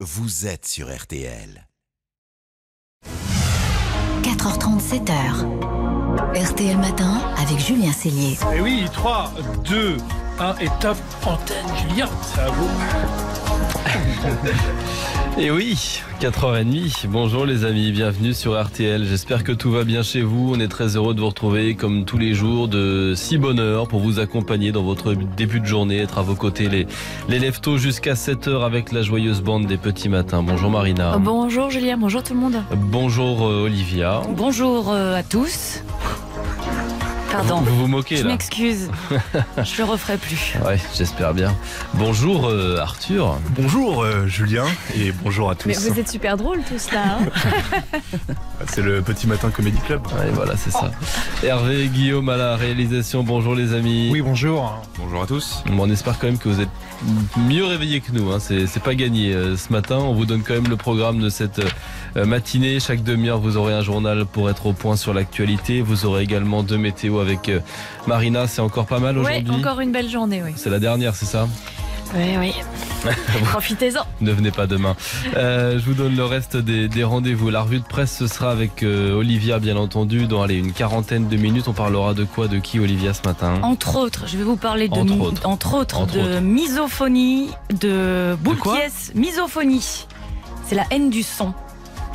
vous êtes sur RTL. 4h30, 7h. RTL Matin avec Julien Cellier. Et oui, 3, 2, 1 et top antenne, Julien, c'est à vous. Et oui, 4h30. Bonjour les amis, bienvenue sur RTL. J'espère que tout va bien chez vous. On est très heureux de vous retrouver comme tous les jours de si bonne heure pour vous accompagner dans votre début de journée, être à vos côtés les, les leftos jusqu'à 7h avec la joyeuse bande des petits matins. Bonjour Marina. Bonjour Julien, bonjour tout le monde. Bonjour euh, Olivia. Bonjour euh, à tous. Pardon. Vous vous moquez Je là m'excuse. Je le referai plus. Ouais, j'espère bien. Bonjour euh, Arthur. Bonjour euh, Julien et bonjour à tous. Mais vous êtes super drôles tous là. hein. C'est le Petit Matin Comedy Club. Ouais, voilà, c'est ça. Hervé et Guillaume à la réalisation. Bonjour les amis. Oui, bonjour. Bonjour à tous. Bon, on espère quand même que vous êtes mieux réveillés que nous. Hein. C'est c'est pas gagné euh, ce matin. On vous donne quand même le programme de cette euh, matinée. Chaque demi-heure, vous aurez un journal pour être au point sur l'actualité. Vous aurez également deux météos avec euh, Marina. C'est encore pas mal Oui, aujourd'hui. encore une belle journée, oui. C'est la dernière, c'est ça? Oui, oui. Profitez-en. Ne venez pas demain. Euh, je vous donne le reste des, des rendez-vous. La revue de presse, ce sera avec euh, Olivia, bien entendu, dans allez, une quarantaine de minutes. On parlera de quoi, de qui, Olivia, ce matin? Entre autres, je vais vous parler de Entre mi- autres. entre autres, Entre de autres. misophonie, de boule quoi? est- misophonie. C'est la haine du son.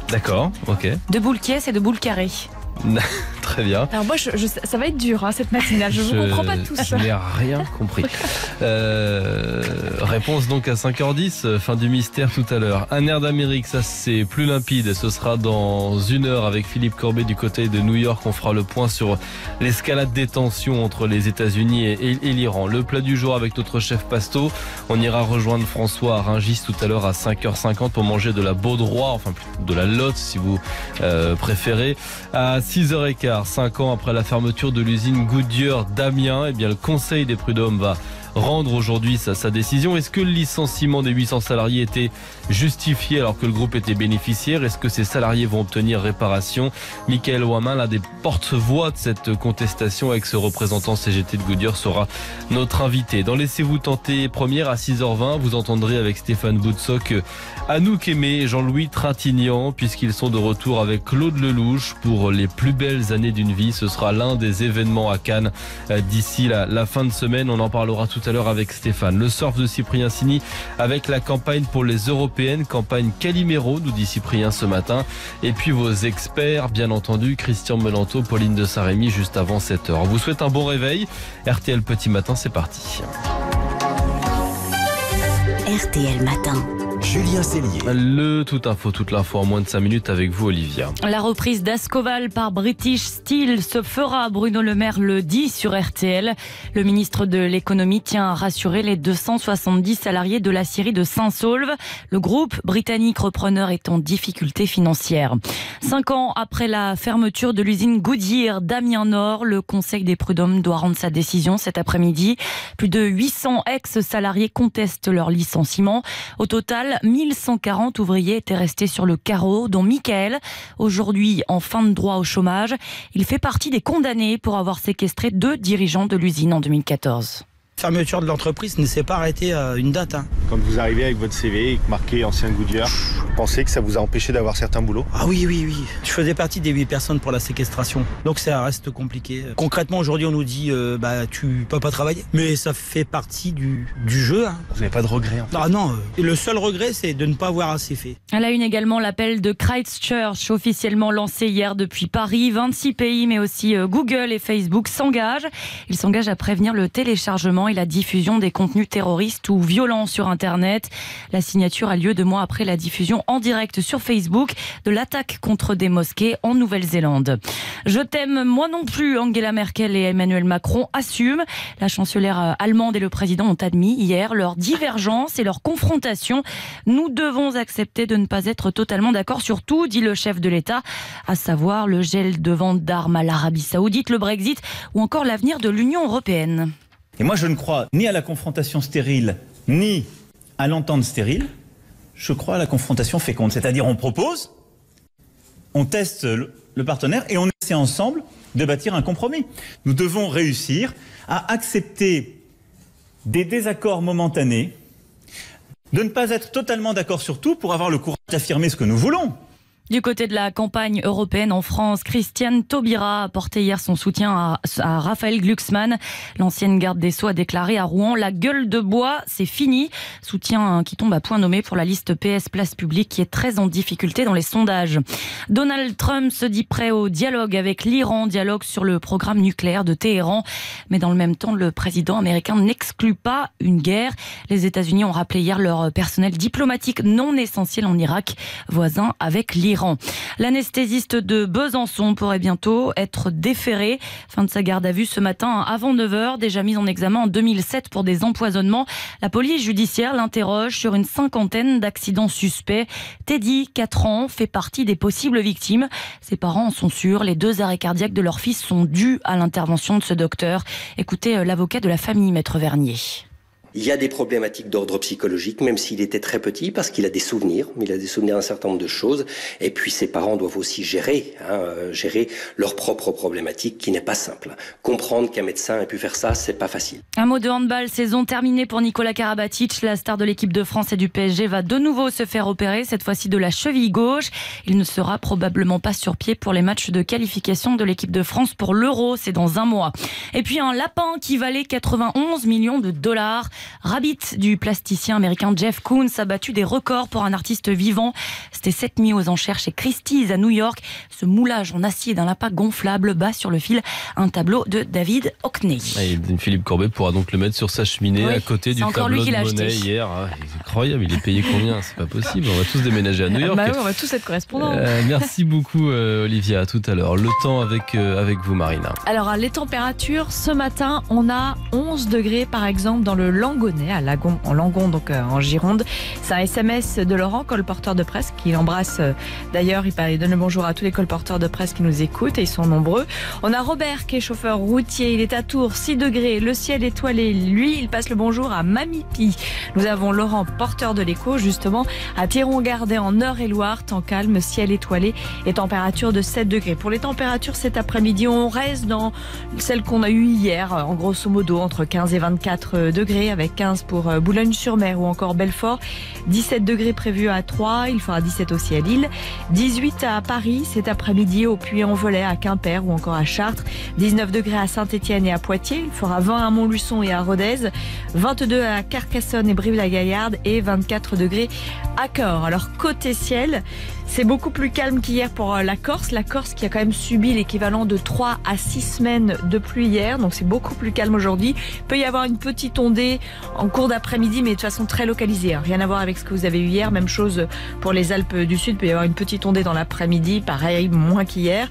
D'accord, ok. De boule qui et de boule carrée. Très bien. Alors moi, je- je- ça va être dur hein, cette matinale. Je ne comprends pas tout Je ça. n'ai rien compris. Euh, réponse donc à 5h10, euh, fin du mystère tout à l'heure. Un air d'Amérique, ça c'est plus limpide. Ce sera dans une heure avec Philippe Corbet du côté de New York. On fera le point sur l'escalade des tensions entre les États-Unis et, et- et l'Iran. Le plat du jour avec notre chef Pasto. On ira rejoindre François à Rungis tout à l'heure à 5h50 pour manger de la baudroie, enfin plutôt de la lotte si vous euh, préférez. À 6h15, 5 ans après la fermeture de l'usine Goodyear d'Amiens, eh bien le Conseil des prud'hommes va rendre aujourd'hui sa, sa décision. Est-ce que le licenciement des 800 salariés était justifié alors que le groupe était bénéficiaire Est-ce que ces salariés vont obtenir réparation? Michael Wamin, l'un des porte-voix de cette contestation, ex-représentant CGT de Goodyear, sera notre invité. Dans Laissez-vous tenter, première à 6h20, vous entendrez avec Stéphane Boutsock Anouk Aimé et Jean-Louis Trintignant, puisqu'ils sont de retour avec Claude Lelouch pour les plus belles années d'une vie. Ce sera l'un des événements à Cannes euh, d'ici la, la fin de semaine. On en parlera tout à l'heure avec Stéphane. Le surf de Cyprien Sini avec la campagne pour les campagne Calimero, nous dit Cyprien ce matin. Et puis vos experts, bien entendu, Christian Melanto, Pauline de Saint-Rémy, juste avant 7h. On vous souhaite un bon réveil. RTL Petit Matin, c'est parti. RTL Matin. Julien Cellier. Le tout info, toute l'info en moins de 5 minutes avec vous, Olivia. La reprise d'Ascoval par British Steel se fera, Bruno Le Maire le dit sur RTL. Le ministre de l'économie tient à rassurer les 270 salariés de la Syrie de Saint-Saulve. Le groupe britannique repreneur est en difficulté financière. Cinq ans après la fermeture de l'usine Goodyear d'Amiens Nord, le Conseil des prud'hommes doit rendre sa décision cet après-midi. Plus de 800 ex-salariés contestent leur licenciement. Au total, 1140 ouvriers étaient restés sur le carreau, dont Michael, aujourd'hui en fin de droit au chômage. Il fait partie des condamnés pour avoir séquestré deux dirigeants de l'usine en 2014. Fermeture de l'entreprise ne s'est pas arrêtée à une date. hein. Quand vous arrivez avec votre CV et que marqué ancien Goodyear, vous pensez que ça vous a empêché d'avoir certains boulots? Ah oui, oui, oui. Je faisais partie des 8 personnes pour la séquestration. Donc ça reste compliqué. Concrètement, aujourd'hui, on nous dit euh, bah tu peux pas travailler. Mais ça fait partie du, du jeu. hein. Vous n'avez pas de regrets en fait? Ah non, euh, le seul regret, c'est de ne pas avoir assez fait. À la une également l'appel de Christchurch, officiellement lancé hier depuis Paris. 26 pays, mais aussi euh, Google et Facebook s'engagent. Ils s'engagent à prévenir le téléchargement la diffusion des contenus terroristes ou violents sur Internet. La signature a lieu deux mois après la diffusion en direct sur Facebook de l'attaque contre des mosquées en Nouvelle-Zélande. Je t'aime moi non plus, Angela Merkel et Emmanuel Macron assument. La chancelière euh, allemande et le président ont admis hier leur divergence et leur confrontation. Nous devons accepter de ne pas être totalement d'accord sur tout, dit le chef de l'État, à savoir le gel de vente d'armes à l'Arabie Saoudite, le Brexit ou encore l'avenir de l'Union européenne. Et moi, je ne crois ni à la confrontation stérile, ni à l'entente stérile. Je crois à la confrontation féconde. C'est-à-dire, on propose, on teste le, partenaire et on essaie ensemble de bâtir un compromis. Nous devons réussir à accepter des désaccords momentanés, de ne pas être totalement d'accord sur tout pour avoir le courage d'affirmer ce que nous voulons. Du côté de la campagne européenne en France, Christiane Taubira a porté hier son soutien à, Raphaël Glucksmann. L'ancienne garde des Sceaux a déclaré à Rouen la gueule de bois, c'est fini. Soutien qui tombe à point nommé pour la liste PS Place Publique qui est très en difficulté dans les sondages. Donald Trump se dit prêt au dialogue avec l'Iran, dialogue sur le programme nucléaire de Téhéran. Mais dans le même temps, le président américain n'exclut pas une guerre. Les États-Unis ont rappelé hier leur personnel diplomatique non essentiel en Irak, voisin avec L'anesthésiste de Besançon pourrait bientôt être déféré. Fin de sa garde à vue ce matin avant 9h, déjà mise en examen en 2007 pour des empoisonnements. La police judiciaire l'interroge sur une cinquantaine d'accidents suspects. Teddy, 4 ans, fait partie des possibles victimes. Ses parents en sont sûrs. Les deux arrêts cardiaques de leur fils sont dus à l'intervention de ce docteur. Écoutez euh, l'avocat de la famille, Maître Vernier. Il y a des problématiques d'ordre psychologique, même s'il était très petit, parce qu'il a des souvenirs. Il a des souvenirs d'un certain nombre de choses. Et puis ses parents doivent aussi gérer, hein, euh, gérer leurs propres problématiques, qui n'est pas simple. Comprendre qu'un médecin ait pu faire ça, c'est pas facile. Un mot de handball, saison terminée pour Nicolas Karabatic. La star de l'équipe de France et du PSG va de nouveau se faire opérer, cette fois-ci de la cheville gauche. Il ne sera probablement pas sur pied pour les matchs de qualification de l'équipe de France pour l'Euro. C'est dans un mois. Et puis un lapin qui valait 91 millions de dollars. Rabbit du plasticien américain Jeff Koons a battu des records pour un artiste vivant. C'était cette nuit aux enchères chez Christie's à New York. Ce moulage en acier d'un lapin gonflable bat sur le fil un tableau de David Hockney. Et Philippe Corbet pourra donc le mettre sur sa cheminée Oui, à côté du tableau lui qui de acheté. hier. Ah, c'est incroyable, il est payé combien? C'est pas possible. On va tous déménager à New York. Bah oui, on va tous être correspondants. Euh, merci beaucoup euh, Olivia, à tout à l'heure. Le temps avec, euh, avec vous Marina. Alors, les températures, ce matin, on a 11 degrés, par exemple, dans le Langonnet, à Lagon, en Langon, donc euh, en Gironde. C'est un SMS de Laurent, colporteur de presse, qui l'embrasse euh, d'ailleurs. Il, donne le bonjour à tous les colporteurs de presse qui nous écoutent, et ils sont nombreux. On a Robert, qui est chauffeur routier. Il est à Tours, 6 degrés, le ciel étoilé. Lui, il passe le bonjour à Mamipi. Nous avons Laurent, porteur de l'écho, justement, à Thiron-Gardet, en Eure-et-Loire. Temps calme, ciel étoilé et température de 7 degrés. Pour les températures cet après-midi, on reste dans celle qu'on a eue hier, en grosso modo entre 15 et 24 degrés, avec 15 pour euh, Boulogne-sur-Mer ou encore Belfort, 17 degrés prévus à Troyes, il fera 17 aussi à Lille, 18 à Paris cet après-midi, au Puy-en-Velay, à Quimper ou encore à Chartres, 19 degrés à Saint-Étienne et à Poitiers, il fera 20 à Montluçon et à Rodez, 22 à Carcassonne et Brive-la-Gaillarde et 24 degrés à Cahors. Alors côté ciel, c'est beaucoup plus calme qu'hier pour euh, la Corse. La Corse qui a quand même subi l'équivalent de 3 à 6 semaines de pluie hier. Donc c'est beaucoup plus calme aujourd'hui. Peut y avoir une petite ondée en cours d'après-midi, mais de façon très localisée. hein. Rien à voir avec ce que vous avez eu hier. Même chose pour les Alpes du Sud. Peut y avoir une petite ondée dans l'après-midi. Pareil, moins qu'hier.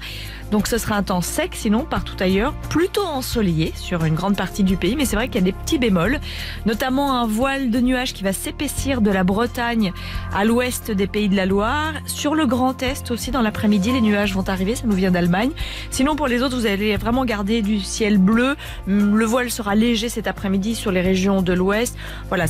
Donc ce sera un temps sec, sinon partout ailleurs, plutôt ensoleillé sur une grande partie du pays. Mais c'est vrai qu'il y a des petits bémols, notamment un voile de nuages qui va s'épaissir de la Bretagne à l'ouest des pays de la Loire. Sur le Grand Est aussi, dans l'après-midi, les nuages vont arriver, ça nous vient d'Allemagne. Sinon, pour les autres, vous allez vraiment garder du ciel bleu. Hum, Le voile sera léger cet après-midi sur les régions de l'ouest. Voilà,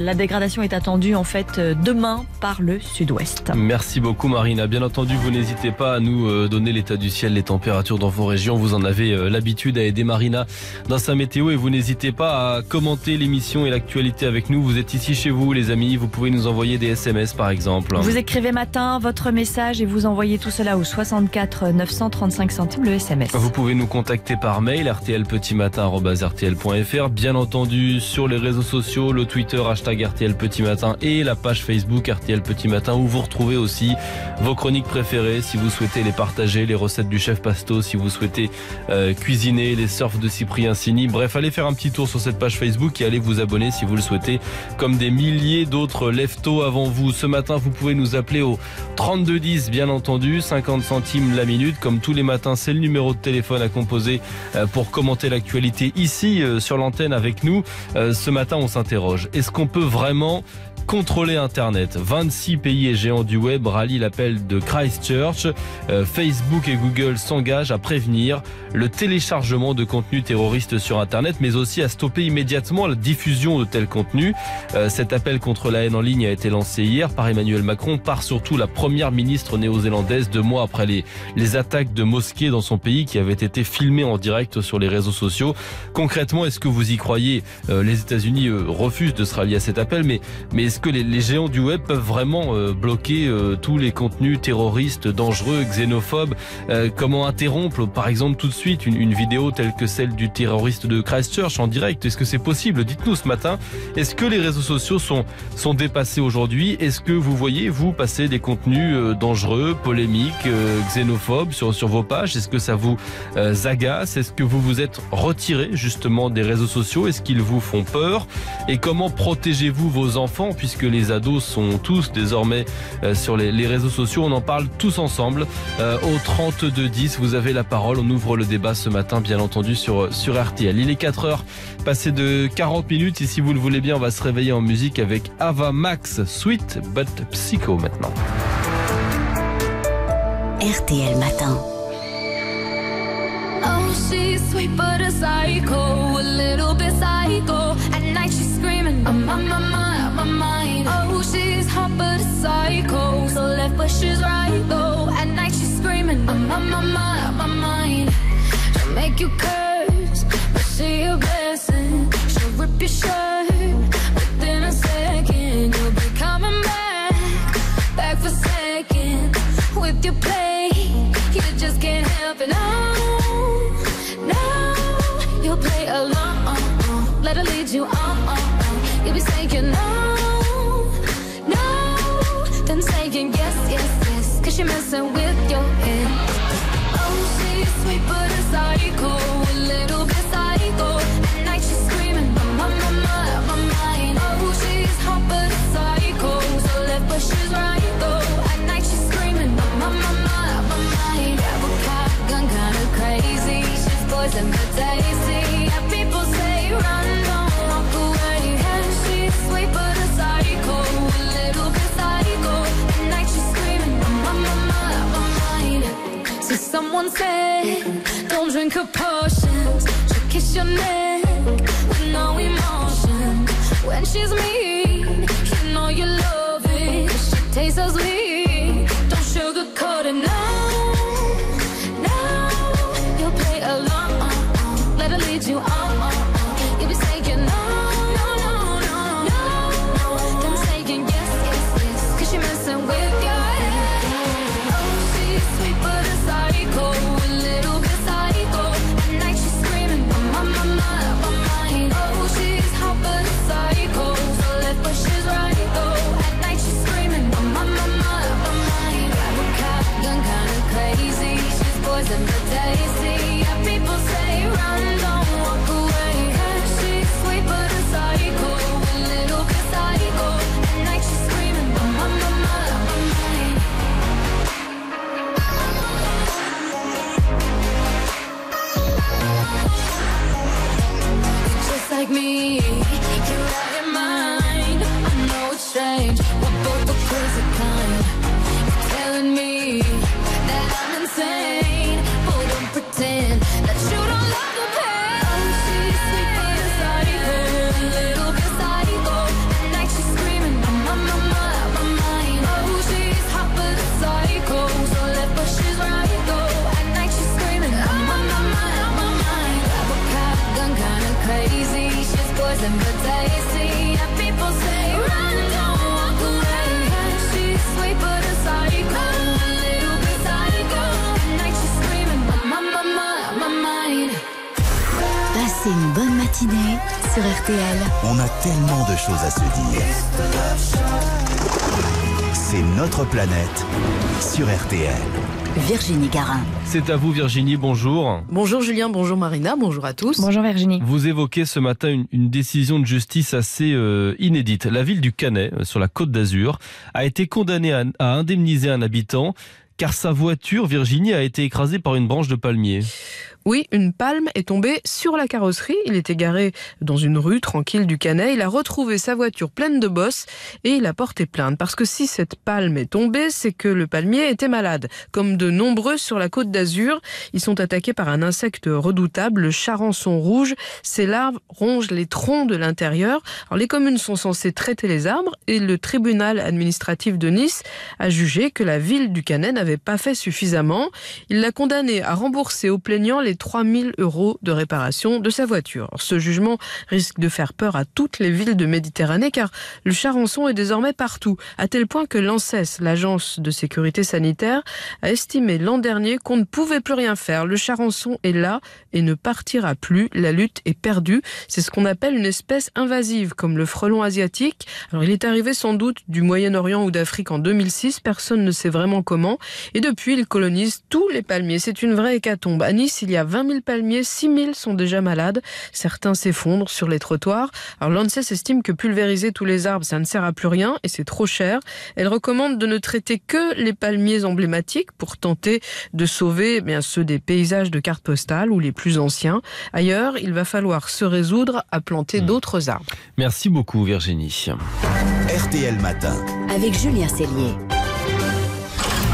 la dégradation est attendue en fait euh, demain par le sud-ouest. Merci beaucoup Marina. Bien entendu, vous n'hésitez pas à nous euh, donner l'état du ciel, les températures dans vos régions. Vous en avez euh, l'habitude à aider Marina dans sa météo et vous n'hésitez pas à commenter l'émission et l'actualité avec nous. Vous êtes ici chez vous les amis, vous pouvez nous envoyer des SMS par exemple. Vous écrivez matin votre message et vous envoyez tout cela au 64 935 centimes le SMS. Vous pouvez nous contacter par mail rtlpetitmatin.rtl.fr Bien entendu sur les réseaux sociaux, le Twitter hashtag RTL Petit Matin et la page Facebook RTL Petit Matin où vous retrouvez aussi vos chroniques préférées si vous souhaitez les partager, les recettes du chef Pasto, si vous souhaitez euh, cuisiner, les surfs de Cyprien Sini. Bref, allez faire un petit tour sur cette page Facebook et allez vous abonner si vous le souhaitez comme des milliers d'autres leftos avant vous. Ce matin, vous pouvez nous appeler au 3210 bien entendu, 50 centimes la minute comme tous les matins, c'est le numéro de téléphone à composer euh, pour commenter l'actualité ici euh, sur l'antenne avec nous. Ce matin, on s'interroge. Est-ce qu'on peut vraiment contrôler Internet 26 pays et géants du web rallient l'appel de Christchurch. Euh, Facebook et Google s'engagent à prévenir le téléchargement de contenus terroristes sur Internet, mais aussi à stopper immédiatement la diffusion de tels contenus. Euh, cet appel contre la haine en ligne a été lancé hier par Emmanuel Macron, par surtout la première ministre néo-zélandaise deux mois après les, les attaques de mosquées dans son pays qui avaient été filmées en direct sur les réseaux sociaux. Concrètement, est-ce que vous y croyez? Euh, Les États-Unis refusent de se rallier à cet appel, mais, mais est-ce que les, les géants du web peuvent vraiment euh, bloquer euh, tous les contenus terroristes, dangereux, xénophobes Euh, Comment interrompre, par exemple, tout de suite une, une vidéo telle que celle du terroriste de Christchurch en direct? Est-ce que c'est possible? Dites-nous ce matin. Est-ce que les réseaux sociaux sont, sont dépassés aujourd'hui? Est-ce que vous voyez, vous, passer des contenus euh, dangereux, polémiques, euh, xénophobes sur, sur vos pages? Est-ce que ça vous euh, agace? Est-ce que vous vous êtes retiré justement des réseaux sociaux? Est-ce qu'ils vous font peur? Et comment protégez-vous vos enfants puisque les ados sont tous désormais euh, sur les, les réseaux sociaux On en parle tous ensemble. Euh, au 3210, vous avez la parole. On ouvre le débat ce matin, bien entendu, sur, sur RTL. Il est 4 heures, passé de 40 minutes. Et si vous le voulez bien, on va se réveiller en musique avec Ava Max, Sweet but Psycho maintenant. RTL Matin. Oh, she's sweet but a psycho, a little bit psycho. At night she's screaming, I'm on my mind, my mind. She's hot but a psycho, so left but she's right though. At night she's screaming, I'm on my mind, my mind. She'll make you curse, but she a blessing. She'll rip your shirt within a second. You'll be coming back, back for seconds with your play. Cause with your head. Oh, she's sweet but a psycho, a little bit psycho. At night she's screaming, my, my, my, my mind. Oh, she's hot but a psycho, so left but she's right though. At night she's screaming, my, my, my, my, my mind. Cop gun, kinda crazy. She's poison but tasty. Someone say, don't drink her potions. She'll kiss your neck with no emotion. When she's mean, you know you love it. She tastes so sweet. Don't sugarcoat it, no. Like me. Sur RTL. On a tellement de choses à se dire. C'est notre planète sur RTL. Virginie Garin. C'est à vous Virginie, bonjour. Bonjour Julien, bonjour Marina, bonjour à tous. Bonjour Virginie. Vous évoquez ce matin une, une décision de justice assez euh, inédite. La ville du Canet, euh, sur la côte d'Azur, a été condamnée à, à indemniser un habitant car sa voiture, Virginie, a été écrasée par une branche de palmier. Oui, une palme est tombée sur la carrosserie. Il était garé dans une rue tranquille du Canet. Il a retrouvé sa voiture pleine de bosses et il a porté plainte. Parce que si cette palme est tombée, c'est que le palmier était malade. Comme de nombreux sur la côte d'Azur, ils sont attaqués par un insecte redoutable, le charançon rouge. Ces larves rongent les troncs de l'intérieur. Les communes sont censées traiter les arbres et le tribunal administratif de Nice a jugé que la ville du Canet n'avait pas fait suffisamment. Il l'a condamné à rembourser au plaignant les 3000 euros de réparation de sa voiture. Ce jugement risque de faire peur à toutes les villes de Méditerranée car le charançon est désormais partout, à tel point que l'ANSES, l'agence de sécurité sanitaire, a estimé l'an dernier qu'on ne pouvait plus rien faire. Le charançon est là et ne partira plus. La lutte est perdue. C'est ce qu'on appelle une espèce invasive, comme le frelon asiatique. Alors il est arrivé sans doute du Moyen-Orient ou d'Afrique en 2006. Personne ne sait vraiment comment. Et depuis, il colonise tous les palmiers. C'est une vraie hécatombe. À Nice, il y a 20 000 palmiers. 6 000 sont déjà malades. Certains s'effondrent sur les trottoirs. Alors l'ANSES estime que pulvériser tous les arbres, ça ne sert à plus rien et c'est trop cher. Elle recommande de ne traiter que les palmiers emblématiques pour tenter de sauver eh bien, ceux des paysages de cartes postales ou les plus anciens. Ailleurs, il va falloir se résoudre à planter d'autres arbres. Merci beaucoup Virginie. RTL Matin. Avec Julien Cellier.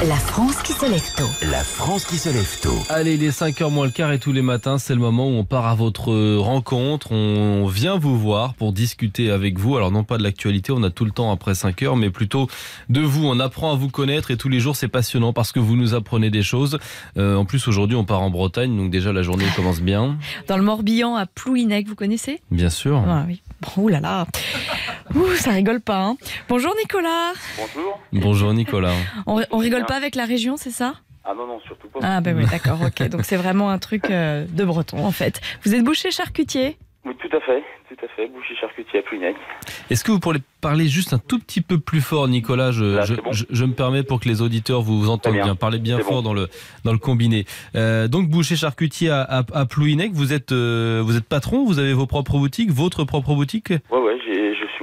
La France qui se lève tôt. La France qui se lève tôt. Allez, il est 5h moins le quart et tous les matins, c'est le moment où on part à votre rencontre. On vient vous voir pour discuter avec vous. Alors non pas de l'actualité, on a tout le temps après 5h, mais plutôt de vous. On apprend à vous connaître et tous les jours c'est passionnant parce que vous nous apprenez des choses. Euh, en plus aujourd'hui on part en Bretagne, donc déjà la journée commence bien. Dans le Morbihan à Plouinec, vous connaissez? Bien sûr. Ah oui. Bon, ouh là là. Ouh, ça rigole pas. hein. Bonjour Nicolas. Bonjour. Bonjour Nicolas. On, on rigole pas avec la région, c'est ça? Ah non, non, surtout pas. Ah ben oui, d'accord, ok. Donc c'est vraiment un truc euh, de breton en fait. Vous êtes boucher charcutier? Oui, tout à fait, tout à fait. Boucher charcutier à Plouinec. Est-ce que vous pourriez parler juste un tout petit peu plus fort, Nicolas? Je, Là, je, c'est bon. je- je me permets pour que les auditeurs vous entendent bien. bien. Parlez bien fort bon. dans le dans le combiné. Euh, donc boucher charcutier à, à, à Plouinec, vous êtes euh, vous êtes patron, vous avez vos propres boutiques, votre propre boutique? Je suis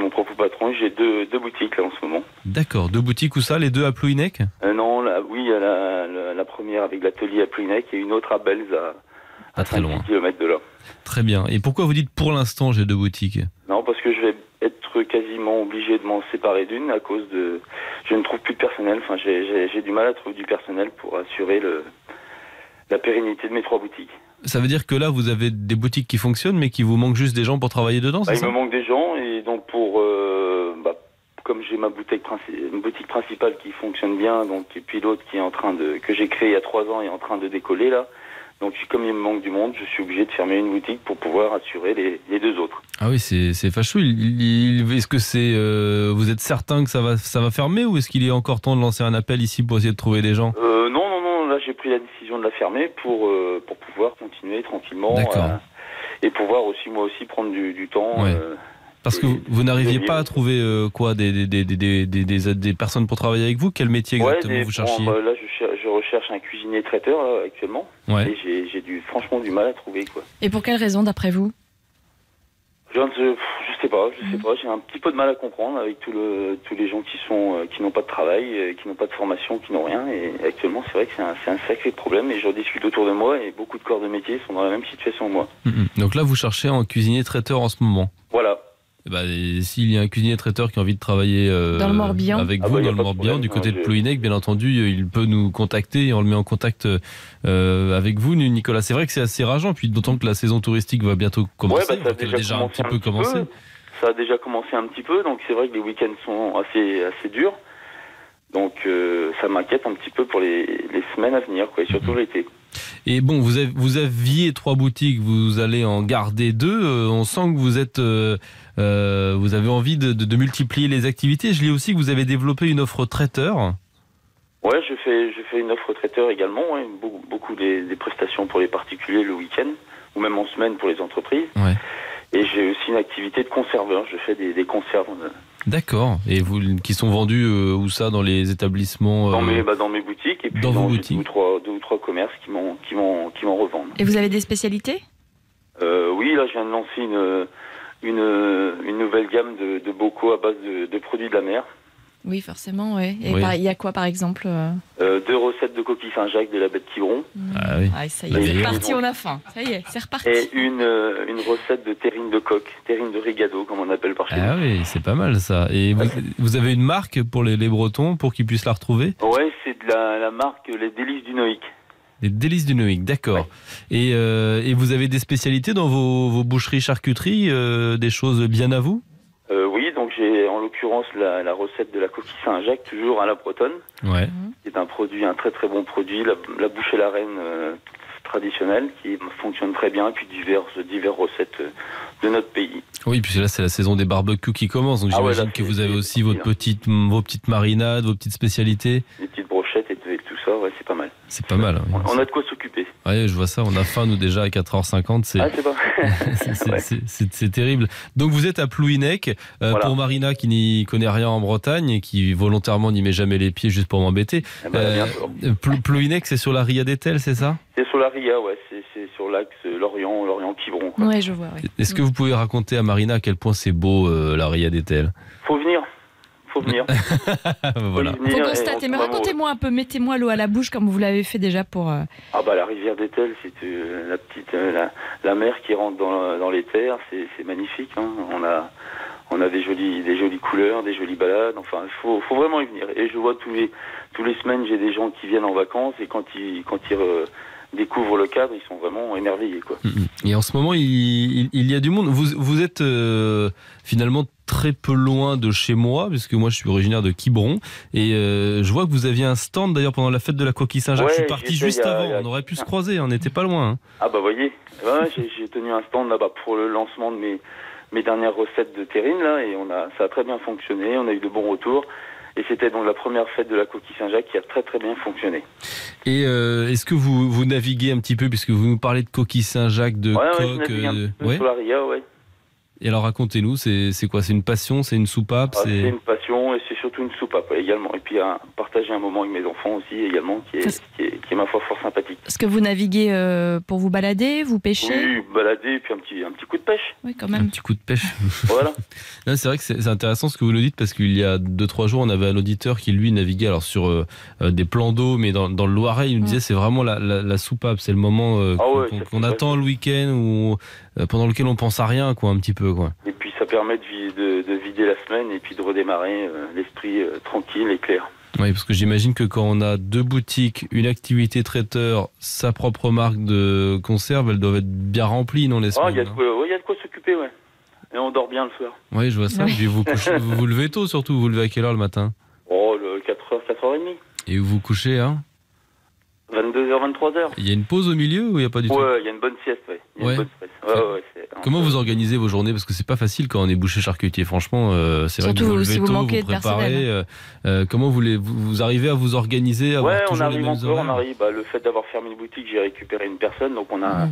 mon propre patron. J'ai deux, deux boutiques là en ce moment. D'accord, deux boutiques où ça, les deux à Plouinec. Euh, non, là, oui, la, la, la première avec l'atelier à Plouinec et une autre à Belz à, Pas très loin. km de là. Très bien. Et pourquoi vous dites pour l'instant j'ai deux boutiques? Non, parce que je vais être quasiment obligé de m'en séparer d'une à cause de. Je ne trouve plus de personnel. Enfin, j'ai- du mal à trouver du personnel pour assurer le, la pérennité de mes trois boutiques. Ça veut dire que là vous avez des boutiques qui fonctionnent, mais qu'il vous manque juste des gens pour travailler dedans, Bah, il ça? me manque des gens et donc pour euh, bah, comme j'ai ma boutique, princi- une boutique principale qui fonctionne bien, donc et puis l'autre qui est en train de que j'ai créé il y a trois ans et en train de décoller là. Donc comme il me manque du monde, je suis obligé de fermer une boutique pour pouvoir assurer les, les deux autres. Ah oui, c'est c'est fâcheux. Est-ce que c'est euh, vous êtes certain que ça va ça va fermer ou est-ce qu'il est encore temps de lancer un appel ici pour essayer de trouver des gens? Euh, non non non, là j'ai pris la décision de la fermer pour euh, pour pouvoir continuer tranquillement D'accord. et pouvoir aussi moi aussi prendre du, du temps. Ouais. Parce que vous, vous n'arriviez pas à trouver euh, quoi des, des, des, des, des, des- des personnes pour travailler avec vous? Quel métier Ouais, exactement des- vous cherchiez? bon, bah, là, je, je recherche un cuisinier traiteur là, actuellement. Ouais. Et j'ai- j'ai du, franchement du mal à trouver quoi. Et pour quelle raison d'après vous? Je, ne- je sais pas, je sais pas. J'ai un petit peu de mal à comprendre avec tout le, tous les gens qui sont, euh, qui n'ont pas de travail, euh, qui n'ont pas de formation, qui n'ont rien. Et actuellement, c'est vrai que c'est un, c'est un sacré problème. Et j'en discute autour de moi et beaucoup de corps de métier sont dans la même situation que moi. Mhm. Donc là, vous cherchez un cuisinier traiteur en ce moment. Voilà. Et S'il y a un cuisinier traiteur qui a envie de travailler euh, Dans le Morbihan avec Ah vous bah, dans le Morbihan, problème, du côté hein, de Plouinec, bien entendu, il peut nous contacter et on le met en contact euh, avec vous, Nicolas. C'est vrai que c'est assez rageant, puis d'autant que la saison touristique va bientôt commencer. Ouais, bah, ça a déjà, a déjà un commencé petit peu commencé. Ça a déjà commencé un petit peu, donc c'est vrai que les week-ends sont assez, assez durs. Donc euh, ça m'inquiète un petit peu pour les, les semaines à venir, quoi, et surtout l'été. Et bon, vous, avez, vous aviez trois boutiques, vous allez en garder deux. Euh, on sent que vous êtes, euh, euh, vous avez envie de, de- de multiplier les activités. Je lis aussi que vous avez développé une offre traiteur. Ouais, je fais, je fais une offre traiteur également, ouais, beaucoup, beaucoup des, des prestations pour les particuliers le week-end, ou même en semaine pour les entreprises. Ouais. Et j'ai aussi une activité de conserveur, je fais des, des conserves euh, D'accord. Et vous, qui sont vendus euh, où ça dans les établissements dans, euh, mes, bah, dans mes boutiques, et puis dans vos boutiques. Deux, ou trois, deux ou trois commerces qui m'en qui m'en qui m'en revendent. Et vous avez des spécialités? Euh, oui, là, je viens de lancer une, une, une nouvelle gamme de, de bocaux à base de, de produits de la mer. Oui, forcément, oui. Et Oui. il y a quoi par exemple euh Euh, deux recettes de coquilles Saint-Jacques de la baie de Quiberon. Ah oui. Ah, ça y La est, c'est reparti, on a faim. Ça y est, c'est reparti. Et une, euh, une recette de terrine de coque, terrine de rigado, comme on appelle par chez Ah oui, c'est pas mal ça. Et vous, vous avez une marque pour les, les Bretons pour qu'ils puissent la retrouver? Ouais, c'est de la, la marque Les Délices du Noïc. Les délices du Noïc, d'accord. Et, euh, et vous avez des spécialités dans vos, vos boucheries charcuteries, euh, des choses bien à vous? Euh, oui, donc j'ai en l'occurrence la, la recette de la coquille Saint-Jacques, toujours à la bretonne. Ouais. C'est un produit, un très très bon produit, la, la bouche et la reine traditionnelle qui fonctionne très bien, et puis diverses, diverses recettes de notre pays. Oui, puis là, c'est la saison des barbecues qui commence. Donc Ah ouais, j'imagine que vous avez aussi votre petite, vos petites marinades, vos petites spécialités. Les petites brochettes et, et tout ça, ouais, c'est pas mal. C'est pas mal. hein. On a de quoi s'occuper. Ouais, je vois ça. On a faim, nous, déjà, à 4h50. C'est. Ah, c'est terrible. Donc vous êtes à Plouinec. Euh, Voilà. Pour Marina qui n'y connaît rien en Bretagne et qui volontairement n'y met jamais les pieds juste pour m'embêter. Eh ben, euh, Plou- Plouinec, c'est sur la Ria d'Etel, c'est ça? C'est sur la Ria, ouais, c'est- c'est sur l'axe Lorient, Lorient-Quiberon. Ouais, je vois. Est-ce que vous pouvez raconter à Marina à quel point c'est beau euh, la Ria d'Etel Faut venir, faut venir. Voilà. Faut venir Faut constater, mais racontez-moi un peu, mettez-moi l'eau à la bouche comme vous l'avez fait déjà pour. euh, Ah bah la rivière d'Etel, c'est euh, la petite euh, la, la mer qui rentre dans, dans les terres, c'est c'est magnifique. hein. On a on a des jolies des jolies couleurs, des jolies balades. Enfin, il faut faut vraiment y venir. Et je vois tous les tous les semaines, j'ai des gens qui viennent en vacances et quand ils quand ils euh, découvrent le cadre, ils sont vraiment émerveillés quoi. Et en ce moment, il, il- il y a du monde. Vous, vous êtes euh, finalement très peu loin de chez moi, puisque moi je suis originaire de Quiberon. Et euh, je vois que vous aviez un stand d'ailleurs pendant la fête de la coquille Saint-Jacques. Ouais, je suis parti juste a- avant. a- On aurait pu se croiser, on n'était pas loin. hein. Ah bah voyez, ouais, j'ai tenu un stand là-bas pour le lancement de mes mes dernières recettes de terrine là et on a ça a très bien fonctionné, on a eu de bons retours. Et c'était donc la première fête de la coquille Saint-Jacques qui a très très bien fonctionné. Et euh, est-ce que vous, vous naviguez un petit peu, puisque vous nous parlez de coquille Saint-Jacques, de Ouais, coque euh, ouais. sur la Ria, ouais. Et alors racontez-nous, c'est quoi? C'est une passion C'est une soupape Ah, C'est une passion et c'est surtout une soupape également. Puis un- partager un moment avec mes enfants aussi également qui est, qui est, qui est ma foi fort sympathique. Est-ce que vous naviguez euh, pour vous balader, vous pêchez Oui, balader et puis un petit, un petit coup de pêche. Oui, quand un même. petit coup de pêche. Voilà. Là, c'est vrai que c'est intéressant ce que vous nous dites parce qu'il y a deux trois jours, on avait un auditeur qui lui naviguait alors sur euh, euh, des plans d'eau, mais dans, dans le Loiret, il nous disait c'est vraiment la, la, la soupape, c'est le moment euh, Ah qu'on ouais, attend le week-end ou euh, pendant lequel on pense à rien, quoi, un petit peu, quoi. Et puis ça permet de, vi- de, de vider la semaine et puis de redémarrer euh, l'esprit euh, tranquille et clair. Oui, parce que j'imagine que quand on a deux boutiques, une activité traiteur, sa propre marque de conserve, elles doivent être bien remplies, non les Ah, il y a semaines de quoi, ouais, il y a de quoi s'occuper, ouais. Et on dort bien le soir. Oui, je vois ça. Puis vous, couchez- vous vous levez tôt, surtout. Vous vous levez à quelle heure le matin? Oh, le 4h, 4h30. Et vous vous couchez, hein? 22h, 23h. Il y a une pause au milieu ou il n'y a pas du tout Ouais, il y a une bonne sieste, ouais. Bonne sieste. Comment vous organisez vos journées Parce que c'est pas facile quand on est boucher charcutier. Franchement, euh, c'est vrai que Surtout vous vous si levez vous tôt, manquez vous de préparez. personnel. euh, euh, comment vous, les, vous, vous arrivez à vous organiser, à Ouais, on arrive encore, on arrive. Bah, le fait d'avoir fermé une boutique, j'ai récupéré une personne, donc on a,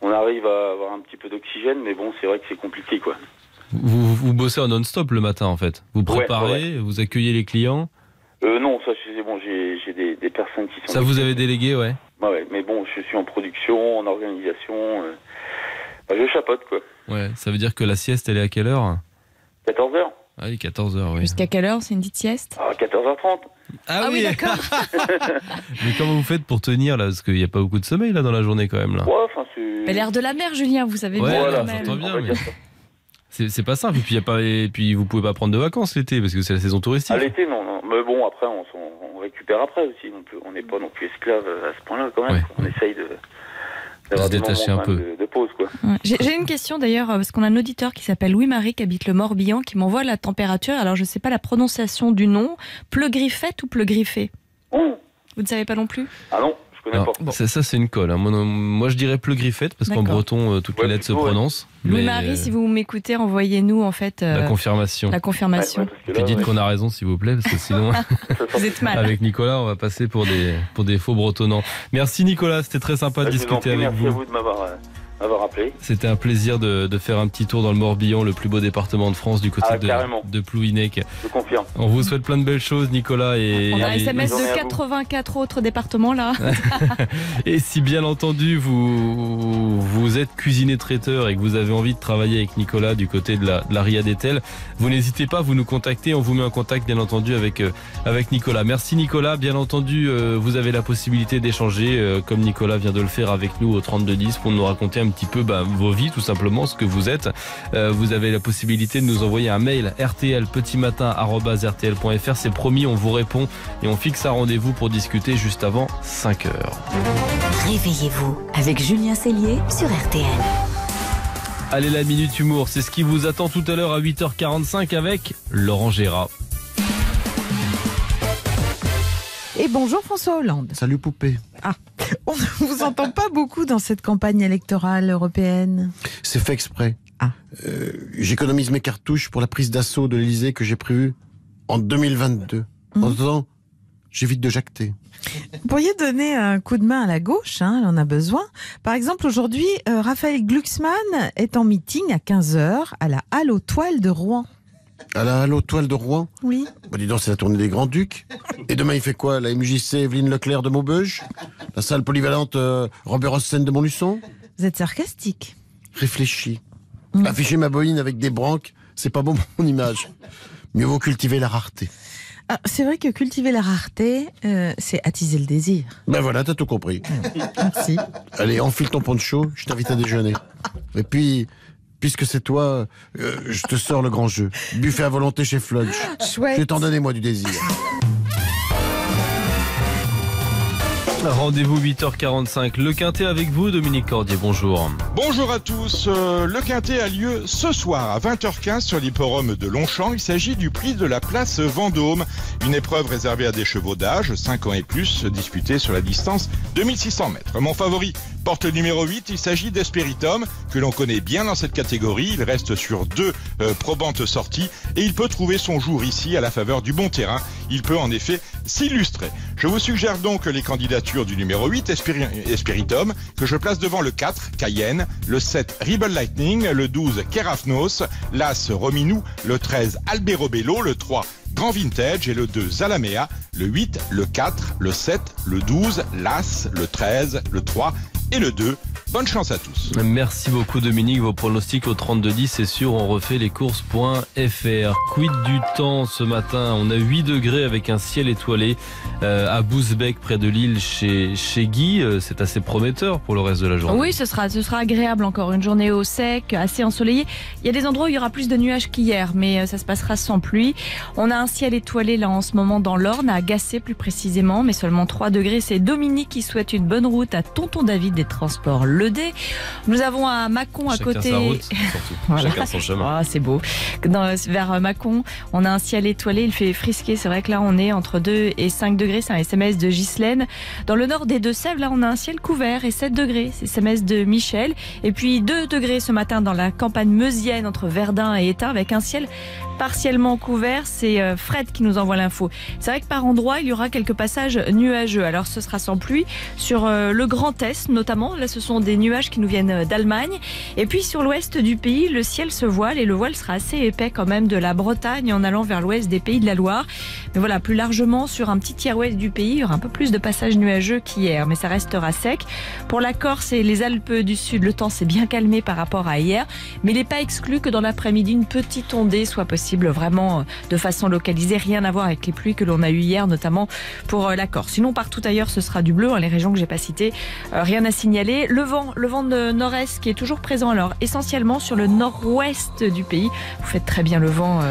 on arrive à avoir un petit peu d'oxygène, mais bon, c'est vrai que c'est compliqué, quoi. vous, vous, vous bossez en non-stop le matin en fait. Vous Ouais, préparez, vous accueillez les clients. Euh, non, ça, c'est bon, j'ai, j'ai des, des personnes qui sont. Ça vous avez délégué, ouais. Ouais, ouais, mais bon, je suis en production, en organisation. euh, bah, je chapote, quoi. Ouais, ça veut dire que la sieste, elle est à quelle heure? 14h Ah oui, 14h, oui. Jusqu'à quelle heure C'est une petite sieste? Ah, 14h30. Ah, oui, d'accord. Mais comment vous faites pour tenir là? Parce qu'il n'y a pas beaucoup de sommeil là dans la journée quand même là. Ouais, enfin, c'est. Mais l'air de la mer, Julien, vous savez Ouais, bien. voilà, j'entends bien, mais c'est c'est pas simple. Et puis, y a pas, et puis vous pouvez pas prendre de vacances l'été parce que c'est la saison touristique. À l'été, non, non. Mais bon, après, on, s'en- on récupère après aussi. On peut- on n'est pas non plus esclave à ce point-là, quand même. On essaye de. se détacher un peu. De, de pause, quoi. Ouais. J'ai j'ai une question d'ailleurs, euh, parce qu'on a un auditeur qui s'appelle Louis-Marie, qui habite le Morbihan, qui m'envoie la température. Alors, je ne sais pas la prononciation du nom. Pleugriffette ou pleugriffé? Oh. Vous ne savez pas non plus? Ah non, je connais Alors, pas. ça, ça, c'est une colle. hein. Moi, non, moi, je dirais pleu-griffette parce qu'en breton euh, toutes les lettres se prononcent. mais, Louis-Marie, euh, si vous m'écoutez, envoyez-nous en fait euh, la confirmation. La confirmation. Et puis dites qu'on a raison, s'il vous plaît, parce que sinon, Vous êtes mal. avec Nicolas, on va passer pour des, pour des faux bretonnants. Merci Nicolas, c'était très sympa de vous discuter avec merci à vous. vous de m'avoir, euh, m'avoir appelé. C'était un plaisir de, de faire un petit tour dans le Morbihan, le plus beau département de France, du côté Ah, de, de Plouinec. Je confirme. On vous souhaite plein de belles choses, Nicolas. Et, On a un et- SMS de 84 autres départements là. Et si bien entendu vous, vous êtes cuisinier traiteur et que vous avez envie de travailler avec Nicolas du côté de la, de la Ria d'Etel, vous n'hésitez pas, vous nous contactez, on vous met en contact bien entendu avec, euh, avec Nicolas. Merci Nicolas, bien entendu euh, vous avez la possibilité d'échanger euh, comme Nicolas vient de le faire avec nous au 3210 pour nous raconter un petit peu bah, vos vies tout simplement, ce que vous êtes. Euh, vous avez la possibilité de nous envoyer un mail rtlpetitmatin.rtl.fr, c'est promis, on vous répond et on fixe un rendez-vous pour discuter juste avant 5 heures. Réveillez-vous avec Julien Cellier sur RTL. Allez, la Minute Humour, c'est ce qui vous attend tout à l'heure à 8h45 avec Laurent Gérard. Et bonjour François Hollande. Salut poupée. Ah, on ne vous entend pas beaucoup dans cette campagne électorale européenne. C'est fait exprès. Ah. Euh, J'économise mes cartouches pour la prise d'assaut de l'Elysée que j'ai prévue en 2022. En attendant, j'évite de jacter. Vous pourriez donner un coup de main à la gauche, hein, elle en a besoin. Par exemple, aujourd'hui, euh, Raphaël Glucksmann est en meeting à 15h à la Halle aux Toiles de Rouen. À la Halo Toile de Rouen Oui. Bah dis donc, c'est la tournée des Grands-Ducs. Et demain, il fait quoi La MJC Evelyne Leclerc de Maubeuge? La salle polyvalente euh, Robert Hossein de Montluçon? Vous êtes sarcastique. Réfléchis. Afficher ma boïne avec des branques, c'est pas bon pour mon image. Mieux vaut cultiver la rareté. Ah, c'est vrai que cultiver la rareté, euh, c'est attiser le désir. Ben voilà, t'as tout compris. Merci. Allez, enfile ton poncho, je t'invite à déjeuner. Et puis, puisque c'est toi, euh, je te sors le grand jeu. Buffet à volonté chez Fludge. Chouette. Je vais t'en donner, moi, du désir. Rendez-vous 8h45. Le Quintet avec vous, Dominique Cordier. Bonjour. Bonjour à tous. Euh, le Quintet a lieu ce soir à 20h15 sur l'hipporome de Longchamp. Il s'agit du prix de la place Vendôme. Une épreuve réservée à des chevaux d'âge, 5 ans et plus, disputée sur la distance 2600 mètres. Mon favori porte numéro 8. Il s'agit d'Esperitum, que l'on connaît bien dans cette catégorie. Il reste sur deux euh, probantes sorties et il peut trouver son jour ici à la faveur du bon terrain. Il peut en effet s'illustrer. Je vous suggère donc les candidatures du numéro 8, Espiri- Espiritum, que je place devant le 4, Cayenne, le 7, Rebel Lightning, le 12, Kerafnos, l'As, Rominou, le 13, Alberobello, le 3, Grand Vintage et le 2, Zalamea, le 8, le 4, le 7, le 12, l'As, le 13, le 3 et le 2. Bonne chance à tous. Merci beaucoup Dominique, vos pronostics au 32-10, c'est sûr, on refait les courses.fr. Quid du temps ce matin? On a 8 degrés avec un ciel étoilé euh, à Bousbec, près de Lille, chez, chez Guy. Euh, C'est assez prometteur pour le reste de la journée. Oui, ce sera, ce sera agréable encore. Une journée au sec, assez ensoleillée. Il y a des endroits où il y aura plus de nuages qu'hier, mais euh, ça se passera sans pluie. On a un ciel étoilé là en ce moment dans l'Orne, à Gacé plus précisément, mais seulement 3 degrés. C'est Dominique qui souhaite une bonne route à Tonton David des Transports Le. Nous avons à Mâcon à Chacun côté. sa route, surtout. Chacun son chemin. Ah, c'est beau. Dans, vers Mâcon, on a un ciel étoilé, il fait frisquer. C'est vrai que là, on est entre 2 et 5 degrés. C'est un SMS de Ghislaine. Dans le nord des Deux-Sèvres, là, on a un ciel couvert et 7 degrés. C'est SMS de Michel. Et puis 2 degrés ce matin dans la campagne meusienne entre Verdun et Étain avec un ciel partiellement couvert. C'est euh, Fred qui nous envoie l'info. C'est vrai que par endroits, il y aura quelques passages nuageux. Alors ce sera sans pluie sur euh, le Grand Est notamment. Là, ce sont des nuages qui nous viennent euh, d'Allemagne. Et puis sur l'ouest du pays, le ciel se voile et le voile sera assez épais quand même de la Bretagne en allant vers l'ouest des pays de la Loire. Mais voilà, plus largement sur un petit tiers ouest du pays, il y aura un peu plus de passages nuageux qu'hier, mais ça restera sec. Pour la Corse et les Alpes du Sud, le temps s'est bien calmé par rapport à hier, mais il n'est pas exclu que dans l'après-midi, une petite ondée soit possible vraiment euh, de façon localisée, rien à voir avec les pluies que l'on a eues hier, notamment pour euh, la Corse. Sinon, partout ailleurs, ce sera du bleu, hein, les régions que j'ai pas citées, euh, rien à signaler. Le vent, le vent de nord-est qui est toujours présent, alors essentiellement sur le nord-ouest du pays. Vous faites très bien le vent.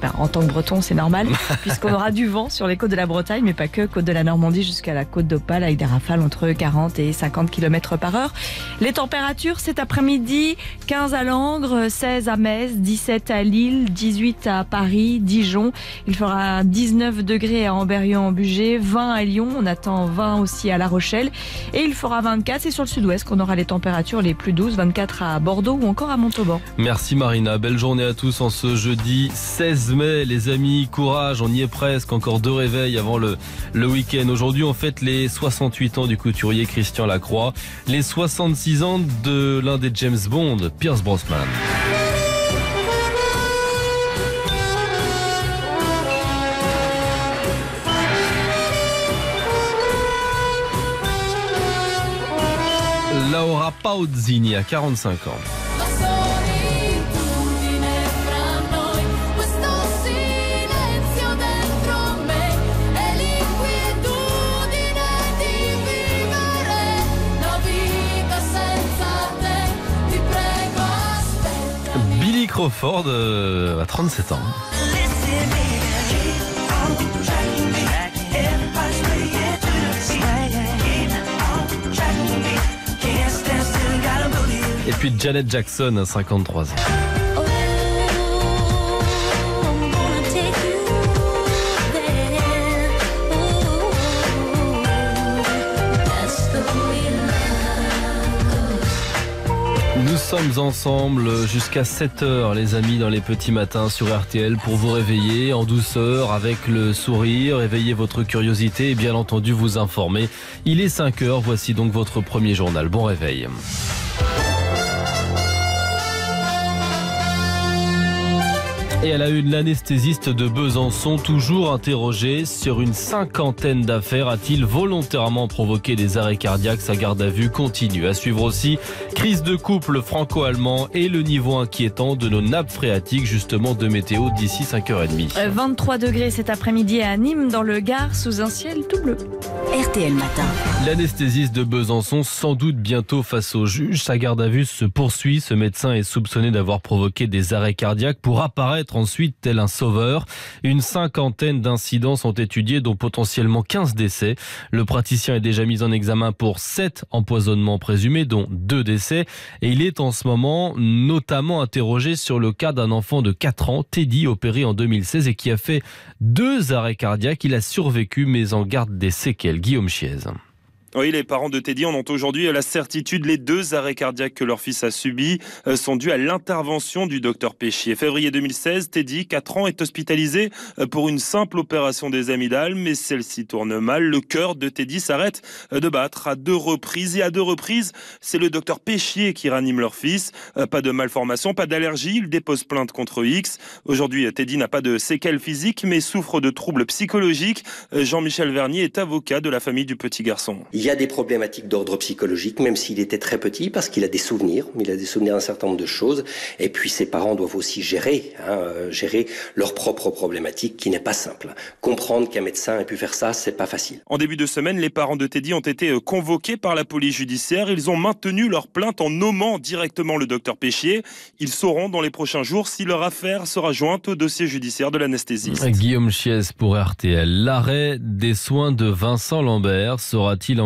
Ben, en tant que breton, c'est normal, puisqu'on aura du vent sur les côtes de la Bretagne, mais pas que, côte de la Normandie jusqu'à la côte d'Opale, avec des rafales entre 40 et 50 km par heure. Les températures cet après-midi, 15 à Langres, 16 à Metz, 17 à Lille, 18 à Paris, Dijon. Il fera 19 degrés à Amberieu-en-Bugey, 20 à Lyon, on attend 20 aussi à La Rochelle, et il fera 24. C'est sur le sud-ouest qu'on aura les températures les plus douces, 24 à Bordeaux ou encore à Montauban. Merci Marina, belle journée à tous en ce jeudi 16 mai. Les amis, courage, on y est presque, encore deux réveils avant le, le week-end. Aujourd'hui, on fête les 68 ans du couturier Christian Lacroix, les 66 ans de l'un des James Bond, Pierce Brosnan. Laura Pausini a 45 ans. Crawford euh, a 37 ans. Et puis Janet Jackson à 53 ans. Nous sommes ensemble jusqu'à 7h les amis dans les petits matins sur RTL pour vous réveiller en douceur avec le sourire, éveiller votre curiosité et bien entendu vous informer. Il est 5h, voici donc votre premier journal. Bon réveil. Et à la une, l'anesthésiste de Besançon, toujours interrogé sur une cinquantaine d'affaires, a-t-il volontairement provoqué des arrêts cardiaques? Sa garde à vue continue. À suivre aussi, crise de couple franco-allemand et le niveau inquiétant de nos nappes phréatiques, justement de météo d'ici 5h30. Euh, 23 degrés cet après-midi à Nîmes, dans le Gard, sous un ciel tout bleu. RTL Matin. L'anesthésiste de Besançon, sans doute bientôt face au juge, sa garde à vue se poursuit. Ce médecin est soupçonné d'avoir provoqué des arrêts cardiaques pour apparaître ensuite tel un sauveur. Une cinquantaine d'incidents sont étudiés, dont potentiellement 15 décès. Le praticien est déjà mis en examen pour 7 empoisonnements présumés, dont 2 décès. Et il est en ce moment notamment interrogé sur le cas d'un enfant de 4 ans, Teddy, opéré en 2016 et qui a fait deux arrêts cardiaques. Il a survécu, mais en garde des séquelles. Guillaume Chiez. Oui, les parents de Teddy en ont aujourd'hui la certitude. Les deux arrêts cardiaques que leur fils a subis euh, sont dus à l'intervention du docteur Péchier. Février 2016, Teddy, 4 ans, est hospitalisé euh, pour une simple opération des amygdales, mais celle-ci tourne mal. Le cœur de Teddy s'arrête euh, de battre à deux reprises. Et à deux reprises, c'est le docteur Péchier qui ranime leur fils. Pas de malformation, pas d'allergie. Il dépose plainte contre X. Aujourd'hui, Teddy n'a pas de séquelles physiques, mais souffre de troubles psychologiques. Jean-Michel Vernier est avocat de la famille du petit garçon. Il y a des problématiques d'ordre psychologique, même s'il était très petit, parce qu'il a des souvenirs. Il a des souvenirs d'un certain nombre de choses. Et puis ses parents doivent aussi gérer, hein, euh, gérer leurs propres problématiques, qui n'est pas simple. Comprendre qu'un médecin ait pu faire ça, c'est pas facile. En début de semaine, les parents de Teddy ont été euh, convoqués par la police judiciaire. Ils ont maintenu leur plainte en nommant directement le docteur Péchier. Ils sauront dans les prochains jours si leur affaire sera jointe au dossier judiciaire de l'anesthésiste. Guillaume Chiez pour RTL. L'arrêt des soins de Vincent Lambert sera-t-il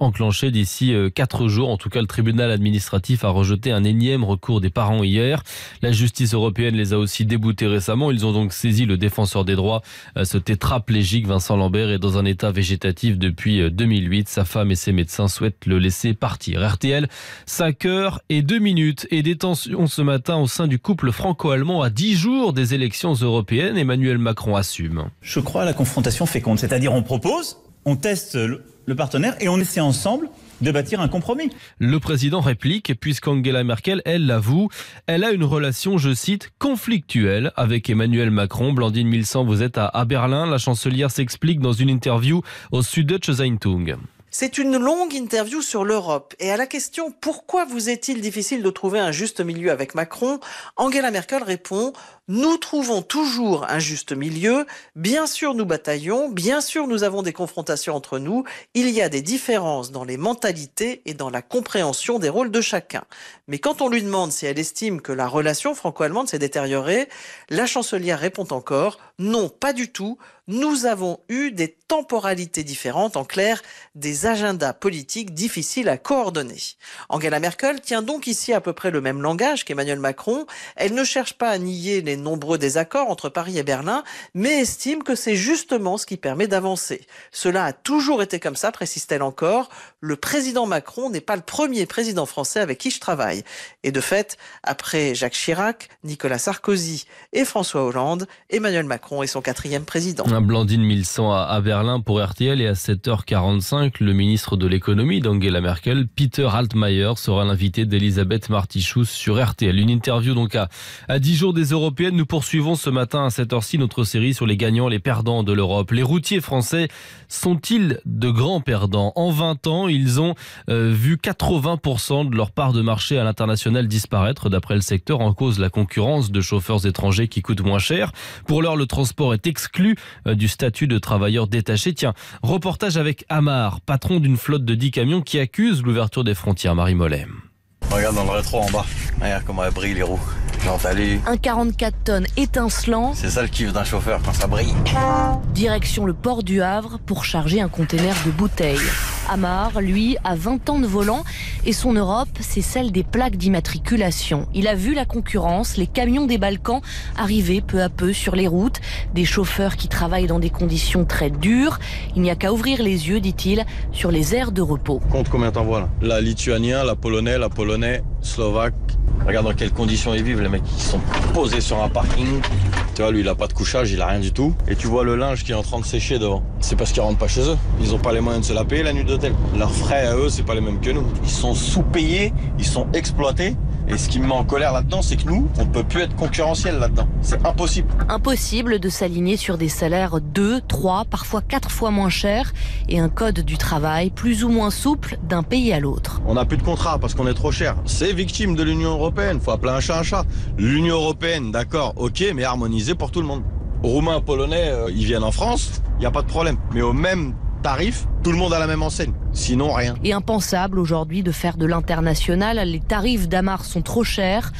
enclenché d'ici 4 jours En tout cas, le tribunal administratif a rejeté un énième recours des parents hier. La justice européenne les a aussi déboutés récemment. Ils ont donc saisi le défenseur des droits. Ce tétraplégique Vincent Lambert est dans un état végétatif depuis 2008. Sa femme et ses médecins souhaitent le laisser partir. RTL, 5 heures et 2 minutes. Et des tensions ce matin au sein du couple franco-allemand à 10 jours des élections européennes. Emmanuel Macron assume. Je crois à la confrontation féconde. C'est-à-dire on propose, on teste le, partenaire et on essaie ensemble de bâtir un compromis. Le président réplique, puisqu'Angela Merkel, elle l'avoue, elle a une relation, je cite, conflictuelle avec Emmanuel Macron. Blandine Milsan, vous êtes à, à Berlin. La chancelière s'explique dans une interview au Süddeutsche Zeitung. C'est une longue interview sur l'Europe. Et à la question pourquoi vous est-il difficile de trouver un juste milieu avec Macron, Angela Merkel répond nous trouvons toujours un juste milieu. Bien sûr, nous bataillons. Bien sûr, nous avons des confrontations entre nous. Il y a des différences dans les mentalités et dans la compréhension des rôles de chacun. Mais quand on lui demande si elle estime que la relation franco-allemande s'est détériorée, la chancelière répond encore non, pas du tout. Nous avons eu des temporalités différentes, en clair, des agendas politiques difficiles à coordonner. Angela Merkel tient donc ici à peu près le même langage qu'Emmanuel Macron. Elle ne cherche pas à nier les nombreux désaccords entre Paris et Berlin, mais estime que c'est justement ce qui permet d'avancer. Cela a toujours été comme ça, précise-t-elle encore. Le président Macron n'est pas le premier président français avec qui je travaille. Et de fait, après Jacques Chirac, Nicolas Sarkozy et François Hollande, Emmanuel Macron est son quatrième président. Blandine Milsan à Berlin pour RTL et à 7h45, le ministre de l'économie d'Angela Merkel, Peter Altmaier, sera l'invité d'Elisabeth Martichous sur RTL. Une interview donc à, à 10 jours des Européennes. Nous poursuivons ce matin à cette heure-ci notre série sur les gagnants, les perdants de l'Europe. Les routiers français sont-ils de grands perdants? En 20 ans, ils ont euh, vu 80% de leur part de marché à l'international disparaître. D'après le secteur, en cause la concurrence de chauffeurs étrangers qui coûtent moins cher. Pour l'heure, le transport est exclu euh, du statut de travailleur détaché. Tiens, reportage avec Amar, patron d'une flotte de 10 camions qui accuse l'ouverture des frontières. Marie Mollet. Regarde dans le rétro en bas. Regarde comment elles brillent les roues. Genre t'allais. Un 44 tonnes étincelant. C'est ça le kiff d'un chauffeur quand ça brille. Direction le port du Havre pour charger un conteneur de bouteilles. Amar, lui, a 20 ans de volant et son Europe, c'est celle des plaques d'immatriculation. Il a vu la concurrence, les camions des Balkans arriver peu à peu sur les routes, des chauffeurs qui travaillent dans des conditions très dures. Il n'y a qu'à ouvrir les yeux, dit-il, sur les aires de repos. Compte combien t'envoies là? La lituanien, la polonais, la slovaque. Regarde dans quelles conditions ils vivent, les mecs. Ils sont posés sur un parking. Tu vois, lui, il a pas de couchage, il a rien du tout. Et tu vois le linge qui est en train de sécher devant. C'est parce qu'ils rentrent pas chez eux. Ils ont pas les moyens de se la payer, la nuit d'hôtel. Leurs frais à eux, c'est pas les mêmes que nous. Ils sont sous-payés, ils sont exploités. Et ce qui me met en colère là-dedans, c'est que nous, on ne peut plus être concurrentiel là-dedans. C'est impossible. Impossible de s'aligner sur des salaires 2, 3, parfois 4 fois moins chers et un code du travail plus ou moins souple d'un pays à l'autre. On n'a plus de contrat parce qu'on est trop cher. C'est victime de l'Union Européenne. Faut appeler un chat un chat. L'Union Européenne, d'accord, ok, mais harmonisé pour tout le monde. Roumains, Polonais, euh, ils viennent en France, il n'y a pas de problème. Mais au même tarif, tout le monde a la même enseigne. Sinon, rien. Et impensable aujourd'hui de faire de l'international. Les tarifs d'Amar sont trop chers.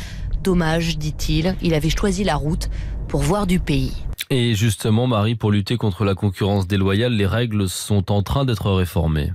Dommage, dit-il. Il avait choisi la route pour voir du pays. Et justement, Marie, pour lutter contre la concurrence déloyale, les règles sont en train d'être réformées.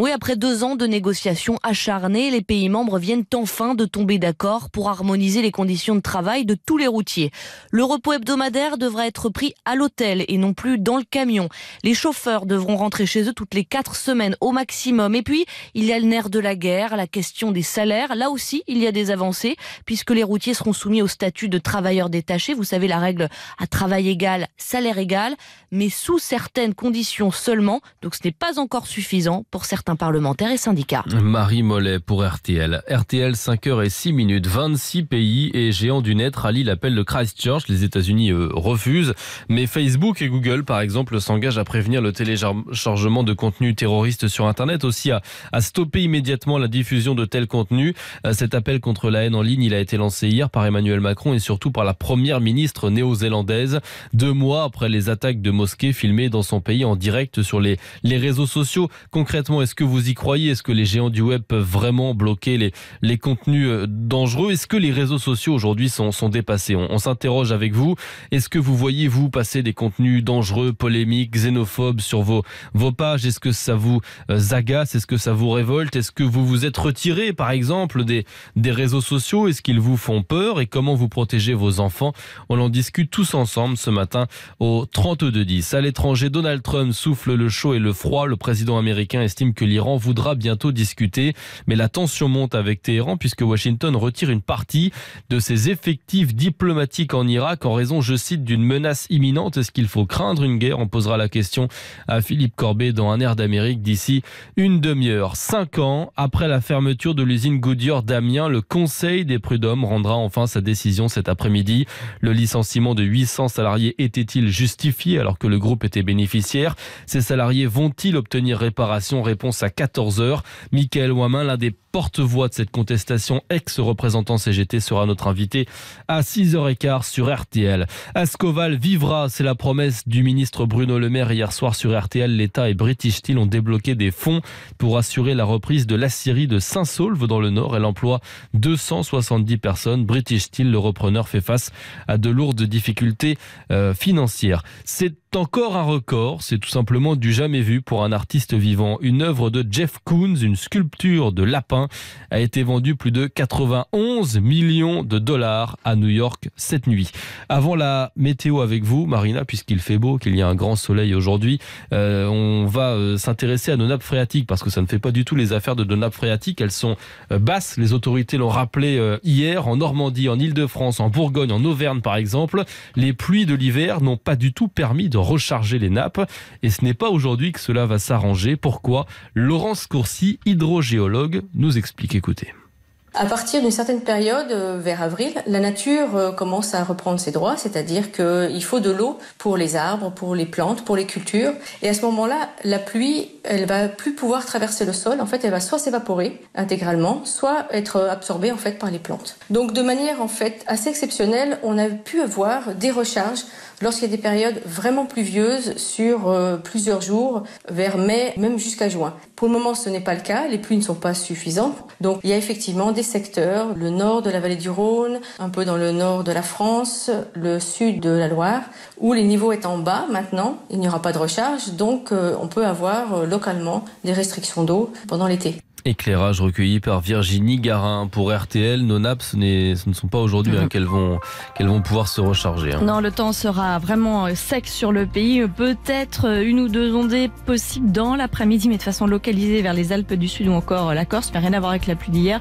Oui, après deux ans de négociations acharnées, les pays membres viennent enfin de tomber d'accord pour harmoniser les conditions de travail de tous les routiers. Le repos hebdomadaire devra être pris à l'hôtel et non plus dans le camion. Les chauffeurs devront rentrer chez eux toutes les quatre semaines au maximum. Et puis, il y a le nerf de la guerre, la question des salaires. Là aussi, il y a des avancées puisque les routiers seront soumis au statut de travailleurs détachés. Vous savez, la règle à travail égal, salaire égal, mais sous certaines conditions seulement. Donc, ce n'est pas encore suffisant pour certains parlementaires et syndicats. Marie Mollet pour RTL. RTL 5h et 6 minutes. 26 pays et géants du net rallient l'appel de Christchurch. Les États-Unis refusent. Mais Facebook et Google, par exemple, s'engagent à prévenir le téléchargement de contenus terroristes sur Internet, aussi à, à stopper immédiatement la diffusion de tels contenus. Euh, Cet appel contre la haine en ligne, il a été lancé hier par Emmanuel Macron et surtout par la première ministre néo-zélandaise, deux mois après les attaques de mosquées filmées dans son pays en direct sur les, les réseaux sociaux. Concrètement, est-ce que vous y croyez? Est-ce que les géants du web peuvent vraiment bloquer les, les contenus euh, dangereux? Est-ce que les réseaux sociaux aujourd'hui sont, sont dépassés? On, on s'interroge avec vous. Est-ce que vous voyez, vous, passer des contenus dangereux, polémiques, xénophobes sur vos, vos pages? Est-ce que ça vous euh, agace? Est-ce que ça vous révolte? Est-ce que vous vous êtes retiré, par exemple, des, des réseaux sociaux? Est-ce qu'ils vous font peur? Et comment vous protégez vos enfants? On en discute tous ensemble ce matin au 32-10. À l'étranger, Donald Trump souffle le chaud et le froid. Le président américain estime que l'Iran voudra bientôt discuter. Mais la tension monte avec Téhéran puisque Washington retire une partie de ses effectifs diplomatiques en Irak en raison, je cite, d'une menace imminente. Est-ce qu'il faut craindre une guerre? On posera la question à Philippe Corbet dans un air d'Amérique d'ici une demi-heure. Cinq ans après la fermeture de l'usine Goodyear d'Amiens, le Conseil des prud'hommes rendra enfin sa décision cet après-midi. Le licenciement de 800 salariés était-il justifié alors que le groupe était bénéficiaire? Ces salariés vont-ils obtenir réparation? Réponse à 14h. Michael Wamin, l'un des porte-voix de cette contestation, ex-représentant CGT, sera notre invité à 6h15 sur RTL. Ascoval vivra, c'est la promesse du ministre Bruno Le Maire hier soir sur RTL. L'État et British Steel ont débloqué des fonds pour assurer la reprise de l'aciérie de Saint-Saulve dans le Nord. Elle emploie 270 personnes. British Steel, le repreneur, fait face à de lourdes difficultés euh, financières. C'est encore un record, c'est tout simplement du jamais vu pour un artiste vivant. Une œuvre de Jeff Koons, une sculpture de lapin, a été vendue plus de 91 millions de dollars à New York cette nuit. Avant la météo avec vous, Marina, puisqu'il fait beau, qu'il y a un grand soleil aujourd'hui, euh, on va euh, s'intéresser à nos nappes phréatiques parce que ça ne fait pas du tout les affaires de nos nappes phréatiques. Elles sont euh, basses, les autorités l'ont rappelé hier, en Normandie, en Ile-de-France, en Bourgogne, en Auvergne par exemple. Les pluies de l'hiver n'ont pas du tout permis de recharger les nappes. Et ce n'est pas aujourd'hui que cela va s'arranger. Pourquoi? Laurence Courcy, hydrogéologue, nous explique. Écoutez. À partir d'une certaine période, euh, vers avril, la nature euh, commence à reprendre ses droits, c'est-à-dire qu'il faut de l'eau pour les arbres, pour les plantes, pour les cultures. Et à ce moment-là, la pluie, elle va plus pouvoir traverser le sol. En fait, elle va soit s'évaporer intégralement, soit être absorbée en fait par les plantes. Donc, de manière en fait assez exceptionnelle, on a pu avoir des recharges lorsqu'il y a des périodes vraiment pluvieuses sur euh, plusieurs jours, vers mai, même jusqu'à juin. Pour le moment, ce n'est pas le cas, les pluies ne sont pas suffisantes. Donc il y a effectivement des secteurs, le nord de la vallée du Rhône, un peu dans le nord de la France, le sud de la Loire, où les niveaux étant bas maintenant, il n'y aura pas de recharge, donc euh, on peut avoir euh, localement des restrictions d'eau pendant l'été. Éclairage recueilli par Virginie Garin pour RTL. Nos nappes, ce, ce ne sont pas aujourd'hui hein, qu'elles vont, qu'elles vont pouvoir se recharger. hein. Non, le temps sera vraiment euh, sec sur le pays. Peut-être euh, une ou deux ondées possibles dans l'après-midi, mais de façon localisée vers les Alpes du Sud ou encore euh, la Corse, mais rien à voir avec la pluie d'hier.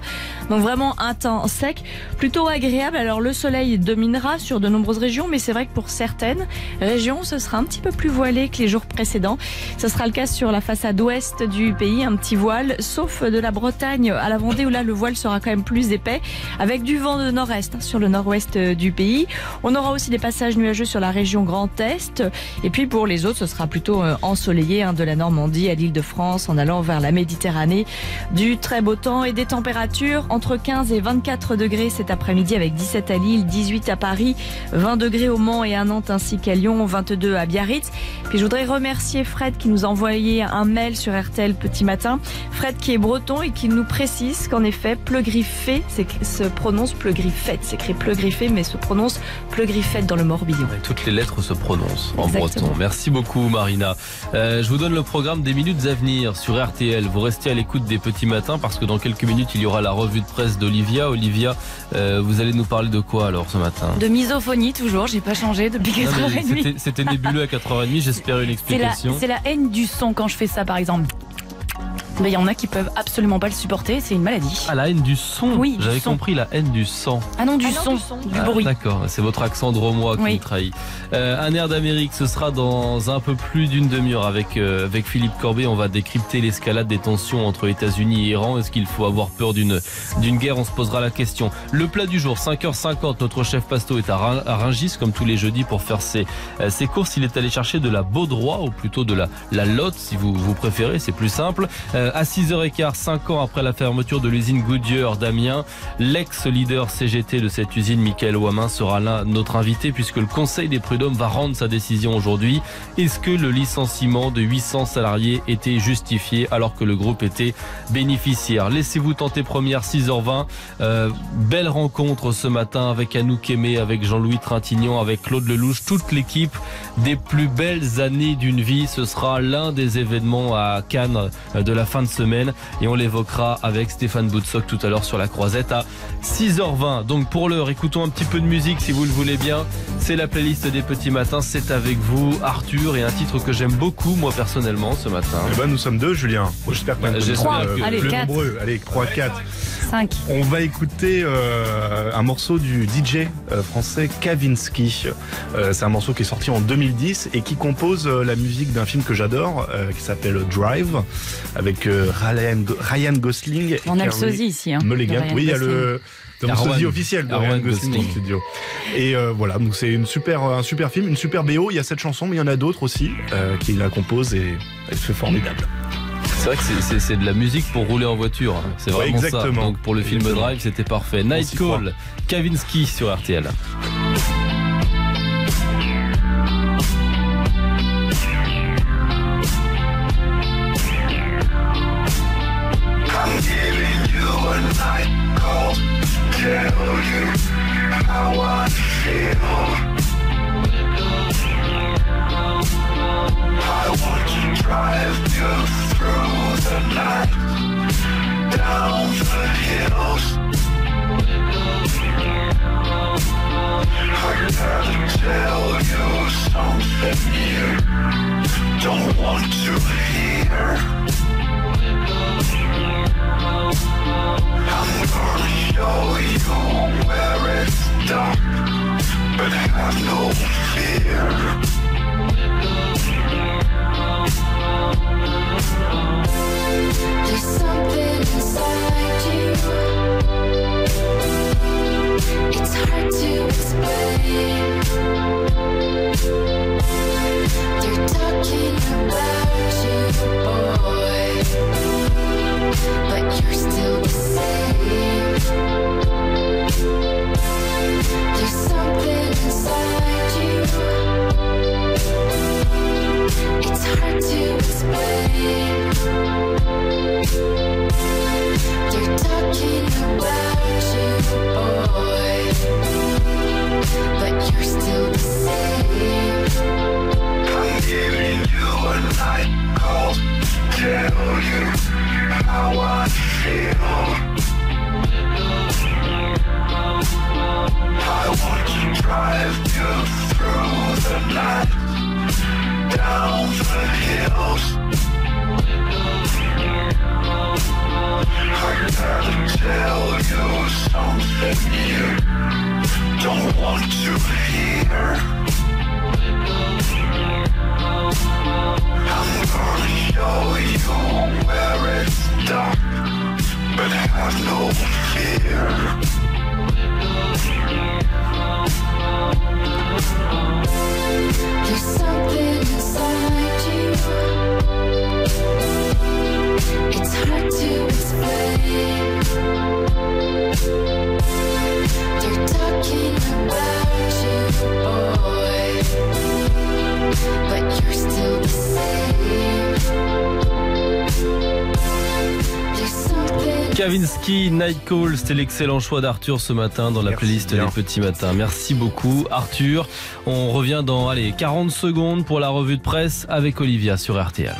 Donc vraiment un temps sec, plutôt agréable. Alors le soleil dominera sur de nombreuses régions, mais c'est vrai que pour certaines régions, ce sera un petit peu plus voilé que les jours précédents. Ce sera le cas sur la façade ouest du pays, un petit voile, sauf de la Bretagne à la Vendée où là le voile sera quand même plus épais, avec du vent de nord-est hein, sur le nord-ouest euh, du pays. On aura aussi des passages nuageux sur la région Grand Est. Et puis pour les autres, ce sera plutôt euh, ensoleillé hein, de la Normandie à l'île de France en allant vers la Méditerranée. Du très beau temps et des températures entre 15 et 24 degrés cet après-midi avec 17 à Lille, 18 à Paris, 20 degrés au Mans et à Nantes ainsi qu'à Lyon, 22 à Biarritz. Puis je voudrais remercier Fred qui nous a envoyé un mail sur RTL petit matin. Fred qui est breton et qui nous précise qu'en effet, pleugriffé c'est- se prononce pleugriffette. C'est écrit pleugriffé mais se prononce pleugriffette dans le Morbihan. Toutes les lettres se prononcent en Exactement. breton. Merci beaucoup Marina. Euh, je vous donne le programme des minutes à venir sur RTL. Vous restez à l'écoute des petits matins parce que dans quelques minutes il y aura la revue de presse d'Olivia. Olivia, euh, vous allez nous parler de quoi alors ce matin? De misophonie toujours, j'ai pas changé depuis Non, mais 4h30. c'était- nébuleux à 4h30, j'espérais une C'est la, explication. c'est la haine du son quand je fais ça par exemple. Il y en a qui peuvent absolument pas le supporter, c'est une maladie. Ah, la haine du son Oui, J'avais compris la haine du sang. Ah non, du son, du Ah, bruit. D'accord, c'est votre accent dromois qui Oui. me trahit. Euh, un air d'Amérique, ce sera dans un peu plus d'une demi-heure avec, euh, avec Philippe Corbet. On va décrypter l'escalade des tensions entre États-Unis et Iran. Est-ce qu'il faut avoir peur d'une d'une guerre? On se posera la question. Le plat du jour, 5h50. Notre chef Pasto est à, Rin- à Rungis, comme tous les jeudis, pour faire ses, euh, ses courses. Il est allé chercher de la Baudroie, ou plutôt de la, la Lotte, si vous, vous préférez. C'est plus simple. Euh, à 6h15, 5 ans après la fermeture de l'usine Goodyear d'Amiens, l'ex-leader CGT de cette usine, Michael Wamin, sera là notre invité puisque le Conseil des prud'hommes va rendre sa décision aujourd'hui. Est-ce que le licenciement de 800 salariés était justifié alors que le groupe était bénéficiaire? Laissez-vous tenter première 6h20. Euh, belle rencontre ce matin avec Anouk Aimé, avec Jean-Louis Trintignant, avec Claude Lelouch, toute l'équipe des plus belles années d'une vie. Ce sera l'un des événements à Cannes de la fin de semaine et on l'évoquera avec Stéphane Boutsock tout à l'heure sur la croisette à 6h20. Donc pour l'heure, écoutons un petit peu de musique si vous le voulez bien. C'est la playlist des petits matins. C'est avec vous, Arthur, et un titre que j'aime beaucoup, moi personnellement, ce matin. Eh ben, nous sommes deux, Julien. J'espère que Bah, j'espère euh, plus quatre. nombreux. Allez, 3, 4. 5. On va écouter euh, un morceau du DJ euh, français Kavinsky. Euh, c'est un morceau qui est sorti en 2010 et qui compose euh, la musique d'un film que j'adore euh, qui s'appelle Drive avec euh, Ryan, Gosling. et On a le sosie ici, hein, Mulligan. de Ryan Oui, il y a Gosling. le sosie officiel de Ryan Gosling, studio. Et euh, voilà, donc c'est une super, un super film, une super BO. Il y a cette chanson, mais il y en a d'autres aussi euh, qui la composent et elle fait formidable. C'est vrai que c'est- de la musique pour rouler en voiture. hein. C'est Ouais, vraiment ça. exactement. Donc pour le film Exactement. Drive, c'était parfait. Night Call, Kavinsky sur RTL. Don't want to hear. I'm gonna show you where it's dark, but have no fear. There's something inside you. It's hard to explain. Night Call, c'était l'excellent choix d'Arthur ce matin dans la playlist bien. Les Petits Matins. Merci beaucoup Arthur. On revient dans allez, 40 secondes pour la revue de presse avec Olivia sur RTL.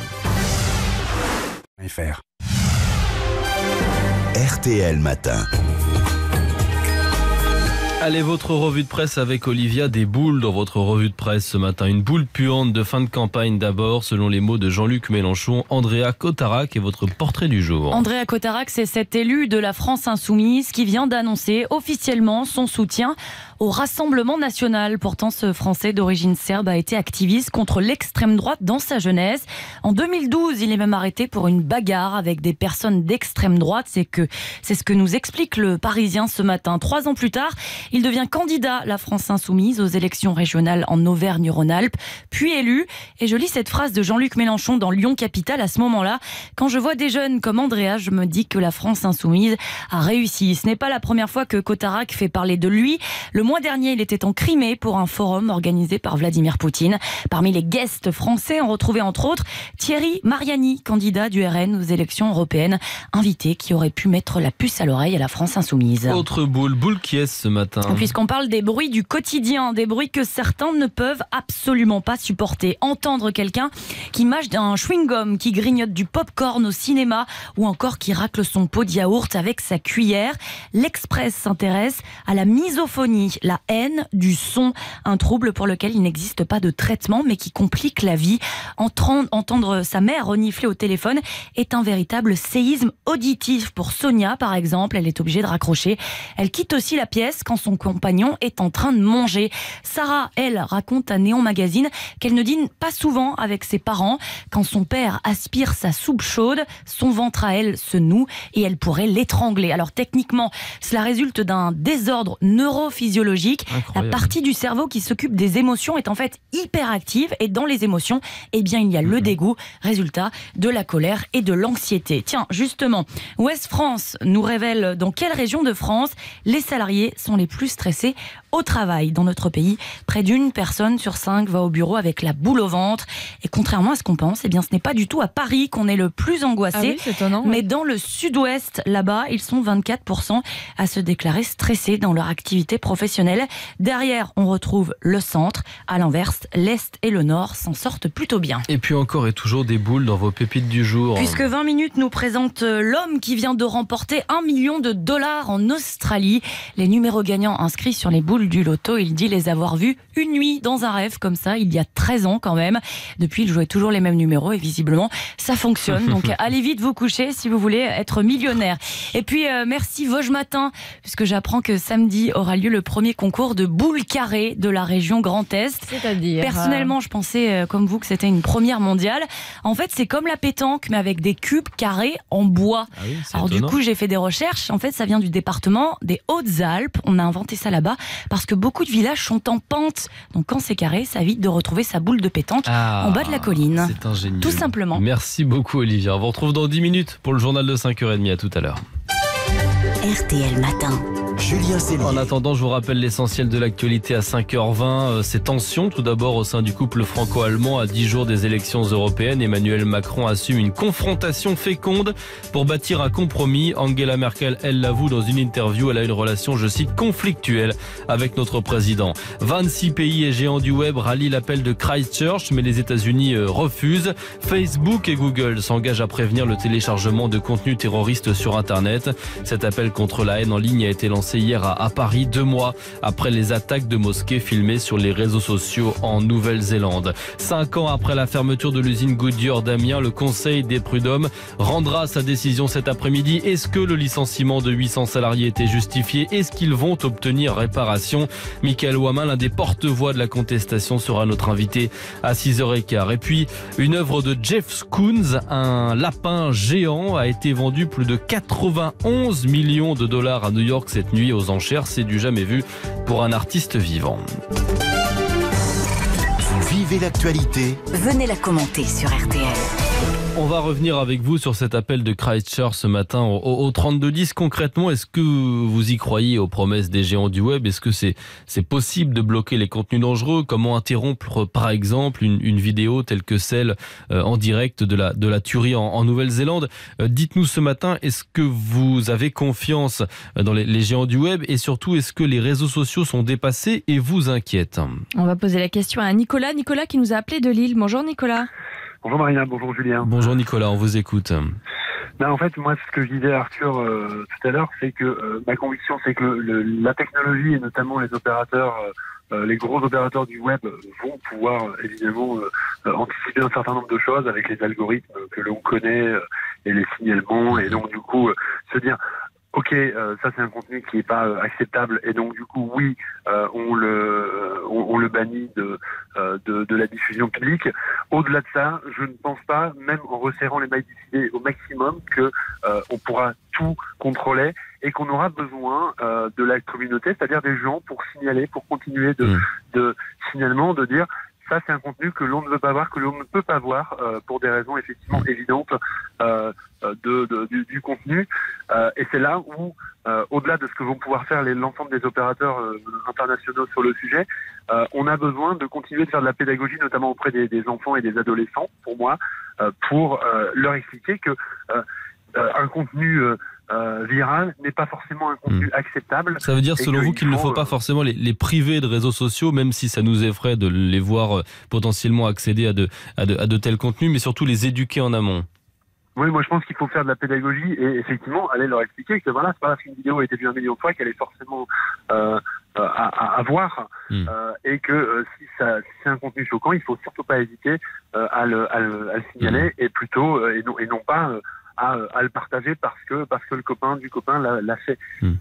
FR. RTL Matin. Allez, votre revue de presse avec Olivia, des boules dans votre revue de presse ce matin. Une boule puante de fin de campagne d'abord, selon les mots de Jean-Luc Mélenchon. Andrea Cotarac est votre portrait du jour. Andrea Cotarac, c'est cet élu de la France insoumise qui vient d'annoncer officiellement son soutien au Rassemblement national. Pourtant, ce Français d'origine serbe a été activiste contre l'extrême droite dans sa jeunesse. En 2012, il est même arrêté pour une bagarre avec des personnes d'extrême droite. C'est que c'est ce que nous explique le Parisien ce matin. Trois ans plus tard, il devient candidat la France insoumise aux élections régionales en Auvergne-Rhône-Alpes, puis élu. Et je lis cette phrase de Jean-Luc Mélenchon dans Lyon Capitale à ce moment-là. Quand je vois des jeunes comme Andrea, je me dis que la France insoumise a réussi. Ce n'est pas la première fois que Cotarac fait parler de lui. Le mois dernier, il était en Crimée pour un forum organisé par Vladimir Poutine. Parmi les guests français, on retrouvait entre autres Thierry Mariani, candidat du RN aux élections européennes, invité qui aurait pu mettre la puce à l'oreille à la France insoumise. Autre boule, boule qui est ce matin Puisqu'on parle des bruits du quotidien, des bruits que certains ne peuvent absolument pas supporter. Entendre quelqu'un qui mâche un chewing-gum, qui grignote du pop-corn au cinéma ou encore qui racle son pot de yaourt avec sa cuillère. L'Express s'intéresse à la misophonie, la haine du son, un trouble pour lequel il n'existe pas de traitement mais qui complique la vie. Entendre sa mère renifler au téléphone est un véritable séisme auditif pour Sonia par exemple. Elle est obligée de raccrocher. Elle quitte aussi la pièce quand son compagnon est en train de manger. Sarah, elle, raconte à Néon Magazine qu'elle ne dîne pas souvent avec ses parents. Quand son père aspire sa soupe chaude, son ventre à elle se noue et elle pourrait l'étrangler. Alors techniquement, cela résulte d'un désordre neurophysiologique. La Incroyable. partie du cerveau qui s'occupe des émotions est en fait hyperactive et dans les émotions, eh bien, il y a le dégoût, résultat de la colère et de l'anxiété. Tiens, justement, Ouest France nous révèle dans quelle région de France les salariés sont les plus stressés au travail. Dans notre pays, près d'une personne sur cinq va au bureau avec la boule au ventre. Et contrairement à ce qu'on pense, eh bien, ce n'est pas du tout à Paris qu'on est le plus angoissé. Ah oui, c'est étonnant, Mais dans le sud-ouest, là-bas, ils sont 24% à se déclarer stressés dans leur activité professionnelle. Derrière, on retrouve le centre. À l'inverse, l'est et le nord s'en sortent plutôt bien. Et puis encore et toujours des boules dans vos pépites du jour. Puisque 20 minutes nous présente euh, l'homme qui vient de remporter un million de dollars en Australie. Les numéros gagnants inscrits sur les boules du loto, il dit les avoir vus une nuit dans un rêve comme ça, il y a 13 ans quand même. Depuis, il jouait toujours les mêmes numéros et visiblement, ça fonctionne. Donc allez vite vous coucher si vous voulez être millionnaire. Et puis, euh, merci Vosges Matin, puisque j'apprends que samedi aura lieu le premier concours de boules carrées de la région Grand Est. C'est-à-dire Personnellement, je pensais, euh, comme vous, que c'était une première mondiale. En fait, c'est comme la pétanque, mais avec des cubes carrés en bois. c'est Alors du coup, j'ai fait des recherches. En fait, ça vient du département des Hautes-Alpes. On a inventé ça là-bas parce que beaucoup de villages sont en pente. Donc quand c'est carré, ça évite de retrouver sa boule de pétanque Ah, en bas de la colline. C'est ingénieux. Tout simplement. Merci beaucoup Olivia. On vous retrouve dans 10 minutes pour le journal de 5h30. À tout à l'heure. RTL Matin. En attendant, je vous rappelle l'essentiel de l'actualité à 5h20. Euh, Ces tensions, tout d'abord au sein du couple franco-allemand à 10 jours des élections européennes. Emmanuel Macron assume une confrontation féconde pour bâtir un compromis. Angela Merkel, elle l'avoue dans une interview, elle a une relation, je cite, conflictuelle avec notre président. 26 pays et géants du web rallient l'appel de Christchurch, mais les États-Unis euh, refusent. Facebook et Google s'engagent à prévenir le téléchargement de contenus terroristes sur Internet. Cet appel contre la haine en ligne a été lancé hier à, Paris, deux mois après les attaques de mosquées filmées sur les réseaux sociaux en Nouvelle-Zélande. Cinq ans après la fermeture de l'usine Goodyear d'Amiens, le Conseil des prud'hommes rendra sa décision cet après-midi. Est-ce que le licenciement de 800 salariés était justifié? Est-ce qu'ils vont obtenir réparation? Michael Wamin, l'un des porte-voix de la contestation, sera notre invité à 6h15. Et puis, une œuvre de Jeff Koons, un lapin géant, a été vendu plus de 91 millions de dollars à New York cette nuit aux enchères. C'est du jamais vu pour un artiste vivant. Vous vivez l'actualité Venez la commenter sur RTL. On va revenir avec vous sur cet appel de Christchurch ce matin au, au 3210. Concrètement, est-ce que vous y croyez aux promesses des géants du web? Est-ce que c'est possible de bloquer les contenus dangereux? Comment interrompre, par exemple, une, vidéo telle que celle euh, en direct de la, de la tuerie en, Nouvelle-Zélande? Euh, Dites-nous ce matin, est-ce que vous avez confiance dans les, les géants du web? Et surtout, est-ce que les réseaux sociaux sont dépassés et vous inquiètent? On va poser la question à Nicolas. Nicolas qui nous a appelé de Lille. Bonjour Nicolas. Bonjour Marina, bonjour Julien. Bonjour Nicolas, on vous écoute. Ben, en fait, moi, ce que je disais à Arthur euh, tout à l'heure, c'est que euh, ma conviction, c'est que le- la technologie et notamment les opérateurs, euh, euh, les gros opérateurs du web vont pouvoir euh, évidemment euh, euh, anticiper un certain nombre de choses avec les algorithmes que l'on connaît euh, et les signalements, et donc du coup euh, se dire. Ok, euh, ça c'est un contenu qui n'est pas euh, acceptable et donc du coup oui, euh, on le euh, on, on le bannit de, euh, de de la diffusion publique. Au-delà de ça, je ne pense pas, même en resserrant les mailles du filet au maximum, que euh, on pourra tout contrôler et qu'on aura besoin euh, de la communauté, c'est-à-dire des gens pour signaler, pour continuer de, de signalement, de dire ça c'est un contenu que l'on ne veut pas voir, que l'on ne peut pas voir euh, pour des raisons effectivement évidentes euh, euh, de, de- du, contenu. Euh, et c'est là où, euh, au-delà de ce que vont pouvoir faire l'ensemble des opérateurs euh, internationaux sur le sujet, on a besoin de continuer de faire de la pédagogie, notamment auprès des, des enfants et des adolescents, pour moi, pour leur expliquer que un contenu euh, euh, viral n'est pas forcément un contenu acceptable. Ça veut dire, selon vous, qu'il ne faut euh, pas forcément les, les priver de réseaux sociaux, même si ça nous effraie de les voir euh, potentiellement accéder à de, à de, à de tels contenus, mais surtout les éduquer en amont. Oui, moi je pense qu'il faut faire de la pédagogie et effectivement aller leur expliquer que voilà, c'est pas parce qu'une vidéo a été vue un million de fois qu'elle est forcément euh, euh, à, à, à voir euh, et que euh, si, ça, si c'est un contenu choquant, il faut surtout pas hésiter euh, à, le, à, le, à le signaler et plutôt euh, et, non, et non pas euh, à, à le partager parce que parce que le copain du copain l'a, fait.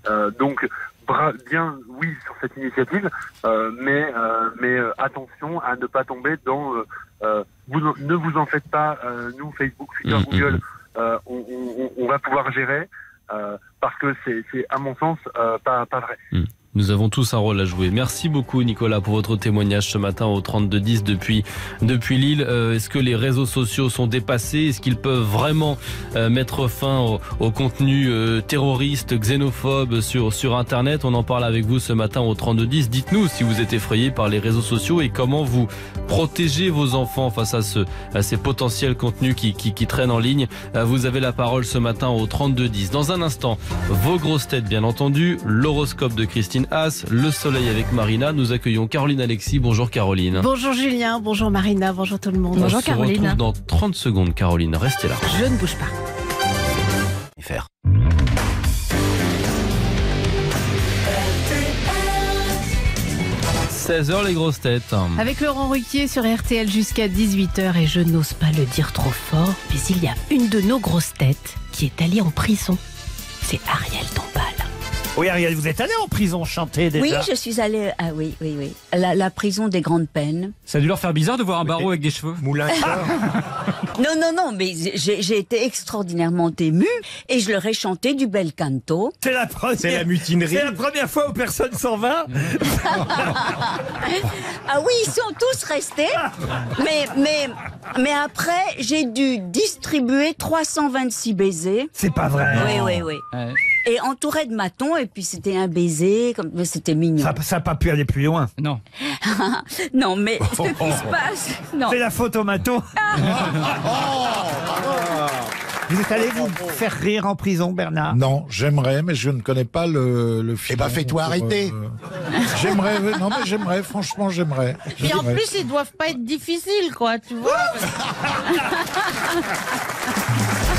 Euh, donc bra- bien oui sur cette initiative, euh, mais euh, mais euh, attention à ne pas tomber dans euh, euh, vous ne vous en faites pas. euh, nous Facebook, Twitter, Mm, Google, euh, on, on- on va pouvoir gérer euh, parce que c'est à mon sens euh, pas pas vrai. Nous avons tous un rôle à jouer. Merci beaucoup Nicolas pour votre témoignage ce matin au 3210 depuis depuis Lille. Euh, Est-ce que les réseaux sociaux sont dépassés? Est-ce qu'ils peuvent vraiment euh, mettre fin au, au contenu euh, terroriste, xénophobe sur sur Internet? On en parle avec vous ce matin au 3210. Dites-nous si vous êtes effrayé par les réseaux sociaux et comment vous protégez vos enfants face à ce à ces potentiels contenus qui qui, qui traînent en ligne. Euh, Vous avez la parole ce matin au 3210. Dans un instant, vos grosses têtes bien entendu, l'horoscope de Christine Haas, le soleil avec Marina. Nous accueillons Caroline Alexis. Bonjour Caroline. Bonjour Julien, bonjour Marina, bonjour tout le monde. On se retrouve dans 30 secondes Caroline. Restez là. Je ne bouge pas. Faire. 16h les grosses têtes. Avec Laurent Ruquier sur RTL jusqu'à 18h et je n'ose pas le dire trop fort, mais il y a une de nos grosses têtes qui est allée en prison. C'est Ariel Dombal. Oui, Ariel, vous êtes allé en prison chanter déjà Oui, je suis allée. Ah oui, oui, oui. La, la prison des grandes peines. Ça a dû leur faire bizarre de voir un barreau avec des cheveux. Moulin Non, non, non, mais j'ai j'ai été extraordinairement émue et je leur ai chanté du bel canto. C'est la première. C'est la mutinerie. C'est la première fois où personne s'en va. Ah oui, ils sont tous restés. Mais, mais, mais après, j'ai dû distribuer 326 baisers. C'est pas vrai. Oui, oui, oui. Et entouré de matons, et puis c'était un baiser, comme c'était mignon. Ça n'a pas pu aller plus loin. Non. non, mais ce qui se passe. Non. C'est la faute au maton. Vous êtes allé vous faire rire en prison, Bernard? Non, j'aimerais, mais je ne connais pas le, le film. Eh ben, fais-toi pour, arrêter. euh, j'aimerais, oui, non mais j'aimerais, franchement j'aimerais. Puis en J'aimerais. plus, ils doivent pas être difficiles, quoi, tu vois.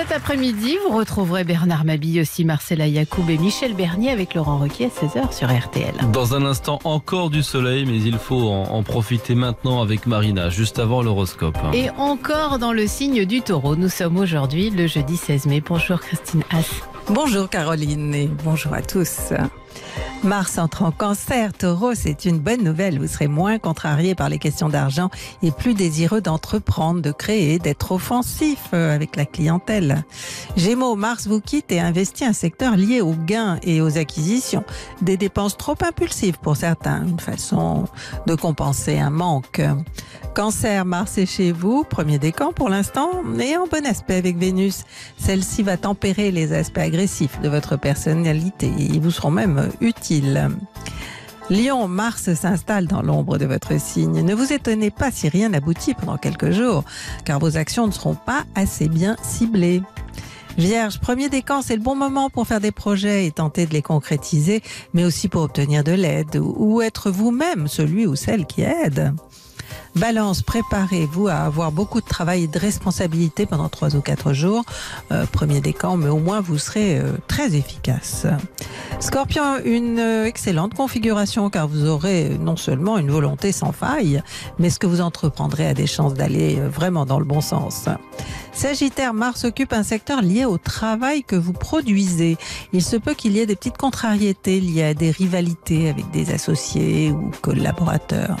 Cet après-midi, vous retrouverez Bernard Mabille, aussi Marcella Yacoub et Michel Bernier avec Laurent Requier à 16h sur RTL. Dans un instant, encore du soleil, mais il faut en, en profiter maintenant avec Marina, juste avant l'horoscope. Et encore dans le signe du taureau, nous sommes aujourd'hui le jeudi 16 mai. Bonjour Christine Haas. Bonjour Caroline et bonjour à tous. Mars entre en cancer, taureau, c'est une bonne nouvelle. Vous serez moins contrarié par les questions d'argent et plus désireux d'entreprendre, de créer, d'être offensif euh, avec la clientèle. Gémeaux, Mars vous quitte et investit un secteur lié aux gains et aux acquisitions. Des dépenses trop impulsives pour certains, une façon de compenser un manque. Cancer, Mars est chez vous, premier décan pour l'instant, et en bon aspect avec Vénus. Celle-ci va tempérer les aspects agressifs de votre personnalité. Ils vous seront même utiles. Lion, Mars s'installe dans l'ombre de votre signe. Ne vous étonnez pas si rien n'aboutit pendant quelques jours, car vos actions ne seront pas assez bien ciblées. Vierge, premier décan, c'est le bon moment pour faire des projets et tenter de les concrétiser, mais aussi pour obtenir de l'aide ou être vous-même celui ou celle qui aide. Balance, préparez-vous à avoir beaucoup de travail et de responsabilité pendant trois ou quatre jours. Euh, premier décan, mais au moins vous serez euh, très efficace. Scorpion, une euh, excellente configuration car vous aurez non seulement une volonté sans faille, mais ce que vous entreprendrez a des chances d'aller euh, vraiment dans le bon sens. Sagittaire, Mars occupe un secteur lié au travail que vous produisez. Il se peut qu'il y ait des petites contrariétés liées à des rivalités avec des associés ou collaborateurs.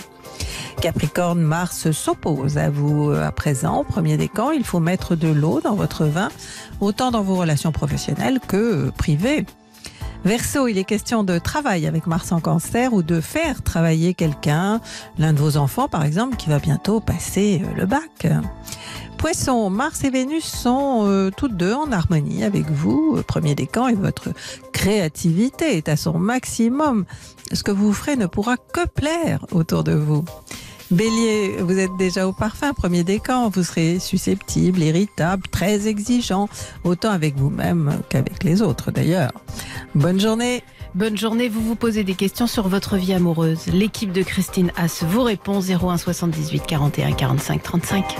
Capricorne, Mars s'oppose à vous à présent. Premier décan, il faut mettre de l'eau dans votre vin, autant dans vos relations professionnelles que privées. Verseau, il est question de travail avec Mars en cancer ou de faire travailler quelqu'un, l'un de vos enfants par exemple, qui va bientôt passer euh, le bac. Poisson, Mars et Vénus sont euh, toutes deux en harmonie avec vous, euh, premier décan, et votre créativité est à son maximum. Ce que vous ferez ne pourra que plaire autour de vous. Bélier, vous êtes déjà au parfum, premier décan, vous serez susceptible, irritable, très exigeant, autant avec vous-même qu'avec les autres d'ailleurs. Bonne journée Bonne journée, vous vous posez des questions sur votre vie amoureuse. L'équipe de Christine Haas vous répond 01 78 41 45 35.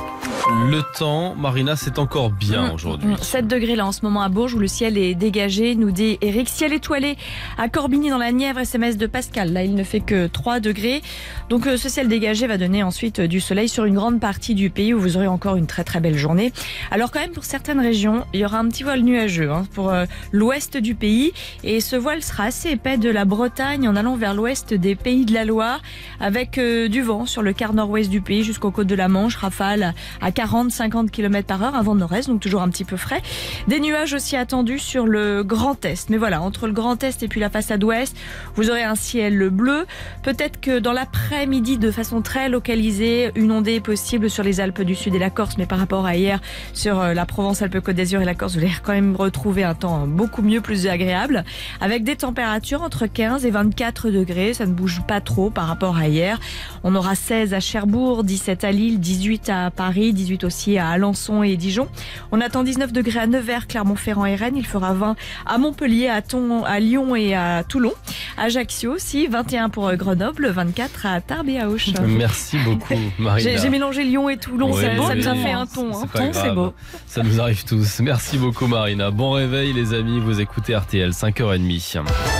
Le temps, Marina, c'est encore bien aujourd'hui. 7 degrés là en ce moment à Bourges où le ciel est dégagé, nous dit Eric. Ciel étoilé à Corbigny dans la Nièvre, SMS de Pascal. Là, il ne fait que 3 degrés. Donc euh, ce ciel dégagé va donner ensuite euh, du soleil sur une grande partie du pays où vous aurez encore une très très belle journée. Alors quand même pour certaines régions, il y aura un petit voile nuageux hein, pour euh, l'ouest du pays et ce voile sera assez épais de la Bretagne en allant vers l'ouest des pays de la Loire avec euh, du vent sur le quart nord-ouest du pays jusqu'aux côtes de la Manche, rafale à 40-50 km par heure, un vent de nord-est, donc toujours un petit peu frais. Des nuages aussi attendus sur le Grand Est. Mais voilà, entre le Grand Est et puis la façade ouest, vous aurez un ciel bleu. Peut-être que dans l'après-midi, de façon très localisée, une ondée est possible sur les Alpes du Sud et la Corse, mais par rapport à hier, sur euh, la Provence-Alpes-Côte d'Azur et la Corse, vous allez quand même retrouver un temps beaucoup mieux, plus agréable, avec des températures entre 15 et 24 degrés. Ça ne bouge pas trop par rapport à hier. On aura 16 à Cherbourg, 17 à Lille, 18 à Paris, 18 aussi à Alençon et Dijon. On attend 19 degrés à Nevers, Clermont-Ferrand et Rennes. Il fera 20 à Montpellier, à, Thon, à Lyon et à Toulon. Ajaccio aussi, 21 pour Grenoble, 24 à Tarbes et à Auch. Merci beaucoup, Marina. J'ai mélangé Lyon et Toulon, Ouais, ça, nous a fait un ton. hein. Ton, c'est beau. Ça nous arrive tous. Merci beaucoup, Marina. Bon réveil, les amis. Vous écoutez RTL, 5h30.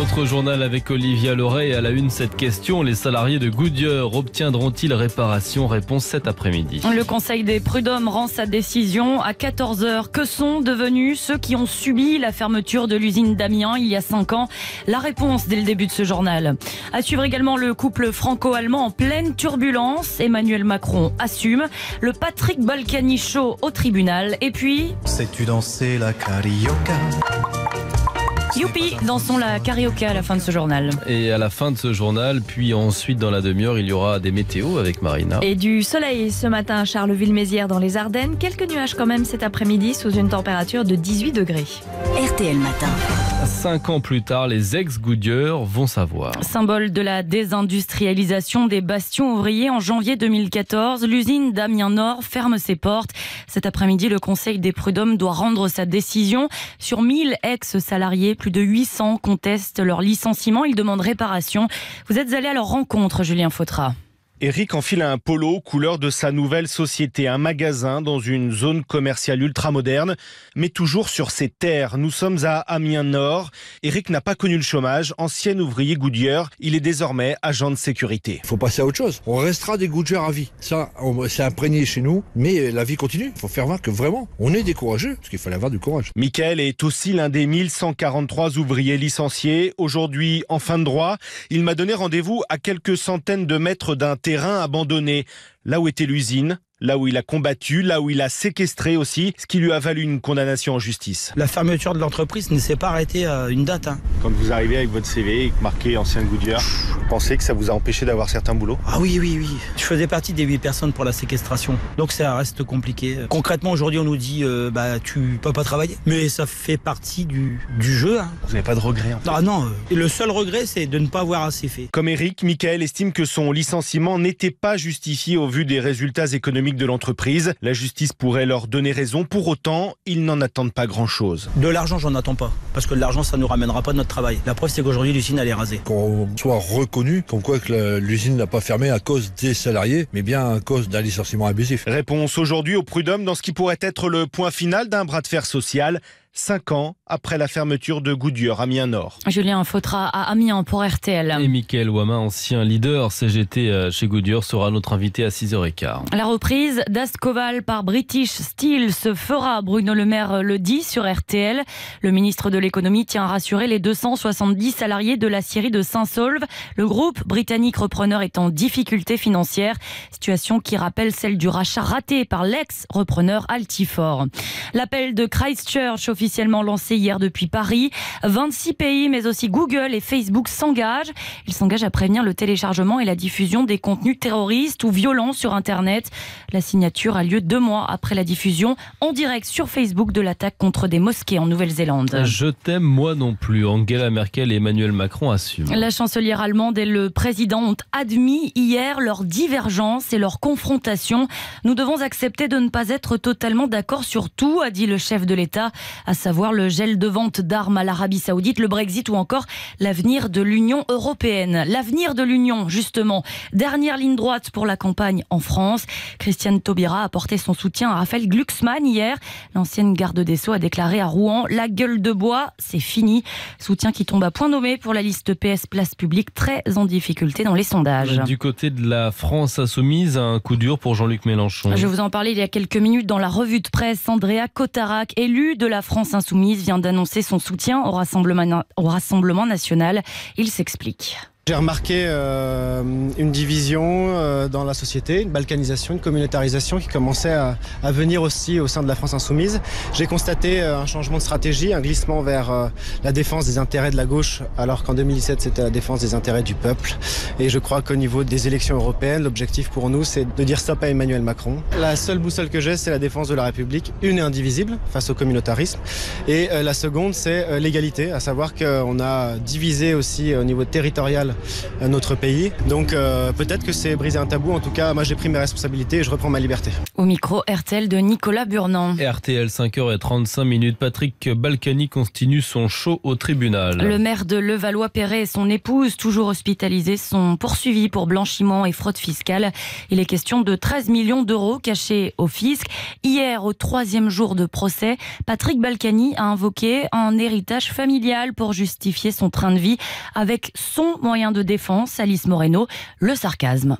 Votre journal avec Olivia Loret et à la une cette question. Les salariés de Goodyear obtiendront-ils réparation? Réponse cet après-midi. Le Conseil des prud'hommes rend sa décision à 14h. Que sont devenus ceux qui ont subi la fermeture de l'usine d'Amiens il y a 5 ans? La réponse dès le début de ce journal. À suivre également le couple franco-allemand en pleine turbulence. Emmanuel Macron assume. Le Patrick Balkany Show au tribunal. Et puis... Sais-tu danser la carioca Youpi, dansons la karaoke à la fin de ce journal. Et à la fin de ce journal, puis ensuite dans la demi-heure, il y aura des météos avec Marina. Et du soleil ce matin à Charleville-Mézières dans les Ardennes. Quelques nuages quand même cet après-midi sous une température de 18 degrés. RTL Matin. Cinq ans plus tard, les ex-Goodyear vont savoir. Symbole de la désindustrialisation des bastions ouvriers en janvier 2014, l'usine d'Amiens Nord ferme ses portes. Cet après-midi, le Conseil des prud'hommes doit rendre sa décision. Sur 1000 ex-salariés, plus de 800 contestent leur licenciement. Ils demandent réparation. Vous êtes allé à leur rencontre, Julien Fautra. Eric enfile un polo couleur de sa nouvelle société, un magasin dans une zone commerciale ultra moderne, mais toujours sur ses terres. Nous sommes à Amiens Nord. Eric n'a pas connu le chômage, ancien ouvrier Goodyear, il est désormais agent de sécurité. Il faut passer à autre chose. On restera des Goodyear à vie. Ça, c'est imprégné chez nous, mais la vie continue. Il faut faire voir que vraiment, on est décourageux, parce qu'il fallait avoir du courage. Michael est aussi l'un des 1143 ouvriers licenciés. Aujourd'hui, en fin de droit, il m'a donné rendez-vous à quelques centaines de mètres d'un terrain abandonné, là où était l'usine, là où il a combattu, là où il a séquestré aussi, ce qui lui a valu une condamnation en justice. La fermeture de l'entreprise ne s'est pas arrêtée à une date. hein. Quand vous arrivez avec votre CV marqué ancien Goodyear, vous pensez que ça vous a empêché d'avoir certains boulots? Ah oui, oui, oui. Je faisais partie des 8 personnes pour la séquestration. Donc ça reste compliqué. Concrètement, aujourd'hui, on nous dit euh, bah tu peux pas travailler. Mais ça fait partie du, du jeu. hein. Vous n'avez pas de regrets en fait? Ah non, euh, et le seul regret, c'est de ne pas avoir assez fait. Comme Eric, Michael estime que son licenciement n'était pas justifié au vu des résultats économiques de l'entreprise. La justice pourrait leur donner raison. Pour autant, ils n'en attendent pas grand-chose. De l'argent, j'en attends pas. Parce que de l'argent, ça nous ramènera pas de notre travail. La preuve, c'est qu'aujourd'hui, l'usine, elle est rasée. Qu'on soit reconnu comme quoi que l'usine n'a pas fermé à cause des salariés, mais bien à cause d'un licenciement abusif. Réponse aujourd'hui au prud'homme dans ce qui pourrait être le point final d'un bras de fer social. Cinq ans après la fermeture de Goodyear, Amiens Nord. Julien Fautra à Amiens pour RTL. Et Michael Wama, ancien leader CGT euh, chez Goodyear, sera notre invité à 6h15. La reprise d'Ascoval par British Steel se fera, Bruno Le Maire le dit sur RTL. Le ministre de l'économie tient à rassurer les 270 salariés de la scierie de Saint-Saulve. Le groupe britannique repreneur est en difficulté financière, situation qui rappelle celle du rachat raté par l'ex-repreneur Altifort. L'appel de Christchurch officiellement lancé hier depuis Paris. 26 pays, mais aussi Google et Facebook s'engagent. Ils s'engagent à prévenir le téléchargement et la diffusion des contenus terroristes ou violents sur Internet. La signature a lieu deux mois après la diffusion en direct sur Facebook de l'attaque contre des mosquées en Nouvelle-Zélande. Je t'aime moi non plus. Angela Merkel et Emmanuel Macron assument. La chancelière allemande et le président ont admis hier leur divergence et leur confrontation. Nous devons accepter de ne pas être totalement d'accord sur tout, a dit le chef de l'État, à savoir le gel de vente d'armes à l'Arabie saoudite, le Brexit ou encore l'avenir de l'Union européenne. L'avenir de l'Union, justement. Dernière ligne droite pour la campagne en France. Christiane Taubira a apporté son soutien à Raphaël Glucksmann hier. L'ancienne garde des Sceaux a déclaré à Rouen La gueule de bois, c'est fini. Soutien qui tombe à point nommé pour la liste PS Place Publique, très en difficulté dans les sondages. Du côté de la France insoumise, un coup dur pour Jean-Luc Mélenchon. Je vous en parlais il y a quelques minutes dans la revue de presse. Andrea Cotarac, élue de la France Insoumise, vient d'annoncer son soutien au Rassemblement, national. Il s'explique. J'ai remarqué euh, une division euh, dans la société, une balkanisation, une communautarisation qui commençait à, à venir aussi au sein de la France insoumise. J'ai constaté euh, un changement de stratégie, un glissement vers euh, la défense des intérêts de la gauche, alors qu'en 2017 c'était la défense des intérêts du peuple. Et je crois qu'au niveau des élections européennes, l'objectif pour nous c'est de dire stop à Emmanuel Macron. La seule boussole que j'ai c'est la défense de la République, une et indivisible face au communautarisme. Et euh, la seconde c'est l'égalité, à savoir qu'on a divisé aussi au niveau territorial notre pays. Donc euh, peut-être que c'est briser un tabou. En tout cas, moi j'ai pris mes responsabilités et je reprends ma liberté. Au micro RTL de Nicolas Burnand. RTL 5h35 minutes. Patrick Balkany continue son show au tribunal. Le maire de Levallois-Perret et son épouse, toujours hospitalisés, sont poursuivis pour blanchiment et fraude fiscale. Il est question de 13 millions d'euros cachés au fisc. Hier, au troisième jour de procès, Patrick Balkany a invoqué un héritage familial pour justifier son train de vie avec son moyen de défense, Alice Moreno, le sarcasme.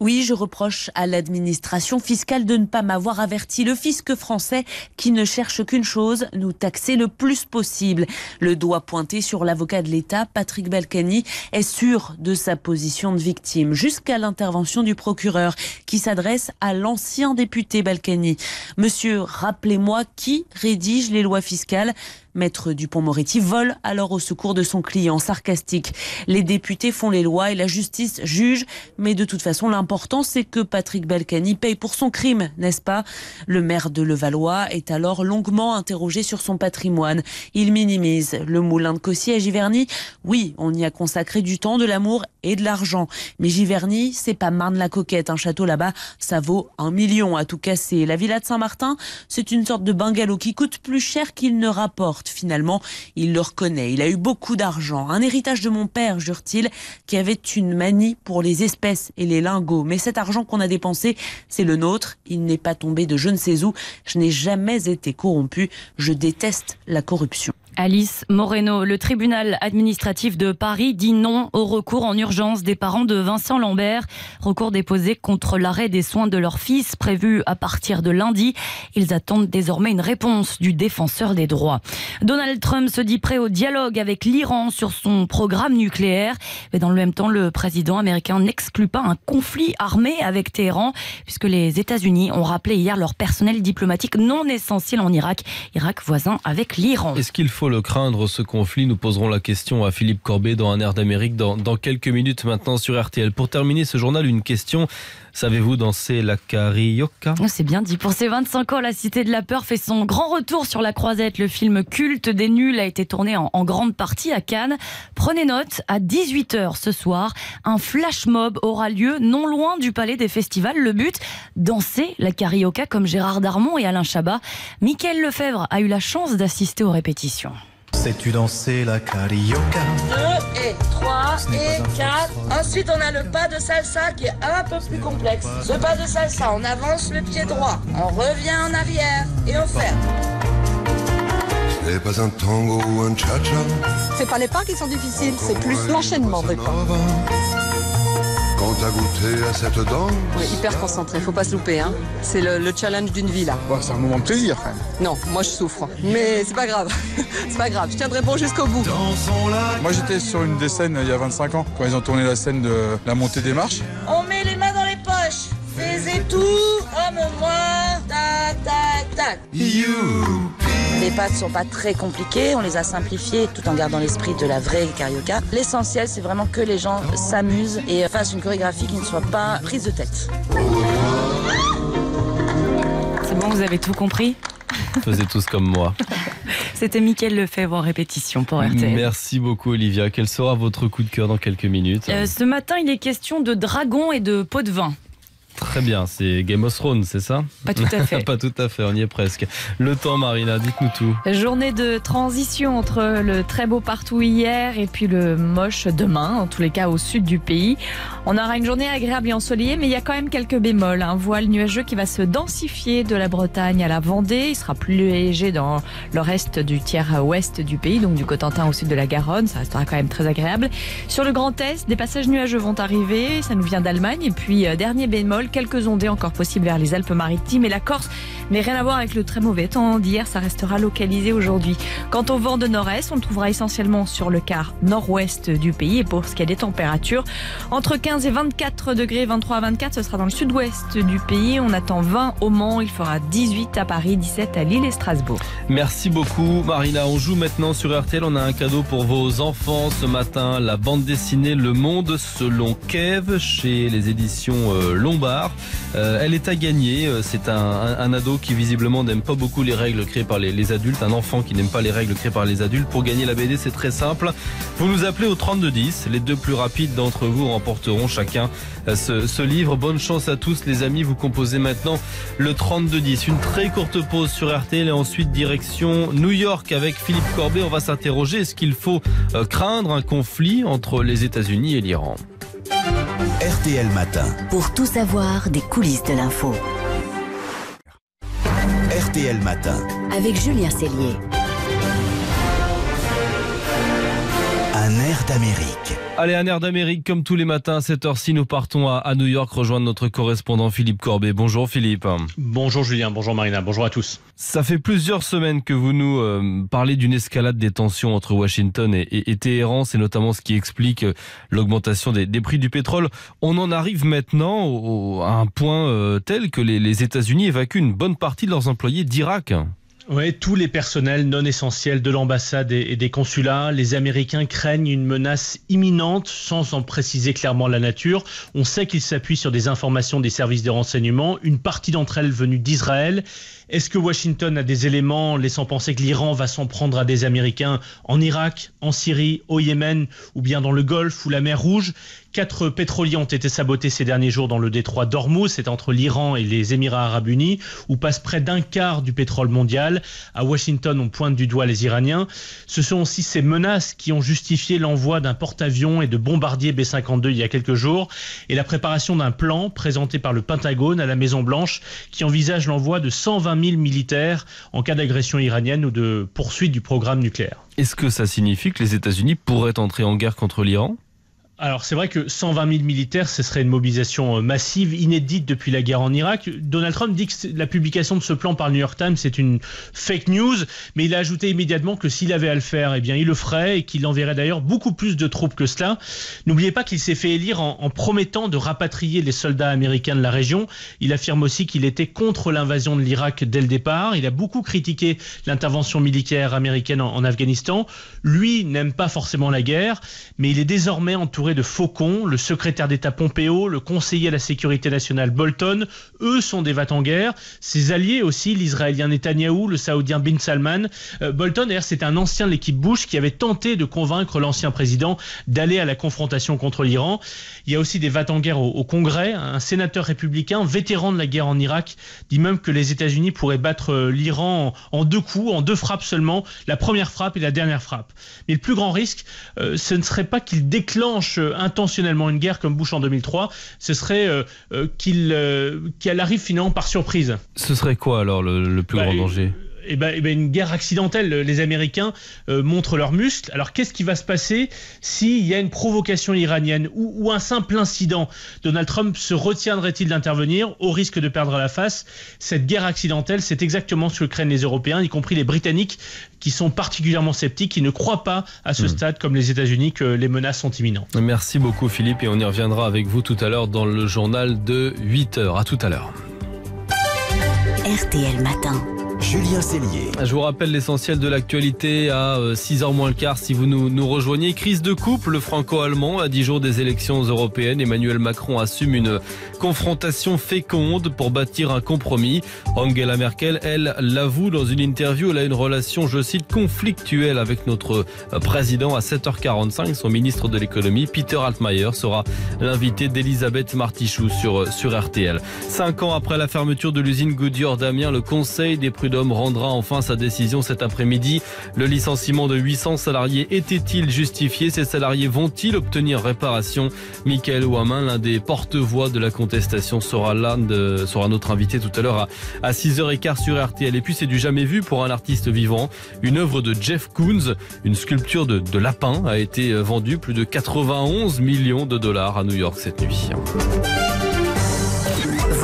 Oui, je reproche à l'administration fiscale de ne pas m'avoir averti. Le fisc français qui ne cherche qu'une chose, nous taxer le plus possible. Le doigt pointé sur l'avocat de l'État, Patrick Balkany, est sûr de sa position de victime jusqu'à l'intervention du procureur qui s'adresse à l'ancien député Balkany. Monsieur, rappelez-moi qui rédige les lois fiscales Maître Dupont-Moretti vole alors au secours de son client sarcastique. Les députés font les lois et la justice juge, mais de toute façon, l'important, c'est que Patrick Balkany paye pour son crime, n'est-ce pas? Le maire de Levallois est alors longuement interrogé sur son patrimoine. Il minimise le moulin de Cossy à Giverny. Oui, on y a consacré du temps, de l'amour et de l'argent. Mais Giverny, c'est pas Marne-la-Coquette. Un château là-bas, ça vaut un million à tout casser. La villa de Saint-Martin, c'est une sorte de bungalow qui coûte plus cher qu'il ne rapporte. Finalement, il le reconnaît. Il a eu beaucoup d'argent. Un héritage de mon père, jure-t-il, qui avait une manie pour les espèces et les lingots. Mais cet argent qu'on a dépensé, c'est le nôtre. Il n'est pas tombé de je ne sais où. Je n'ai jamais été corrompu. Je déteste la corruption. Alice Moreno, le tribunal administratif de Paris dit non au recours en urgence des parents de Vincent Lambert. Recours déposé contre l'arrêt des soins de leur fils prévu à partir de lundi. Ils attendent désormais une réponse du défenseur des droits. Donald Trump se dit prêt au dialogue avec l'Iran sur son programme nucléaire. Mais dans le même temps, le président américain n'exclut pas un conflit armé avec Téhéran puisque les États-Unis ont rappelé hier leur personnel diplomatique non essentiel en Irak. Irak voisin avec l'Iran. Le craindre ce conflit? Nous poserons la question à Philippe Corbet dans un air d'Amérique dans, dans quelques minutes maintenant sur RTL. Pour terminer ce journal, une question. Savez-vous danser la carioca? Oh, C'est bien dit. Pour ses 25 ans, la Cité de la Peur fait son grand retour sur la croisette. Le film culte des nuls a été tourné en, en grande partie à Cannes. Prenez note, à 18h ce soir, un flash mob aura lieu non loin du palais des festivals. Le but, danser la carioca comme Gérard Darmon et Alain Chabat. Michael Lefebvre a eu la chance d'assister aux répétitions. Sais-tu danser la carioca? 2 et 3 Ce n'est et pas un 4. Ensuite, on a le pas de salsa qui est un peu plus complexe. Ce pas de salsa, on avance le pied droit, on revient en arrière et on ferme. Ce n'est pas un tango ou un cha-cha. C'est pas les pas qui sont difficiles, c'est plus l'enchaînement des pas. Quand t'as goûté à cette danse, On est hyper concentré, faut pas se louper. Hein. C'est le, le challenge d'une vie là. c'est un moment de plaisir quand même. Non, moi je souffre. Mais c'est pas grave. c'est pas grave, je tiendrai bon jusqu'au bout. Moi j'étais sur une des scènes il y a 25 ans, quand ils ont tourné la scène de la montée des marches. On met les mains dans les poches. Faisez tout comme moi. Tac, tac, tac. Les pas ne sont pas très compliquées, on les a simplifiées tout en gardant l'esprit de la vraie carioca. L'essentiel, c'est vraiment que les gens s'amusent et fassent une chorégraphie qui ne soit pas prise de tête. C'est bon, vous avez tout compris? Faisez tous comme moi. C'était Michael Lefebvre en répétition pour RTL. Merci beaucoup Olivia. Quel sera votre coup de cœur dans quelques minutes? Euh, ce matin, il est question de dragon et de pot de vin. Très bien, c'est Game of Thrones, c'est ça? Pas tout à fait. Pas tout à fait, on y est presque. Le temps Marina, dites-nous tout. Journée de transition entre le très beau partout hier et puis le moche demain, en tous les cas au sud du pays. On aura une journée agréable et ensoleillée, mais il y a quand même quelques bémols. Un voile nuageux qui va se densifier de la Bretagne à la Vendée. Il sera plus léger dans le reste du tiers ouest du pays, donc du Cotentin au sud de la Garonne. Ça restera quand même très agréable. Sur le Grand Est, des passages nuageux vont arriver. Ça nous vient d'Allemagne. Et puis, euh, dernier bémol, quelques ondées encore possibles vers les Alpes-Maritimes et la Corse. Mais rien à voir avec le très mauvais temps d'hier. Ça restera localisé aujourd'hui. Quant au vent de nord-est, on le trouvera essentiellement sur le quart nord-ouest du pays. Et pour ce qui est des températures, entre 15 et 24 degrés, 23 à 24, ce sera dans le sud-ouest du pays. On attend 20 au Mans. Il fera 18 à Paris, 17 à Lille et Strasbourg. Merci beaucoup Marina. On joue maintenant sur RTL. On a un cadeau pour vos enfants ce matin. La bande dessinée Le Monde selon Kev chez les éditions euh, Euh, elle est à gagner. Euh, C'est un, un- ado qui visiblement n'aime pas beaucoup les règles créées par les, les adultes. Un enfant qui n'aime pas les règles créées par les adultes. Pour gagner la BD, c'est très simple. Vous nous appelez au 3210. Les deux plus rapides d'entre vous remporteront chacun euh, ce, ce livre. Bonne chance à tous les amis. Vous composez maintenant le 3210. Une très courte pause sur RTL et ensuite direction New York avec Philippe Corbet. On va s'interroger. Est-ce qu'il faut euh, craindre un conflit entre les États-Unis et l'Iran? RTL Matin. Pour tout savoir des coulisses de l'info. RTL Matin. Avec Julien Cellier. Un air d'Amérique. Allez, un air d'Amérique comme tous les matins à cette heure-ci. Nous partons à, à New York rejoindre notre correspondant Philippe Corbet. Bonjour Philippe. Bonjour Julien, bonjour Marina, bonjour à tous. Ça fait plusieurs semaines que vous nous euh, parlez d'une escalade des tensions entre Washington et, et- et Téhéran. C'est notamment ce qui explique euh, l'augmentation des, des prix du pétrole. On en arrive maintenant au- au- à un point euh, tel que les, les États-Unis évacuent une bonne partie de leurs employés d'Irak. Oui, tous les personnels non essentiels de l'ambassade et des consulats, les Américains craignent une menace imminente sans en préciser clairement la nature. On sait qu'ils s'appuient sur des informations des services de renseignement, une partie d'entre elles venues d'Israël. Est-ce que Washington a des éléments laissant penser que l'Iran va s'en prendre à des Américains en Irak, en Syrie, au Yémen ou bien dans le Golfe ou la mer Rouge? Quatre pétroliers ont été sabotés ces derniers jours dans le détroit d'Ormuz, c'est entre l'Iran et les Émirats arabes unis, où passe près d'un quart du pétrole mondial. À Washington, on pointe du doigt les Iraniens. Ce sont aussi ces menaces qui ont justifié l'envoi d'un porte-avions et de bombardiers B-52 il y a quelques jours, et la préparation d'un plan présenté par le Pentagone à la Maison-Blanche qui envisage l'envoi de 120 000 militaires en cas d'agression iranienne ou de poursuite du programme nucléaire. Est-ce que ça signifie que les États-Unis pourraient entrer en guerre contre l'Iran? Alors c'est vrai que 120 000 militaires, ce serait une mobilisation euh, massive, inédite depuis la guerre en Irak. Donald Trump dit que la publication de ce plan par le New York Times c'est une fake news, mais il a ajouté immédiatement que s'il avait à le faire, eh bien il le ferait et qu'il enverrait d'ailleurs beaucoup plus de troupes que cela. N'oubliez pas qu'il s'est fait élire en, promettant de rapatrier les soldats américains de la région. Il affirme aussi qu'il était contre l'invasion de l'Irak dès le départ. Il a beaucoup critiqué l'intervention militaire américaine en, en Afghanistan. Lui n'aime pas forcément la guerre, mais il est désormais entouré de Faucon, le secrétaire d'État Pompeo, le conseiller à la sécurité nationale Bolton, eux sont des vats en guerre. Ses alliés aussi, l'Israélien Netanyahou, le Saoudien Bin Salman. Euh, Bolton, c'est un ancien de l'équipe Bush qui avait tenté de convaincre l'ancien président d'aller à la confrontation contre l'Iran. Il y a aussi des vats en guerre au, Congrès. Un sénateur républicain, vétéran de la guerre en Irak, dit même que les États-Unis pourraient battre euh, l'Iran en, en, deux coups, en deux frappes seulement, la première frappe et la dernière frappe. Mais le plus grand risque, euh, ce ne serait pas qu'il déclenche intentionnellement une guerre comme Bush en 2003, ce serait euh, euh, qu'il euh, qu'elle arrive finalement par surprise. Ce serait quoi alors le, le plus bah, grand danger? Eh ben, eh ben, une guerre accidentelle. Les Américains euh, montrent leurs muscles. Alors qu'est-ce qui va se passer s'il y a une provocation iranienne ou, ou, un simple incident? Donald Trump se retiendrait-il d'intervenir au risque de perdre la face? Cette guerre accidentelle, c'est exactement ce que craignent les Européens, y compris les Britanniques, qui sont particulièrement sceptiques, qui ne croient pas à ce mmh. stade, comme les États-Unis, que les menaces sont imminentes. Merci beaucoup Philippe et on y reviendra avec vous tout à l'heure dans le journal de 8 heures. À tout à l'heure. RTL Matin. Julien Cellier. Je vous rappelle l'essentiel de l'actualité à 6h moins le quart si vous nous, rejoignez. Crise de couple franco-allemand à 10 jours des élections européennes. Emmanuel Macron assume une confrontation féconde pour bâtir un compromis. Angela Merkel, elle, l'avoue dans une interview, elle a une relation, je cite, conflictuelle avec notre président à 7h45. Son ministre de l'économie, Peter Altmaier, sera l'invité d'Elisabeth Martichoux sur, sur RTL. Cinq ans après la fermeture de l'usine Goodyear d'Amiens, le Conseil des prud'hommes rendra enfin sa décision cet après-midi. Le licenciement de 800 salariés était-il justifié? Ces salariés vont-ils obtenir réparation? Michael Ouamin, l'un des porte-voix de la contestation, sera là, sera notre invité tout à l'heure à, à 6h15 sur RTL. Et puis c'est du jamais vu pour un artiste vivant. Une œuvre de Jeff Koons, une sculpture de, de lapin, a été vendue plus de 91 millions de dollars à New York cette nuit.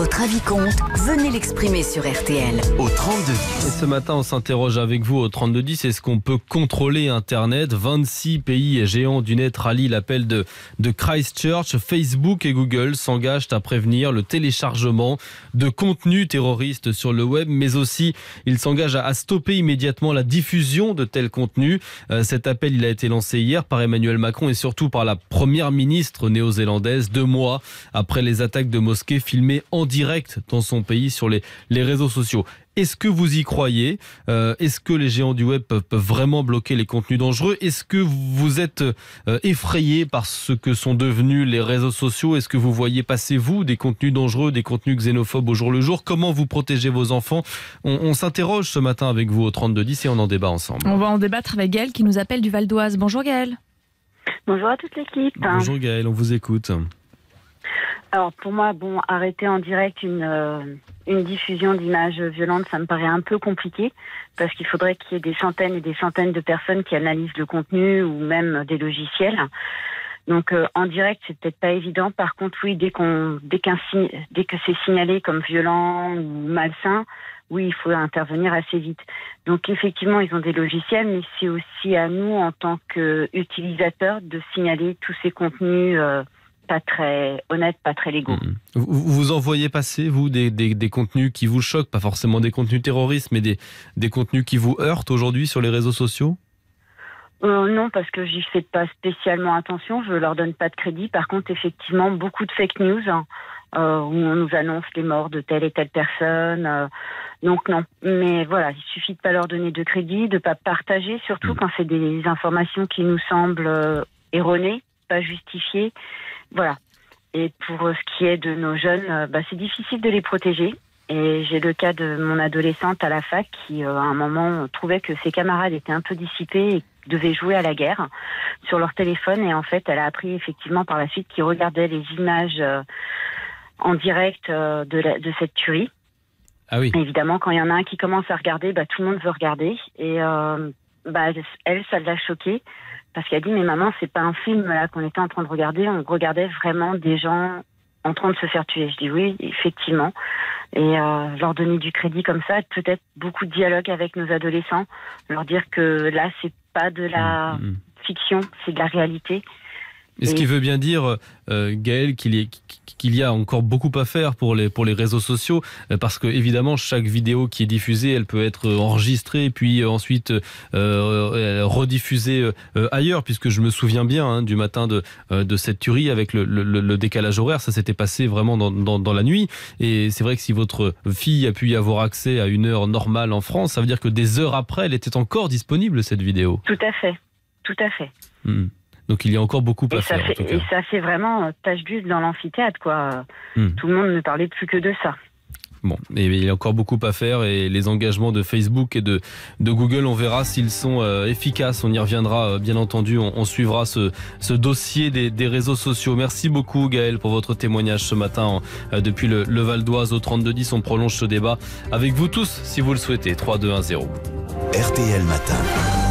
Votre avis compte, venez l'exprimer sur RTL. Au 32 Et ce matin, on s'interroge avec vous au 3210. Est-ce qu'on peut contrôler Internet? 26 pays géants du net rallient l'appel de, de Christchurch. Facebook et Google s'engagent à prévenir le téléchargement de contenus terroristes sur le web, mais aussi ils s'engagent à, à, stopper immédiatement la diffusion de tels contenus. Euh, cet appel, il a été lancé hier par Emmanuel Macron et surtout par la première ministre néo-zélandaise, deux mois après les attaques de mosquées filmées en direct dans son pays sur les, les réseaux sociaux. Est-ce que vous y croyez? Euh, Est-ce que les géants du web peuvent, peuvent vraiment bloquer les contenus dangereux? Est-ce que vous êtes euh, effrayé par ce que sont devenus les réseaux sociaux? Est-ce que vous voyez passer, vous, des contenus dangereux, des contenus xénophobes au jour le jour? Comment vous protégez vos enfants? On, on s'interroge ce matin avec vous au 3210 et on en débat ensemble. On va en débattre avec Gaël qui nous appelle du Val d'Oise. Bonjour Gaël. Bonjour à toute l'équipe. Bonjour Gaël, on vous écoute. Alors pour moi, bon, arrêter en direct une, euh, une diffusion d'images violentes, ça me paraît un peu compliqué parce qu'il faudrait qu'il y ait des centaines et des centaines de personnes qui analysent le contenu ou même des logiciels. Donc euh, en direct, c'est peut-être pas évident. Par contre, oui, dès qu'on, dès qu'un, dès que c'est signalé comme violent ou malsain, oui, il faut intervenir assez vite. Donc effectivement, ils ont des logiciels, mais c'est aussi à nous en tant qu'utilisateurs de signaler tous ces contenus. Euh, pas très honnêtes, pas très légaux. Vous, vous envoyez passer, vous, des, des- des contenus qui vous choquent, pas forcément des contenus terroristes, mais des, des contenus qui vous heurtent aujourd'hui sur les réseaux sociaux? Euh, non, parce que j'y fais pas spécialement attention, je leur donne pas de crédit. Par contre, effectivement, beaucoup de fake news hein, euh, où on nous annonce les morts de telle et telle personne. euh, donc non, mais voilà, il suffit de pas leur donner de crédit, de pas partager, surtout quand c'est des informations qui nous semblent erronées, pas justifiées. Voilà. Et pour euh, ce qui est de nos jeunes, euh, bah, c'est difficile de les protéger. Et j'ai le cas de mon adolescente à la fac qui, euh, à un moment, trouvait que ses camarades étaient un peu dissipés et devaient jouer à la guerre sur leur téléphone. Et en fait, elle a appris effectivement par la suite qu'ils regardaient les images euh, en direct euh, de, la- de cette tuerie. Ah oui. Évidemment, quand il y en a un qui commence à regarder, bah, tout le monde veut regarder. Et bah, elle, ça l'a choquée parce qu'elle dit mais maman, c'est pas un film là qu'on était en train de regarder. On regardait vraiment des gens en train de se faire tuer. Je dis oui, effectivement. Et euh, leur donner du crédit comme ça, peut-être beaucoup de dialogue avec nos adolescents, leur dire que là, c'est pas de la fiction, c'est de la réalité. Et ce Et- qui veut bien dire, euh, Gaël, qu'il y, a encore beaucoup à faire pour les, pour les réseaux sociaux, euh, parce que évidemment, chaque vidéo qui est diffusée, elle peut être enregistrée, puis euh, ensuite euh, euh, rediffusée euh, ailleurs, puisque je me souviens bien hein, du matin de, euh, de cette tuerie avec le, le- le décalage horaire, ça s'était passé vraiment dans, dans, dans la nuit. Et c'est vrai que si votre fille a pu y avoir accès à une heure normale en France, ça veut dire que des heures après, elle était encore disponible, cette vidéo. Tout à fait, tout à fait. Hmm. Donc il y a encore beaucoup à Et ça, faire. en fait, tout cas. et ça fait vraiment euh, tache d'huile dans l'amphithéâtre, quoi. Hmm. Tout le monde ne parlait plus que de ça. Bon, et il y a encore beaucoup à faire et les engagements de Facebook et de, de Google, on verra s'ils sont euh, efficaces. On y reviendra, euh, bien entendu. On, on suivra ce, ce dossier des, des réseaux sociaux. Merci beaucoup, Gaël, pour votre témoignage ce matin en- depuis le, le Val d'Oise au 3210. On prolonge ce débat avec vous tous, si vous le souhaitez. 3, 2, 1, 0. RTL Matin.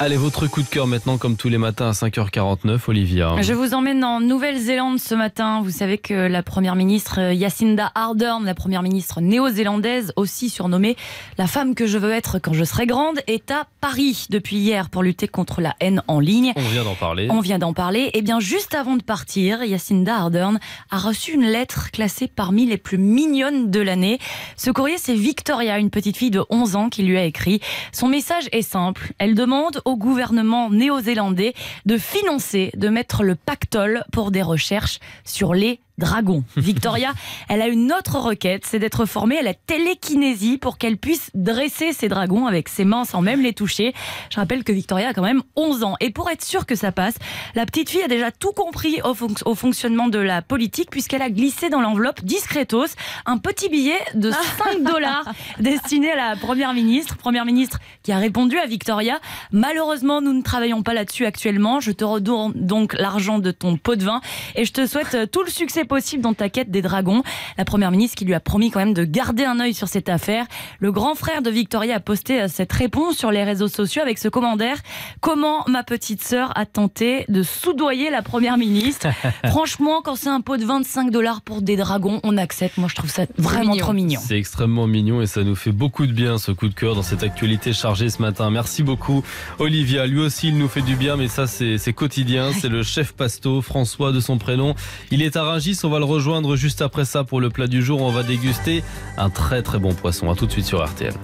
Allez, votre coup de cœur maintenant, comme tous les matins à 5h49, Olivia. Je vous emmène en Nouvelle-Zélande ce matin. Vous savez que la première ministre euh, Jacinda Ardern, la première ministre néo-zélandaise, aussi surnommée la femme que je veux être quand je serai grande, est à Paris depuis hier pour lutter contre la haine en ligne. On vient d'en parler. On vient d'en parler. Et bien, juste avant de partir, Jacinda Ardern a reçu une lettre classée parmi les plus mignonnes de l'année. Ce courrier, c'est Victoria, une petite fille de 11 ans, qui lui a écrit. Son message est simple. Elle demande au gouvernement néo-zélandais de financer, de mettre le pactole pour des recherches sur les dragons. Victoria, elle a une autre requête, c'est d'être formée à la télékinésie pour qu'elle puisse dresser ses dragons avec ses mains sans même les toucher. Je rappelle que Victoria a quand même 11 ans. Et pour être sûr que ça passe, la petite fille a déjà tout compris au, fonc- au fonctionnement de la politique puisqu'elle a glissé dans l'enveloppe discretos un petit billet de 5 dollars destiné à la première ministre. Première ministre qui a répondu à Victoria. Malheureusement, nous ne travaillons pas là-dessus actuellement. Je te redonne donc l'argent de ton pot de vin et je te souhaite tout le succès possible dans ta quête des dragons. La première ministre qui lui a promis quand même de garder un œil sur cette affaire. Le grand frère de Victoria a posté euh, cette réponse sur les réseaux sociaux avec ce commentaire. Comment ma petite sœur a tenté de soudoyer la première ministre? Franchement, quand c'est un pot de 25 dollars pour des dragons, on accepte. Moi, je trouve ça vraiment trop mignon. C'est extrêmement mignon et ça nous fait beaucoup de bien ce coup de cœur dans cette actualité chargée ce matin. Merci beaucoup Olivia. Lui aussi il nous fait du bien mais ça c'est c'est quotidien. C'est le chef pasto François de son prénom. Il est à Rungis. On va le rejoindre juste après ça pour le plat du jour. On va déguster un très très bon poisson. À tout de suite sur RTL.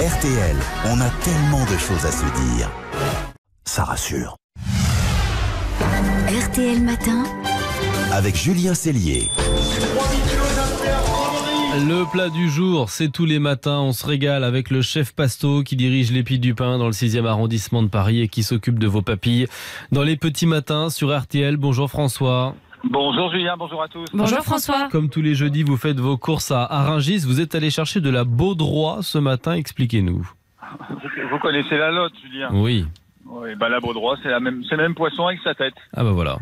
RTL, on a tellement de choses à se dire. Ça rassure. RTL Matin. Avec Julien Cellier. Le plat du jour, c'est tous les matins, on se régale avec le chef Pasto qui dirige l'Épi du Pain dans le 6e arrondissement de Paris et qui s'occupe de vos papilles dans les petits matins sur RTL. Bonjour François. Bonjour Julien, bonjour à tous. Bonjour François. Comme tous les jeudis, vous faites vos courses à Rungis. Vous êtes allé chercher de la Baudroie ce matin, expliquez-nous. Vous connaissez la lotte, Julien Oui. Oui, bah la baudroie, c'est la même, c'est le même poisson avec sa tête. Ah bah voilà,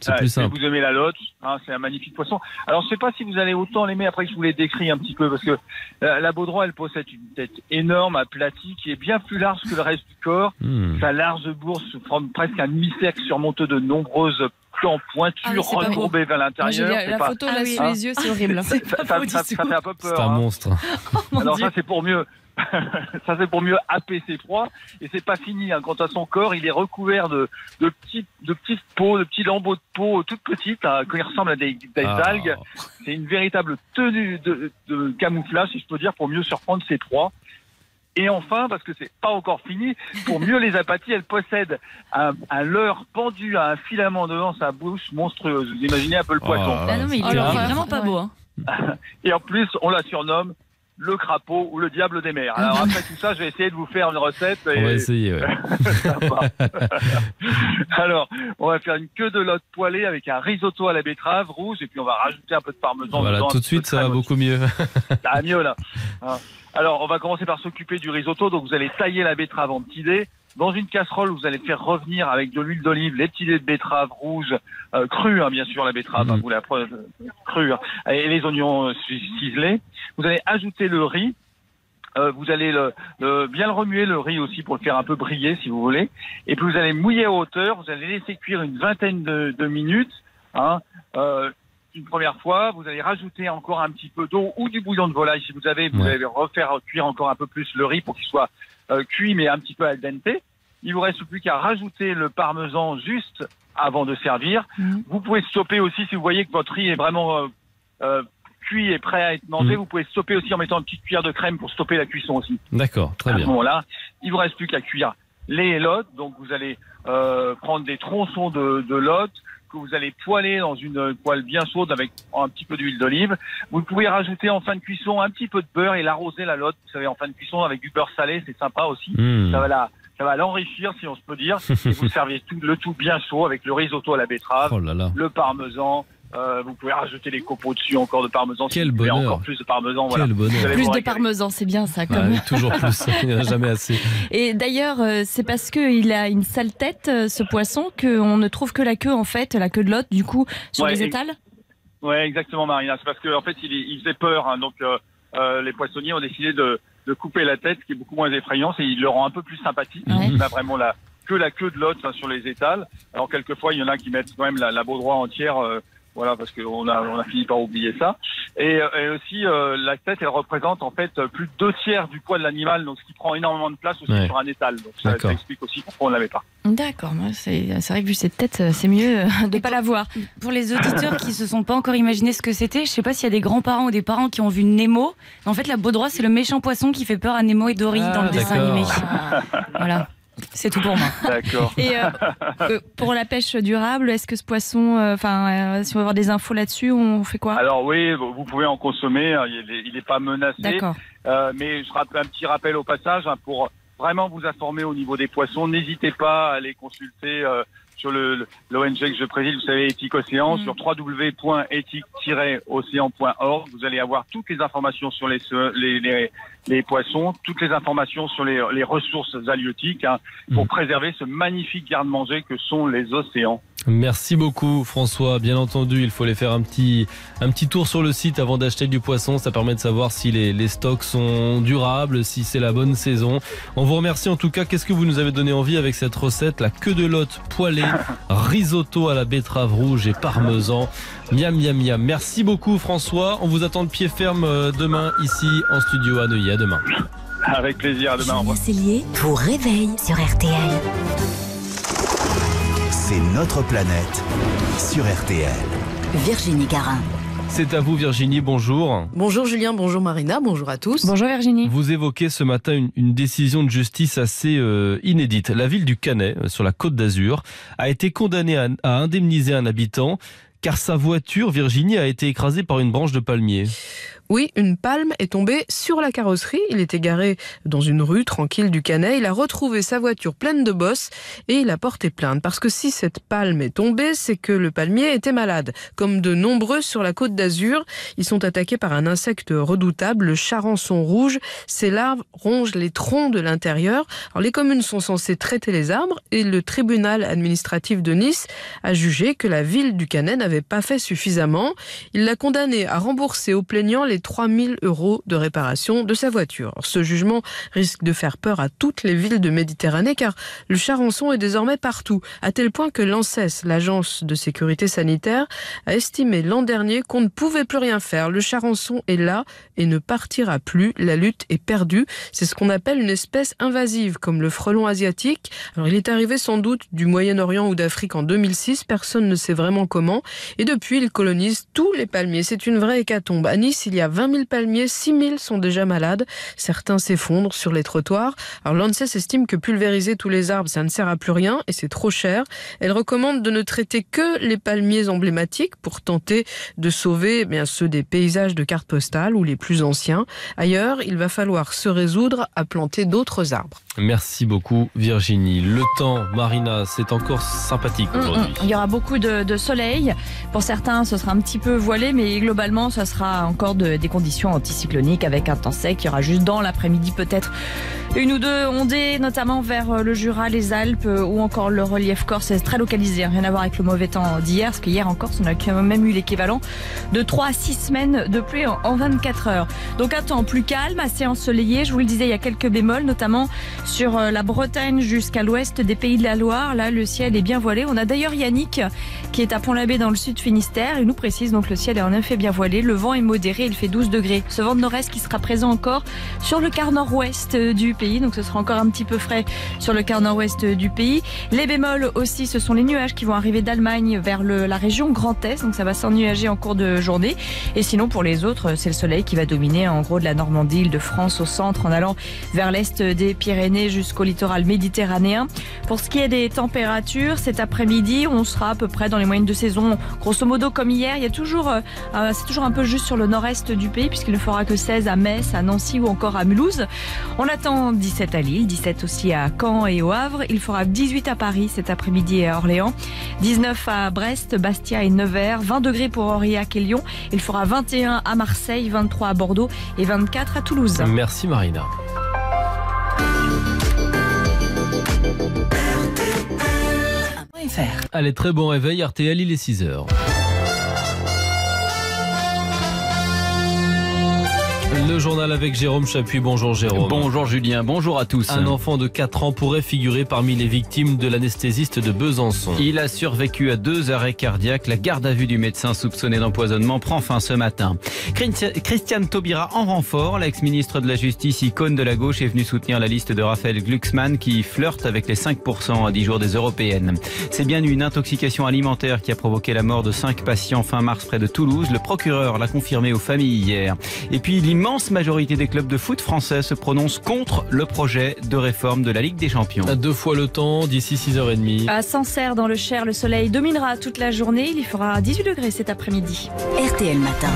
c'est Ah, plus si simple. Vous aimez la lotte, hein, c'est un magnifique poisson. Alors je sais pas si vous allez autant l'aimer après que je vous l'ai décrit un petit peu, parce que la, la baudroie, elle possède une tête énorme, aplatie, qui est bien plus large que le reste du corps. Hmm. Sa large bourse forme presque un demi-cercle surmonté de nombreuses plans pointures Ah oui, vers l'intérieur. la- pas- photo là Hein sous les yeux, c'est horrible. Ça, ça- ça- ça fait un peu peur. C'est un hein. monstre. Alors ça c'est pour mieux. ça c'est pour mieux happer ses proies. Et c'est pas fini. Hein. Quant à son corps, il est recouvert de, de petites, de petites peaux, de petits lambeaux de peau toutes petites, hein, qui ressemblent à des, des Ah. algues. C'est une véritable tenue de, de camouflage, si je peux dire, pour mieux surprendre ses proies. Et enfin, parce que c'est pas encore fini, pour mieux les apathie, elle possède un, un leurre pendu à un filament devant sa bouche monstrueuse. Vous imaginez un peu le poisson. Ah non, mais il est vraiment pas beau. Hein. Et en plus, on la surnomme le crapaud ou le diable des mers. Alors après tout ça, je vais essayer de vous faire une recette. On va essayer, ouais. Alors, on va faire une queue de lotte poêlée avec un risotto à la betterave rouge et puis on va rajouter un peu de parmesan Voilà, dedans. tout de suite, ça va beaucoup mieux. Ça va mieux là. Hein. Alors, on va commencer par s'occuper du risotto. Donc, vous allez tailler la betterave en petits dés. Dans une casserole, vous allez faire revenir avec de l'huile d'olive les petits dés de betterave rouge, euh, crue, hein, bien sûr, la betterave, hein, vous la pre- crue, hein, et les oignons euh, ciselés. Vous allez ajouter le riz. Euh, vous allez le, le- bien le remuer, le riz aussi, pour le faire un peu briller, si vous voulez. Et puis, vous allez mouiller à hauteur. Vous allez laisser cuire une vingtaine de, de minutes. Hein, euh, une première fois, vous allez rajouter encore un petit peu d'eau ou du bouillon de volaille si vous avez. Vous allez refaire cuire encore un peu plus le riz pour qu'il soit euh, cuit mais un petit peu al dente. Il vous reste plus qu'à rajouter le parmesan juste avant de servir. Vous pouvez stopper aussi si vous voyez que votre riz est vraiment euh, euh, cuit et prêt à être mangé. Mhm. Vous pouvez stopper aussi en mettant une petite cuillère de crème pour stopper la cuisson aussi. D'accord, très À ce bien. moment-là, il vous reste plus qu'à cuire les lottes. Donc vous allez euh, prendre des tronçons de, de lottes que vous allez poêler dans une poêle bien chaude avec un petit peu d'huile d'olive. Vous pouvez rajouter en fin de cuisson un petit peu de beurre et l'arroser la lotte. Vous savez, en fin de cuisson avec du beurre salé, c'est sympa aussi. Mmh. Ça va la, ça va l'enrichir si on se peut dire. Et vous servez tout, le tout bien chaud avec le risotto à la betterave, Oh là là. le parmesan. Euh, vous pouvez rajouter les copeaux dessus encore de parmesan. si Quel voulez bonheur. encore plus de parmesan. Voilà. Plus de parmesan, c'est bien ça. Ouais, Comme... toujours plus, il n'y en a jamais assez. Et d'ailleurs, euh, c'est parce qu'il a une sale tête, euh, ce poisson, qu'on ne trouve que la queue, en fait, la queue de l'autre, du coup, sur Ouais, les étals Ouais, exactement, Marina. C'est parce qu'en fait, il, il faisait peur. hein. donc, euh, les poissonniers ont décidé de, de couper la tête, ce qui est beaucoup moins effrayant. et il le rend un peu plus sympathique. Ouais. Il a vraiment la, que la queue de l'autre hein, sur les étals. Alors, quelquefois, il y en a qui mettent quand même la, la baudroie entière. euh, voilà, parce qu'on a, on a fini par oublier ça. Et, euh, et aussi, euh, la tête, elle représente en fait plus de deux tiers du poids de l'animal, donc ce qui prend énormément de place aussi Ouais. sur un étal. Donc, ça, explique aussi pourquoi on ne l'avait pas. D'accord, c'est vrai que vu cette tête, euh, c'est mieux euh, de ne pas la voir. Pour les auditeurs qui se sont pas encore imaginé ce que c'était, je sais pas s'il y a des grands-parents ou des parents qui ont vu Nemo. En fait, la baudroie, c'est le méchant poisson qui fait peur à Nemo et Dory Ah, dans le dessin animé. Voilà, c'est tout pour moi. D'accord. Et euh, euh, pour la pêche durable, est-ce que ce poisson, euh, enfin, euh, si on veut avoir des infos là-dessus, on fait quoi? Alors oui, vous pouvez en consommer, hein, il est, il est pas menacé. D'accord. Euh, mais je rappelle un petit rappel au passage hein, pour vraiment vous informer au niveau des poissons. N'hésitez pas à aller consulter sur l'ONG que je préside, vous savez, Éthique Océan, sur www.éthique-océan.org. Vous allez avoir toutes les informations sur les, les, les, les poissons, toutes les informations sur les, les ressources halieutiques hein, pour préserver ce magnifique garde-manger que sont les océans. Merci beaucoup François. Bien entendu, il faut aller faire un petit, un petit tour sur le site avant d'acheter du poisson. Ça permet de savoir si les, les stocks sont durables, si c'est la bonne saison. On vous remercie en tout cas. Qu'est-ce que vous nous avez donné envie avec cette recette? La queue de lotte poêlée, risotto à la betterave rouge et parmesan. Miam, miam, miam. Merci beaucoup François. On vous attend le pied ferme euh, demain ici en studio à Neuilly. À demain. Avec plaisir, à demain. Au revoir. Cellier pour réveil sur RTL. C'est notre planète sur RTL. Virginie Garin. C'est à vous Virginie, bonjour. Bonjour Julien, bonjour Marina, bonjour à tous. Bonjour Virginie. Vous évoquez ce matin une, une décision de justice assez euh, inédite. La ville du Canet, euh, sur la côte d'Azur, a été condamnée à, à indemniser un habitant car sa voiture, Virginie, a été écrasée par une branche de palmier. Oui, une palme est tombée sur la carrosserie. Il était garé dans une rue tranquille du Canet. Il a retrouvé sa voiture pleine de bosses et il a porté plainte. Parce que si cette palme est tombée, c'est que le palmier était malade. Comme de nombreux sur la côte d'Azur, ils sont attaqués par un insecte redoutable, le charançon rouge. Ces larves rongent les troncs de l'intérieur. Les communes sont censées traiter les arbres et le tribunal administratif de Nice a jugé que la ville du Canet n'avait pas fait suffisamment. Il l'a condamné à rembourser aux plaignants les les 3000 euros de réparation de sa voiture. Ce jugement risque de faire peur à toutes les villes de Méditerranée car le charançon est désormais partout, à tel point que l'ANSES, l'agence de sécurité sanitaire, a estimé l'an dernier qu'on ne pouvait plus rien faire. Le charançon est là et ne partira plus. La lutte est perdue. C'est ce qu'on appelle une espèce invasive, comme le frelon asiatique. Il est arrivé sans doute du Moyen-Orient ou d'Afrique en 2006. Personne ne sait vraiment comment. Et depuis, il colonise tous les palmiers. C'est une vraie hécatombe. À Nice, il y a 20 000 palmiers. 6 000 sont déjà malades. Certains s'effondrent sur les trottoirs. Alors, l'ANSES estime que pulvériser tous les arbres, ça ne sert à plus rien et c'est trop cher. Elle recommande de ne traiter que les palmiers emblématiques pour tenter de sauver eh bien, ceux des paysages de cartes postales ou les plus anciens. Ailleurs, il va falloir se résoudre à planter d'autres arbres. Merci beaucoup Virginie. Le temps, Marina, c'est encore sympathique Mm, aujourd'hui. mm. Il y aura beaucoup de, de soleil. Pour certains, ce sera un petit peu voilé, mais globalement, ce sera encore de- des conditions anticycloniques avec un temps sec. Il y aura juste dans l'après-midi peut-être une ou deux ondées, notamment vers euh, le Jura, les Alpes euh, ou encore le relief corse. C'est très localisé, hein. rien à voir avec le mauvais temps d'hier, parce qu'hier en Corse, on a quand même eu l'équivalent de 3 à 6 semaines de pluie en, en 24 heures. Donc un temps plus calme, assez ensoleillé. Je vous le disais, il y a quelques bémols, notamment sur euh, la Bretagne jusqu'à l'ouest des Pays de la Loire. Là, le ciel est bien voilé. On a d'ailleurs Yannick qui est à Pont-l'Abbé dans le sud Finistère. Il nous précise donc le ciel est en effet bien voilé. Le vent est modéré, il fait 12 degrés. Ce vent de nord-est qui sera présent encore sur le quart nord-ouest euh, du pays. Donc ce sera encore un petit peu frais sur le quart nord-ouest euh, du pays. Les bémols aussi, ce sont les nuages qui vont arriver d'Allemagne vers la région Grand Est. Donc ça va s'ennuager en cours de journée. Et sinon, pour les autres, c'est le soleil qui va dominer en gros de la Normandie, de France au centre, en allant vers l'est des Pyrénées jusqu'au littoral méditerranéen. Pour ce qui est des températures, cet après-midi, on sera à peu près dans les moyennes de saison, grosso modo comme hier. Il y a toujours, euh, c'est toujours un peu juste sur le nord-est du pays, puisqu'il ne fera que 16 à Metz, à Nancy ou encore à Mulhouse. On attend 17 à Lille, 17 aussi à Caen et au Havre. Il fera 18 à Paris cet après-midi et à Orléans, 19 à Brest, Bastia et Nevers, 20 degrés pour Aurillac et Lyon. Il fera 21 à Marseille, 23 à Bordeaux et 24 à Toulouse. Merci Marina. Allez, très bon réveil, RTL, il est 6h. Le journal avec Jérôme Chapuis. Bonjour Jérôme. Bonjour Julien, bonjour à tous. Un enfant de 4 ans pourrait figurer parmi les victimes de l'anesthésiste de Besançon. Il a survécu à deux arrêts cardiaques. La garde à vue du médecin soupçonné d'empoisonnement prend fin ce matin. Christi- Christiane Taubira en renfort. L'ex-ministre de la Justice, icône de la gauche, est venu soutenir la liste de Raphaël Glucksmann qui flirte avec les 5% à 10 jours des européennes. C'est bien une intoxication alimentaire qui a provoqué la mort de 5 patients fin mars près de Toulouse. Le procureur l'a confirmé aux familles hier. Et puis l'immense majorité des clubs de foot français se prononcent contre le projet de réforme de la Ligue des Champions. À deux fois le temps, d'ici 6h30. À Sancerre, dans le Cher, le soleil dominera toute la journée. Il y fera 18 degrés cet après-midi. RTL Matin.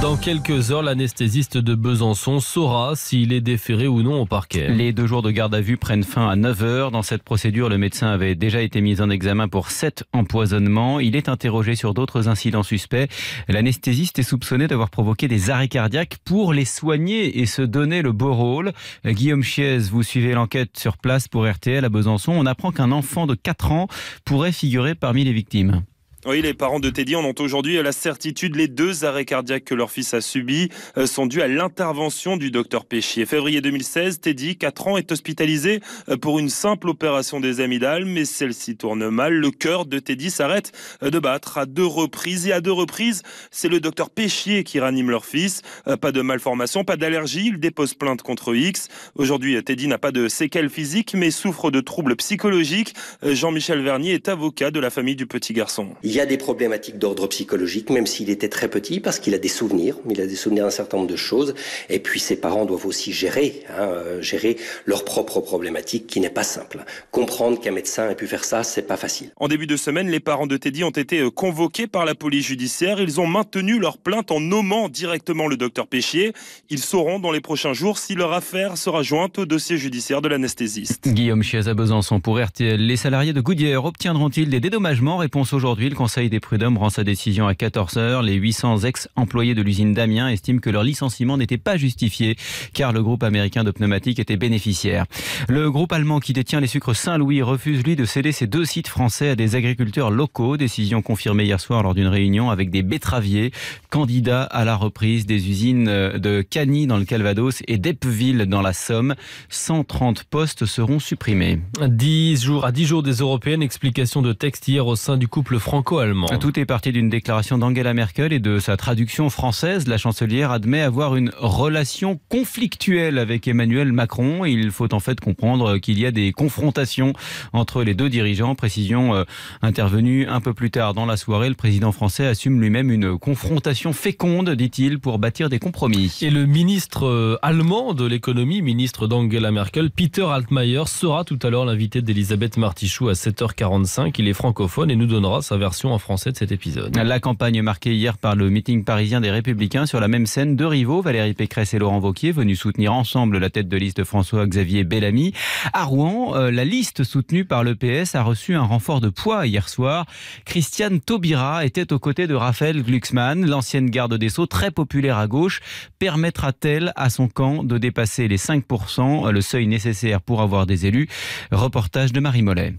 Dans quelques heures, l'anesthésiste de Besançon saura s'il est déféré ou non au parquet. Les deux jours de garde à vue prennent fin à 9h. Dans cette procédure, le médecin avait déjà été mis en examen pour sept empoisonnements. Il est interrogé sur d'autres incidents suspects. L'anesthésiste est soupçonné d'avoir provoqué des arrêts cardiaques pour les soigner et se donner le beau rôle. Guillaume Chiez, vous suivez l'enquête sur place pour RTL à Besançon. On apprend qu'un enfant de 4 ans pourrait figurer parmi les victimes. Oui, les parents de Teddy en ont aujourd'hui la certitude. Les deux arrêts cardiaques que leur fils a subis euh, sont dus à l'intervention du docteur Péchier. Février 2016, Teddy, 4 ans, est hospitalisé euh, pour une simple opération des amygdales, mais celle-ci tourne mal. Le cœur de Teddy s'arrête euh, de battre à deux reprises. Et à deux reprises, c'est le docteur Péchier qui ranime leur fils. Pas de malformation, pas d'allergie. Il dépose plainte contre X. Aujourd'hui, Teddy n'a pas de séquelles physiques, mais souffre de troubles psychologiques. Jean-Michel Vernier est avocat de la famille du petit garçon. Y a des problématiques d'ordre psychologique, même s'il était très petit, parce qu'il a des souvenirs. Il a des souvenirs d'un certain nombre de choses. Et puis ses parents doivent aussi gérer, hein, euh, gérer leur propre problématique, qui n'est pas simple. Comprendre qu'un médecin ait pu faire ça, c'est pas facile. En début de semaine, les parents de Teddy ont été euh, convoqués par la police judiciaire. Ils ont maintenu leur plainte en nommant directement le docteur Péchier. Ils sauront dans les prochains jours si leur affaire sera jointe au dossier judiciaire de l'anesthésiste. Guillaume Chiez à Besançon pour RTL. Les salariés de Goodyear obtiendront-ils des dédommagements? Réponse aujourd'hui. Conseil des prud'hommes rend sa décision à 14h. Les 800 ex-employés de l'usine Damien estiment que leur licenciement n'était pas justifié car le groupe américain de pneumatiques était bénéficiaire. Le groupe allemand qui détient les sucres Saint-Louis refuse lui de céder ses deux sites français à des agriculteurs locaux. Décision confirmée hier soir lors d'une réunion avec des betteraviers, candidats à la reprise des usines de Cagny dans le Calvados et d'Eppeville dans la Somme. 130 postes seront supprimés. 10 jours, à 10 jours des européennes, explication de texte hier au sein du couple franco-allemand. Tout est parti d'une déclaration d'Angela Merkel et de sa traduction française. La chancelière admet avoir une relation conflictuelle avec Emmanuel Macron. Il faut en fait comprendre qu'il y a des confrontations entre les deux dirigeants. Précision euh, intervenue un peu plus tard dans la soirée. Le président français assume lui-même une confrontation féconde, dit-il, pour bâtir des compromis. Et le ministre euh, allemand de l'économie, ministre d'Angela Merkel, Peter Altmaier, sera tout à l'heure l'invité d'Elisabeth Martichoux à 7h45. Il est francophone et nous donnera sa version en français de cet épisode. La campagne marquée hier par le meeting parisien des Républicains sur la même scène, deux rivaux, Valérie Pécresse et Laurent Wauquiez, venus soutenir ensemble la tête de liste François-Xavier Bellamy. À Rouen, euh, la liste soutenue par le PS a reçu un renfort de poids hier soir. Christiane Taubira était aux côtés de Raphaël Glucksmann, l'ancienne garde des Sceaux, très populaire à gauche. Permettra-t-elle à son camp de dépasser les 5%, le seuil nécessaire pour avoir des élus? Reportage de Marie Mollet.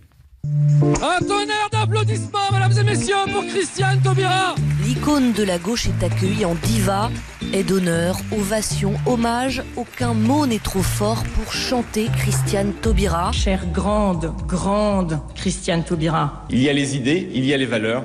Un tonnerre d'applaudissements, mesdames et messieurs, pour Christiane Taubira. L'icône de la gauche est accueillie en diva, aide d'honneur, ovation, hommage. Aucun mot n'est trop fort pour chanter Christiane Taubira. Chère grande, grande Christiane Taubira. Il y a les idées, il y a les valeurs.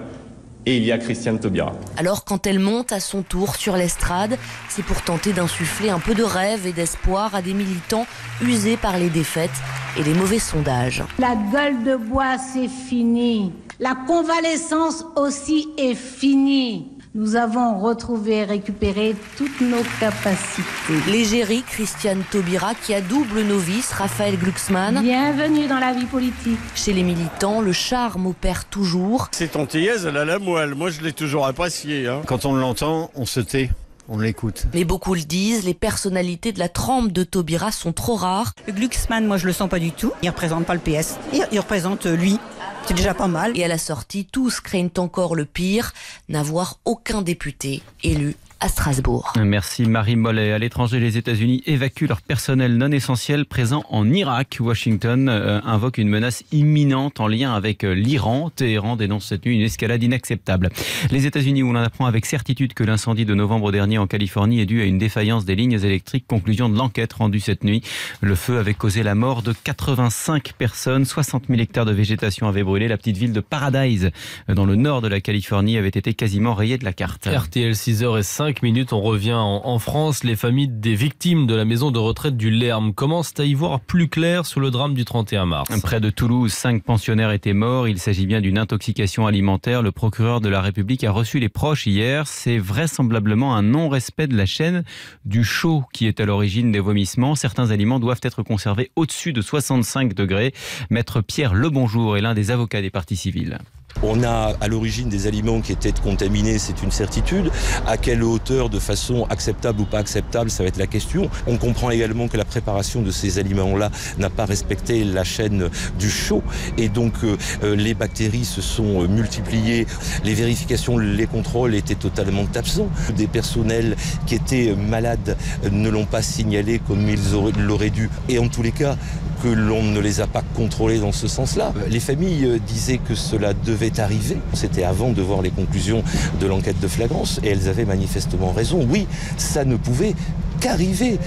Et il y a Christiane Taubira. Alors quand elle monte à son tour sur l'estrade, c'est pour tenter d'insuffler un peu de rêve et d'espoir à des militants usés par les défaites et les mauvais sondages. La gueule de bois, c'est fini. La convalescence aussi est finie. Nous avons retrouvé et récupéré toutes nos capacités. L'égérie Christiane Taubira qui a double novice Raphaël Glucksmann. Bienvenue dans la vie politique. Chez les militants, le charme opère toujours. Cette antillaise, elle a la moelle. Moi, je l'ai toujours appréciée. Hein. Quand on l'entend, on se tait. On l'écoute. Mais beaucoup le disent, les personnalités de la trempe de Taubira sont trop rares. Glucksmann, moi je le sens pas du tout. Il représente pas le PS. Il, il représente euh, lui. C'est déjà pas mal. Et à la sortie, tous craignent encore le pire, n'avoir aucun député élu à Strasbourg. Merci Marie Mollet. À l'étranger, les États-Unis évacuent leur personnel non essentiel présent en Irak. Washington euh, invoque une menace imminente en lien avec euh, l'Iran. Téhéran dénonce cette nuit une escalade inacceptable. Les États-Unis, où l'on apprend avec certitude que l'incendie de novembre dernier en Californie est dû à une défaillance des lignes électriques. Conclusion de l'enquête rendue cette nuit. Le feu avait causé la mort de 85 personnes. 60 000 hectares de végétation avaient brûlé. La petite ville de Paradise, dans le nord de la Californie, avait été quasiment rayée de la carte. RTL 6h05 minutes, on revient en, France. Les familles des victimes de la maison de retraite du Lerme commencent à y voir plus clair sur le drame du 31 mars. Près de Toulouse, cinq pensionnaires étaient morts. Il s'agit bien d'une intoxication alimentaire. Le procureur de la République a reçu les proches hier. C'est vraisemblablement un non-respect de la chaîne du chaud qui est à l'origine des vomissements. Certains aliments doivent être conservés au-dessus de 65 degrés. Maître Pierre Lebonjour est l'un des avocats des parties civiles. On a à l'origine des aliments qui étaient contaminés, c'est une certitude. À quelle hauteur, de façon acceptable ou pas acceptable, ça va être la question. On comprend également que la préparation de ces aliments-là n'a pas respecté la chaîne du chaud et donc euh, les bactéries se sont multipliées. Les vérifications, les contrôles étaient totalement absents. Des personnels qui étaient malades ne l'ont pas signalé comme ils l'auraient dû. Et en tous les cas, que l'on ne les a pas contrôlés dans ce sens-là. Les familles disaient que cela devait arriver. C'était avant de voir les conclusions de l'enquête de flagrance et elles avaient manifestement raison. Oui, ça ne pouvait qu'arriver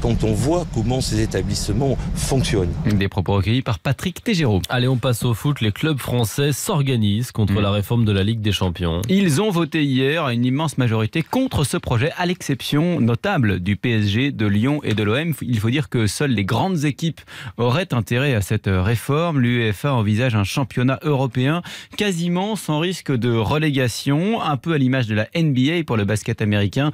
quand on voit comment ces établissements fonctionnent. Des propos recueillis par Patrick Tégéraud. Allez, on passe au foot. Les clubs français s'organisent contre mmh. la réforme de la Ligue des Champions. Ils ont voté hier à une immense majorité contre ce projet, à l'exception notable du PSG, de Lyon et de l'OM. Il faut dire que seules les grandes équipes auraient intérêt à cette réforme. L'UEFA envisage un championnat européen quasiment sans risque de relégation, un peu à l'image de la NBA pour le basket américain.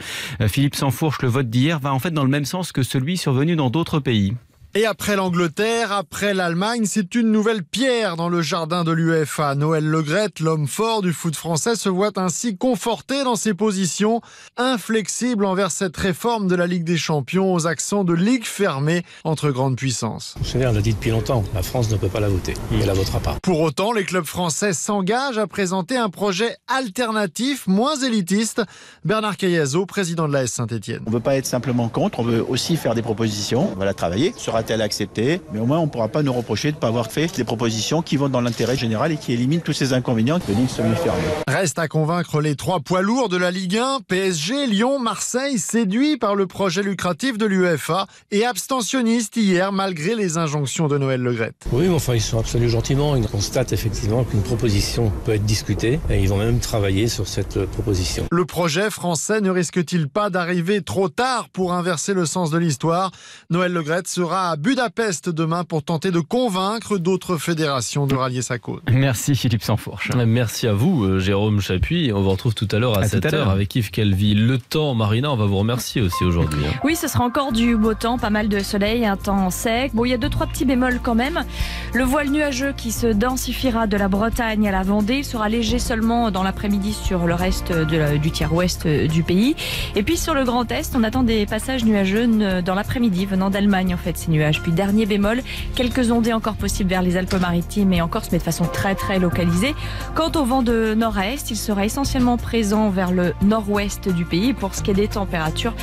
Philippe Sansfourche, le vote d'hier va en fait dans le même sens que celui survenu dans d'autres pays. Et après l'Angleterre, après l'Allemagne, c'est une nouvelle pierre dans le jardin de l'UEFA. Noël Legrette, l'homme fort du foot français, se voit ainsi conforté dans ses positions, inflexible envers cette réforme de la Ligue des Champions aux accents de ligue fermée entre grandes puissances. Vous savez, on l'a dit depuis longtemps, la France ne peut pas la voter. Elle la votera pas. Pour autant, les clubs français s'engagent à présenter un projet alternatif, moins élitiste. Bernard Cayazo, président de la S Saint-Etienne. On ne veut pas être simplement contre, on veut aussi faire des propositions. On va la travailler. Sera-t-elle acceptée Mais au moins, on ne pourra pas nous reprocher de ne pas avoir fait des propositions qui vont dans l'intérêt général et qui éliminent tous ces inconvénients de ligue semi-fermée. Reste à convaincre les trois poids lourds de la Ligue 1, PSG, Lyon, Marseille, séduits par le projet lucratif de l'UEFA et abstentionnistes hier malgré les injonctions de Noël Legrette. Oui, mais enfin, ils sont absolument gentiment. Ils constatent effectivement qu'une proposition peut être discutée et ils vont même travailler sur cette proposition. Le projet français ne risque-t-il pas d'arriver trop tard pour inverser le sens de l'histoire? Noël Legrette sera à Budapest demain pour tenter de convaincre d'autres fédérations de rallier sa cause. Merci Philippe Sansfourche. Merci à vous, euh, Jérôme Chapuis. On vous retrouve tout à l'heure à, À tout à 7h l'heure. avec Yves Calvi. Le temps, Marina, on va vous remercier aussi aujourd'hui. hein. Oui, ce sera encore du beau temps, pas mal de soleil, un temps sec. Bon, il y a deux, trois petits bémols quand même. Le voile nuageux qui se densifiera de la Bretagne à la Vendée il sera léger seulement dans l'après-midi sur le reste de la- du tiers ouest du pays. Et puis sur le Grand Est, on attend des passages nuageux dans l'après-midi venant d'Allemagne en fait ces nuages. Puis dernier bémol, quelques ondées encore possibles vers les Alpes-Maritimes et en Corse, mais de façon très très localisée. Quant au vent de nord-est, il sera essentiellement présent vers le nord-ouest du pays. Pour ce qui est des températures,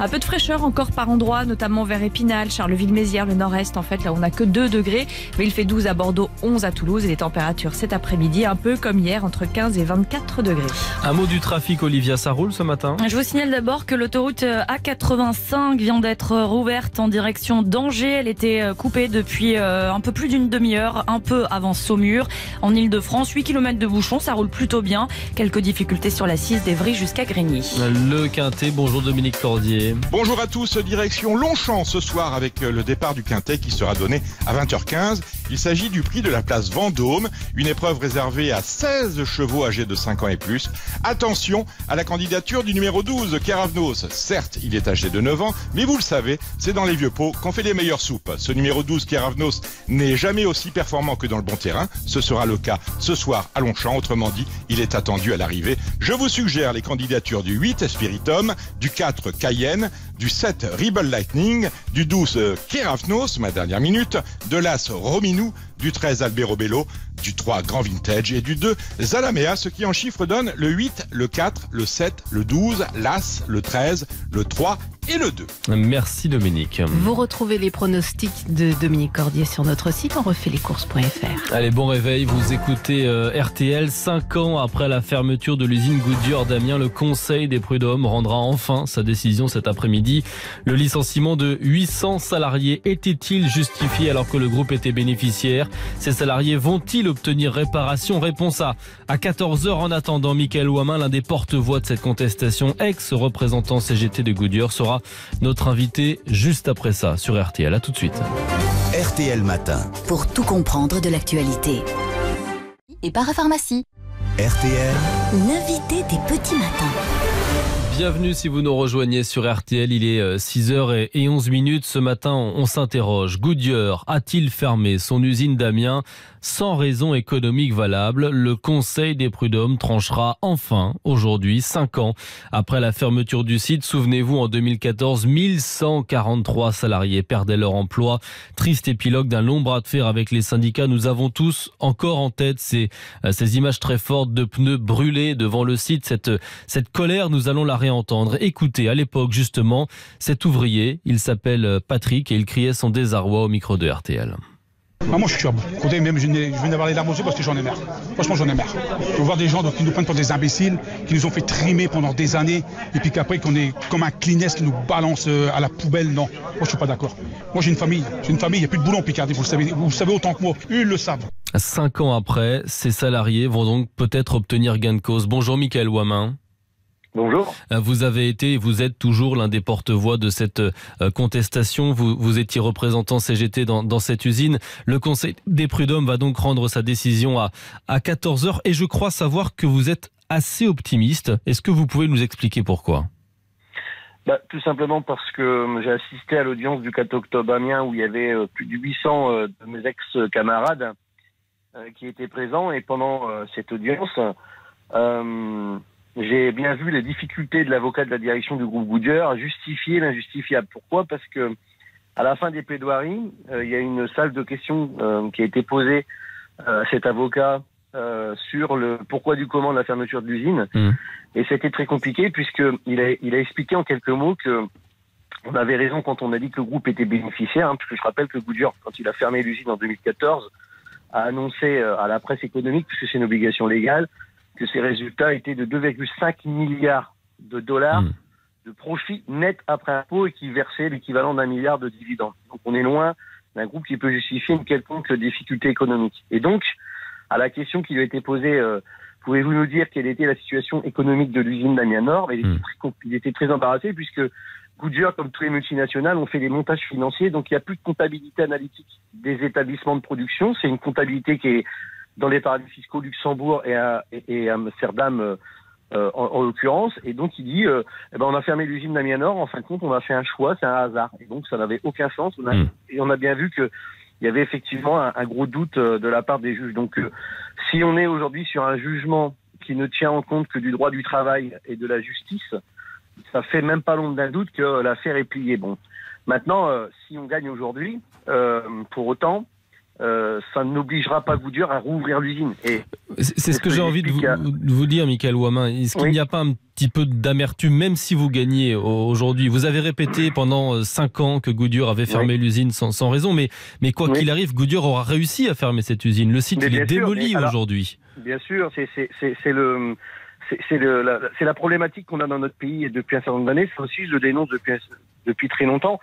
un peu de fraîcheur encore par endroits, notamment vers Épinal, Charleville-Mézières, le nord-est en fait, là on n'a que 2 degrés, mais il fait 12 à Bordeaux, 11 à Toulouse et les températures cet après-midi un peu comme hier entre 15 et 24 degrés. Un mot du trafic, Olivia, ça roule ce matin? Je vous signale d'abord que l'autoroute euh, A85 vient d'être rouverte en direction d'Angers. Elle était euh, coupée depuis euh, un peu plus d'une demi-heure, un peu avant Saumur. En Ile-de-France, 8 km de bouchons, ça roule plutôt bien. Quelques difficultés sur la 6 d'Evry jusqu'à Grigny. Le Quintet, bonjour Dominique Cordier. Bonjour à tous, direction Longchamp ce soir avec euh, le départ du Quintet qui sera donné à 20h15. Il s'agit du prix de la place Vendôme, une épreuve réservée à 16 chevaux âgés de 5 ans et plus. Attention à la candidature du numéro 12, Keravnos. Certes, il est âgé de 9 ans, mais vous le savez, c'est dans les vieux pots qu'on fait les soupes. Ce numéro 12, Keravnos, n'est jamais aussi performant que dans le bon terrain. Ce sera le cas ce soir à Longchamp, autrement dit, il est attendu à l'arrivée. Je vous suggère les candidatures du 8, Spiritum, du 4, Cayenne, du 7, Rebel Lightning, du 12, euh, Keravnos, ma dernière minute, de l'As, Rominou, du 13, Albero Bello, du 3, Grand Vintage et du 2, Zalamea, ce qui en chiffres donne le 8, le 4, le 7, le 12, l'As, le 13, le 3 et le 2. Merci Dominique. Vous retrouvez les pronostics de Dominique Cordier sur notre site en refait-les-courses.fr. Allez, bon réveil, vous écoutez euh, RTL. Cinq ans après la fermeture de l'usine Goodyear d'Amiens, le Conseil des prud'hommes rendra enfin sa décision cet après-midi. Le licenciement de 800 salariés était-il justifié alors que le groupe était bénéficiaire? Ces salariés vont-ils obtenir réparation? Réponse A. À 14h en attendant, Michael Ouamin, l'un des porte-voix de cette contestation, ex-représentant CGT de Goodyear, sera notre invité juste après ça sur RTL. À tout de suite. RTL Matin. Pour tout comprendre de l'actualité. Et parapharmacie. RTL. L'invité des petits matins. Bienvenue si vous nous rejoignez sur RTL. Il est 6h11 minutes. Ce matin, on s'interroge. Goodyear a-t-il fermé son usine d'Amiens? Sans raison économique valable Le Conseil des prud'hommes tranchera enfin aujourd'hui, 5 ans après la fermeture du site. Souvenez-vous, en 2014, 1143 salariés perdaient leur emploi. Triste épilogue d'un long bras de fer avec les syndicats. Nous avons tous encore en tête ces, ces images très fortes de pneus brûlés devant le site. Cette, cette colère, nous allons la réentendre. Écoutez, à l'époque, justement, cet ouvrier, il s'appelle Patrick et il criait son désarroi au micro de RTL. Ah, moi, je suis curbe. Écoutez, même je je venais d'avoir les larmes aux yeux parce que j'en ai marre. Franchement, j'en ai marre. De voir des gens qui nous prennent pour des imbéciles, qui nous ont fait trimer pendant des années, et puis qu'après, qu'on est comme un Kleenex qui nous balance euh, à la poubelle. Non, moi, je suis pas d'accord. Moi, j'ai une famille. J'ai une famille. Il n'y a plus de boulot en Picardie. Vous le savez, vous le savez autant que moi. Ils le savent. Cinq ans après, ces salariés vont donc peut-être obtenir gain de cause. Bonjour, Michael Wamin. Bonjour. Vous avez été et vous êtes toujours l'un des porte-voix de cette euh, contestation. Vous, vous étiez représentant CGT dans, dans, cette usine. Le Conseil des prud'hommes va donc rendre sa décision à, à 14h et je crois savoir que vous êtes assez optimiste. Est-ce que vous pouvez nous expliquer pourquoi? Bah, Tout simplement parce que euh, j'ai assisté à l'audience du 4 octobre Amiens où il y avait euh, plus de 800 euh, de mes ex-camarades euh, qui étaient présents et pendant euh, cette audience, euh, j'ai bien vu les difficultés de l'avocat de la direction du groupe Goodyear à justifier l'injustifiable. Pourquoi? Parce que à la fin des plaidoiries, euh, il y a une salle de questions euh, qui a été posée euh, à cet avocat sur le pourquoi du comment de la fermeture de l'usine. Et c'était très compliqué puisqu'il a, il a expliqué en quelques mots que on avait raison quand on a dit que le groupe était bénéficiaire, hein, puisque je rappelle que Goodyear, quand il a fermé l'usine en 2014, a annoncé à la presse économique, puisque c'est une obligation légale, que ses résultats étaient de 2,5 milliards de dollars de profit net après impôt et qui versait l'équivalent d'un milliard de dividendes. Donc on est loin d'un groupe qui peut justifier une quelconque difficulté économique. Et donc, à la question qui lui a été posée, euh, pouvez-vous nous dire quelle était la situation économique de l'usine il, très, compl- il était très embarrassé puisque Goodyear, comme tous les multinationales, ont fait des montages financiers, donc il n'y a plus de comptabilité analytique des établissements de production. C'est une comptabilité qui est dans les paradis fiscaux Luxembourg et à, et, et à Amsterdam euh, euh, en, en l'occurrence. Et donc il dit, euh, eh ben, on a fermé l'usine d'Amiens Nord. En fin de compte, on a fait un choix, c'est un hasard. Et donc ça n'avait aucun sens. On a- Et on a bien vu que il y avait effectivement un, un gros doute euh, de la part des juges. Donc euh, si on est aujourd'hui sur un jugement qui ne tient en compte que du droit du travail et de la justice, ça fait même pas l'ombre d'un doute que l'affaire est pliée. Bon, maintenant, euh, si on gagne aujourd'hui, euh, pour autant, euh, ça n'obligera pas Goodyear à rouvrir l'usine. C'est ce que j'ai envie de vous, de vous dire, Michael Ouamin. Est-ce qu'il n'y a pas un petit peu d'amertume, même si vous gagnez au- aujourd'hui? Vous avez répété pendant 5 ans que Goodyear avait fermé l'usine sans, sans raison, mais, mais quoi qu'il arrive, Goodyear aura réussi à fermer cette usine. Le site, il est sûr, démoli aujourd'hui. Bien sûr, c'est le c'est la, la problématique qu'on a dans notre pays depuis un certain nombre d'années. Ça aussi, je le dénonce depuis depuis très longtemps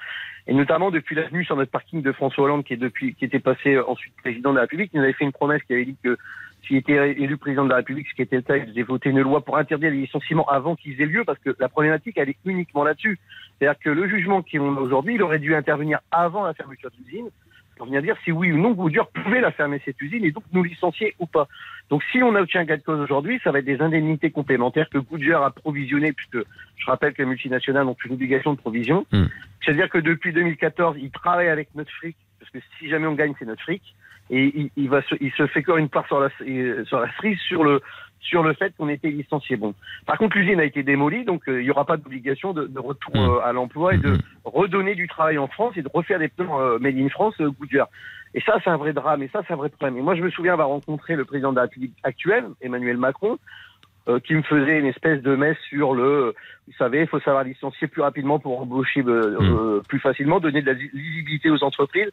et notamment depuis la venue sur notre parking de François Hollande qui était passé ensuite président de la République. Il nous avait fait une promesse qui avait dit que s'il était élu président de la République, ce qui était le cas, il faisait voter une loi pour interdire les licenciements avant qu'ils aient lieu, parce que la problématique, elle est uniquement là-dessus. C'est-à-dire que le jugement qu'on a aujourd'hui, il aurait dû intervenir avant la fermeture de l'usine, pour venir dire si oui ou non Goodyear pouvait la fermer cette usine et donc nous licencier ou pas. Donc si on obtient gain de cause aujourd'hui, ça va être des indemnités complémentaires que Goodyear a provisionnées, puisque je rappelle que les multinationales ont une obligation de provision. C'est-à-dire que depuis 2014, ils travaillent avec notre fric, parce que si jamais on gagne, c'est notre fric, et il, il va se, il se fait encore une part sur la, sur la cerise sur le sur le fait qu'on était licencié. Bon, par contre, l'usine a été démolie, donc euh, il n'y aura pas d'obligation de, de retour euh, à l'emploi et de redonner du travail en France et de refaire des plans euh, made in France Goodyear. Et ça, c'est un vrai drame, et ça, c'est un vrai problème. Et moi, je me souviens avoir rencontré le président de la République actuel, Emmanuel Macron, qui me faisait une espèce de messe sur le, vous savez, il faut savoir licencier plus rapidement pour embaucher euh, plus facilement, donner de la lisibilité aux entreprises.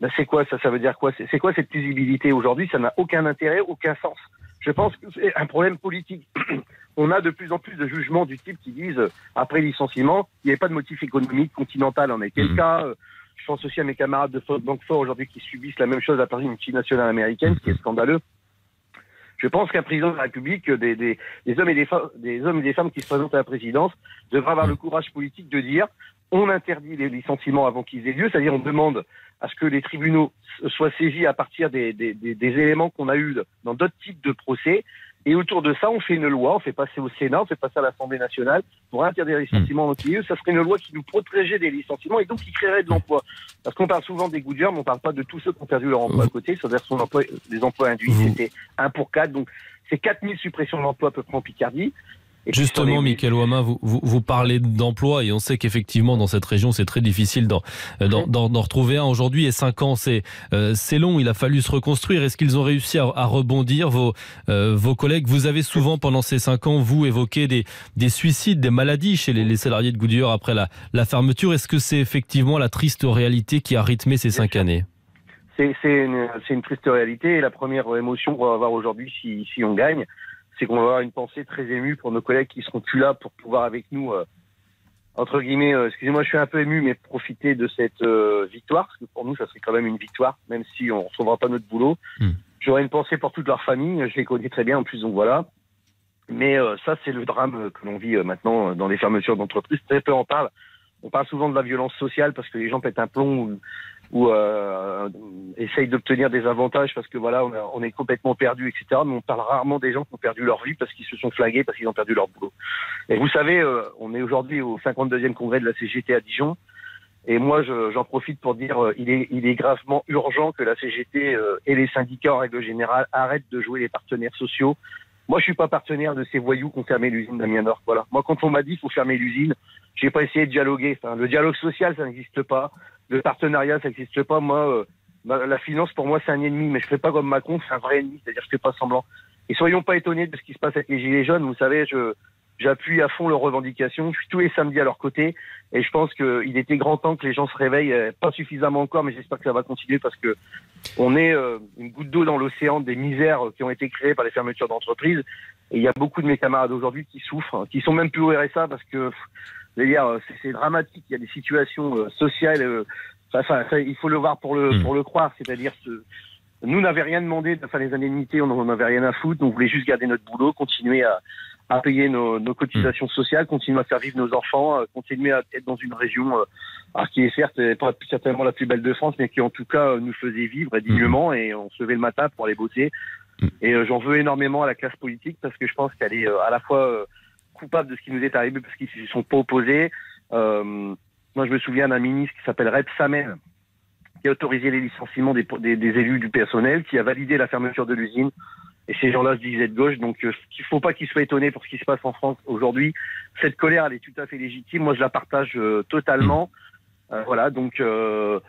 Ben, c'est quoi ça? Ça veut dire quoi? C'est c'est quoi cette lisibilité aujourd'hui? Ça n'a aucun intérêt, aucun sens. Je pense que c'est un problème politique. On a de plus en plus de jugements du type qui disent, euh, après licenciement, il n'y avait pas de motif économique continental en est quel cas. euh, Je pense aussi à mes camarades de Banque Fort aujourd'hui qui subissent la même chose à partir d'une multinationale américaine, ce qui est scandaleux. Je pense qu'un président de la République, des, des, des hommes et des, femmes, des hommes et des femmes qui se présentent à la présidence, devra avoir le courage politique de dire on interdit les licenciements avant qu'ils aient lieu, c'est-à-dire on demande à ce que les tribunaux soient saisis à partir des, des, des, des éléments qu'on a eus dans d'autres types de procès. Et autour de ça, on fait une loi, on fait passer au Sénat, on fait passer à l'Assemblée nationale pour interdire les licenciements qu'ils aient lieu. Ça serait une loi qui nous protégerait des licenciements et donc qui créerait de l'emploi. Parce qu'on parle souvent des Goodyear, mais on parle pas de tous ceux qui ont perdu leur emploi à côté, c'est-à-dire son emploi, des emplois induits. C'était un pour quatre, donc c'est 4000 suppressions d'emplois à peu près en Picardie. Justement, Michael Ouamin, vous, vous, vous parlez d'emploi et on sait qu'effectivement dans cette région c'est très difficile d'en d'en- d'en- d'en retrouver un aujourd'hui et cinq ans c'est euh, c'est long. Il a fallu se reconstruire. Est-ce qu'ils ont réussi à, à rebondir vos euh, vos collègues? Vous avez souvent pendant ces cinq ans vous évoqué des des suicides, des maladies chez les, les salariés de Goodyear après la la fermeture. Est-ce que c'est effectivement la triste réalité qui a rythmé ces cinq années? C'est c'est une, c'est une triste réalité. Et la première émotion qu'on va avoir aujourd'hui si, si on gagne, c'est qu'on va avoir une pensée très émue pour nos collègues qui seront plus là pour pouvoir avec nous, euh, entre guillemets, euh, excusez-moi, je suis un peu ému, mais profiter de cette euh, victoire, parce que pour nous, ça serait quand même une victoire, même si on ne retrouvera pas notre boulot. J'aurais une pensée pour toute leur famille, je les connais très bien en plus, donc voilà. Mais euh, ça, c'est le drame que l'on vit euh, maintenant euh, dans les fermetures d'entreprises. Très peu en parlent. On parle souvent de la violence sociale parce que les gens pètent un plomb ou ou euh, essayent d'obtenir des avantages parce que voilà, on, est complètement perdu, etc. Mais on parle rarement des gens qui ont perdu leur vie parce qu'ils se sont flagués, parce qu'ils ont perdu leur boulot. Et vous savez, euh, on est aujourd'hui au 52e congrès de la CGT à Dijon. Et moi, je- j'en profite pour dire, euh, il est, il est gravement urgent que la CGT euh, et les syndicats en règle générale arrêtent de jouer les partenaires sociaux. Moi, je suis pas partenaire de ces voyous qui ont fermé l'usine d'Amiens Nord. Voilà. Moi, quand on m'a dit qu'il faut fermer l'usine, j'ai pas essayé de dialoguer. Enfin, le dialogue social, ça n'existe pas. Le partenariat, ça n'existe pas. Moi, euh, ma- la finance, pour moi, c'est un ennemi. Mais je fais pas comme Macron, c'est un vrai ennemi. C'est-à-dire, je fais pas semblant. Et soyons pas étonnés de ce qui se passe avec les gilets jaunes. Vous savez, je j'appuie à fond leurs revendications. Je suis tous les samedis à leur côté. Et je pense qu'il était grand temps que les gens se réveillent. euh, Pas suffisamment encore, mais j'espère que ça va continuer parce que on est euh, une goutte d'eau dans l'océan des misères qui ont été créées par les fermetures d'entreprises. Et il y a beaucoup de mes camarades aujourd'hui qui souffrent, qui sont même plus au RSA parce que, c'est- dramatique. Il y a des situations euh, sociales. Enfin, ça, il faut le voir pour le pour le croire. C'est-à-dire, ce- nous n'avions rien demandé. Enfin, les indemnités, on n'en avait rien à foutre. On voulait juste garder notre boulot, continuer à à payer nos, nos cotisations sociales, continuer à faire vivre nos enfants, euh, continuer à être dans une région euh, alors qui est certes euh, pas certainement la plus belle de France, mais qui en tout cas nous faisait vivre dignement et on se levait le matin pour aller bosser. Et euh, j'en veux énormément à la classe politique parce que je pense qu'elle est à la fois coupable de ce qui nous est arrivé parce qu'ils ne se sont pas opposés. Euh, moi, je me souviens d'un ministre qui s'appelle Red Samen, qui a autorisé les licenciements des, des, des élus du personnel, qui a validé la fermeture de l'usine. Et ces gens-là se disaient de gauche, donc euh, il faut pas qu'ils soient étonnés pour ce qui se passe en France aujourd'hui. Cette colère, elle est tout à fait légitime. Moi, je la partage euh, totalement. Euh, voilà, donc euh,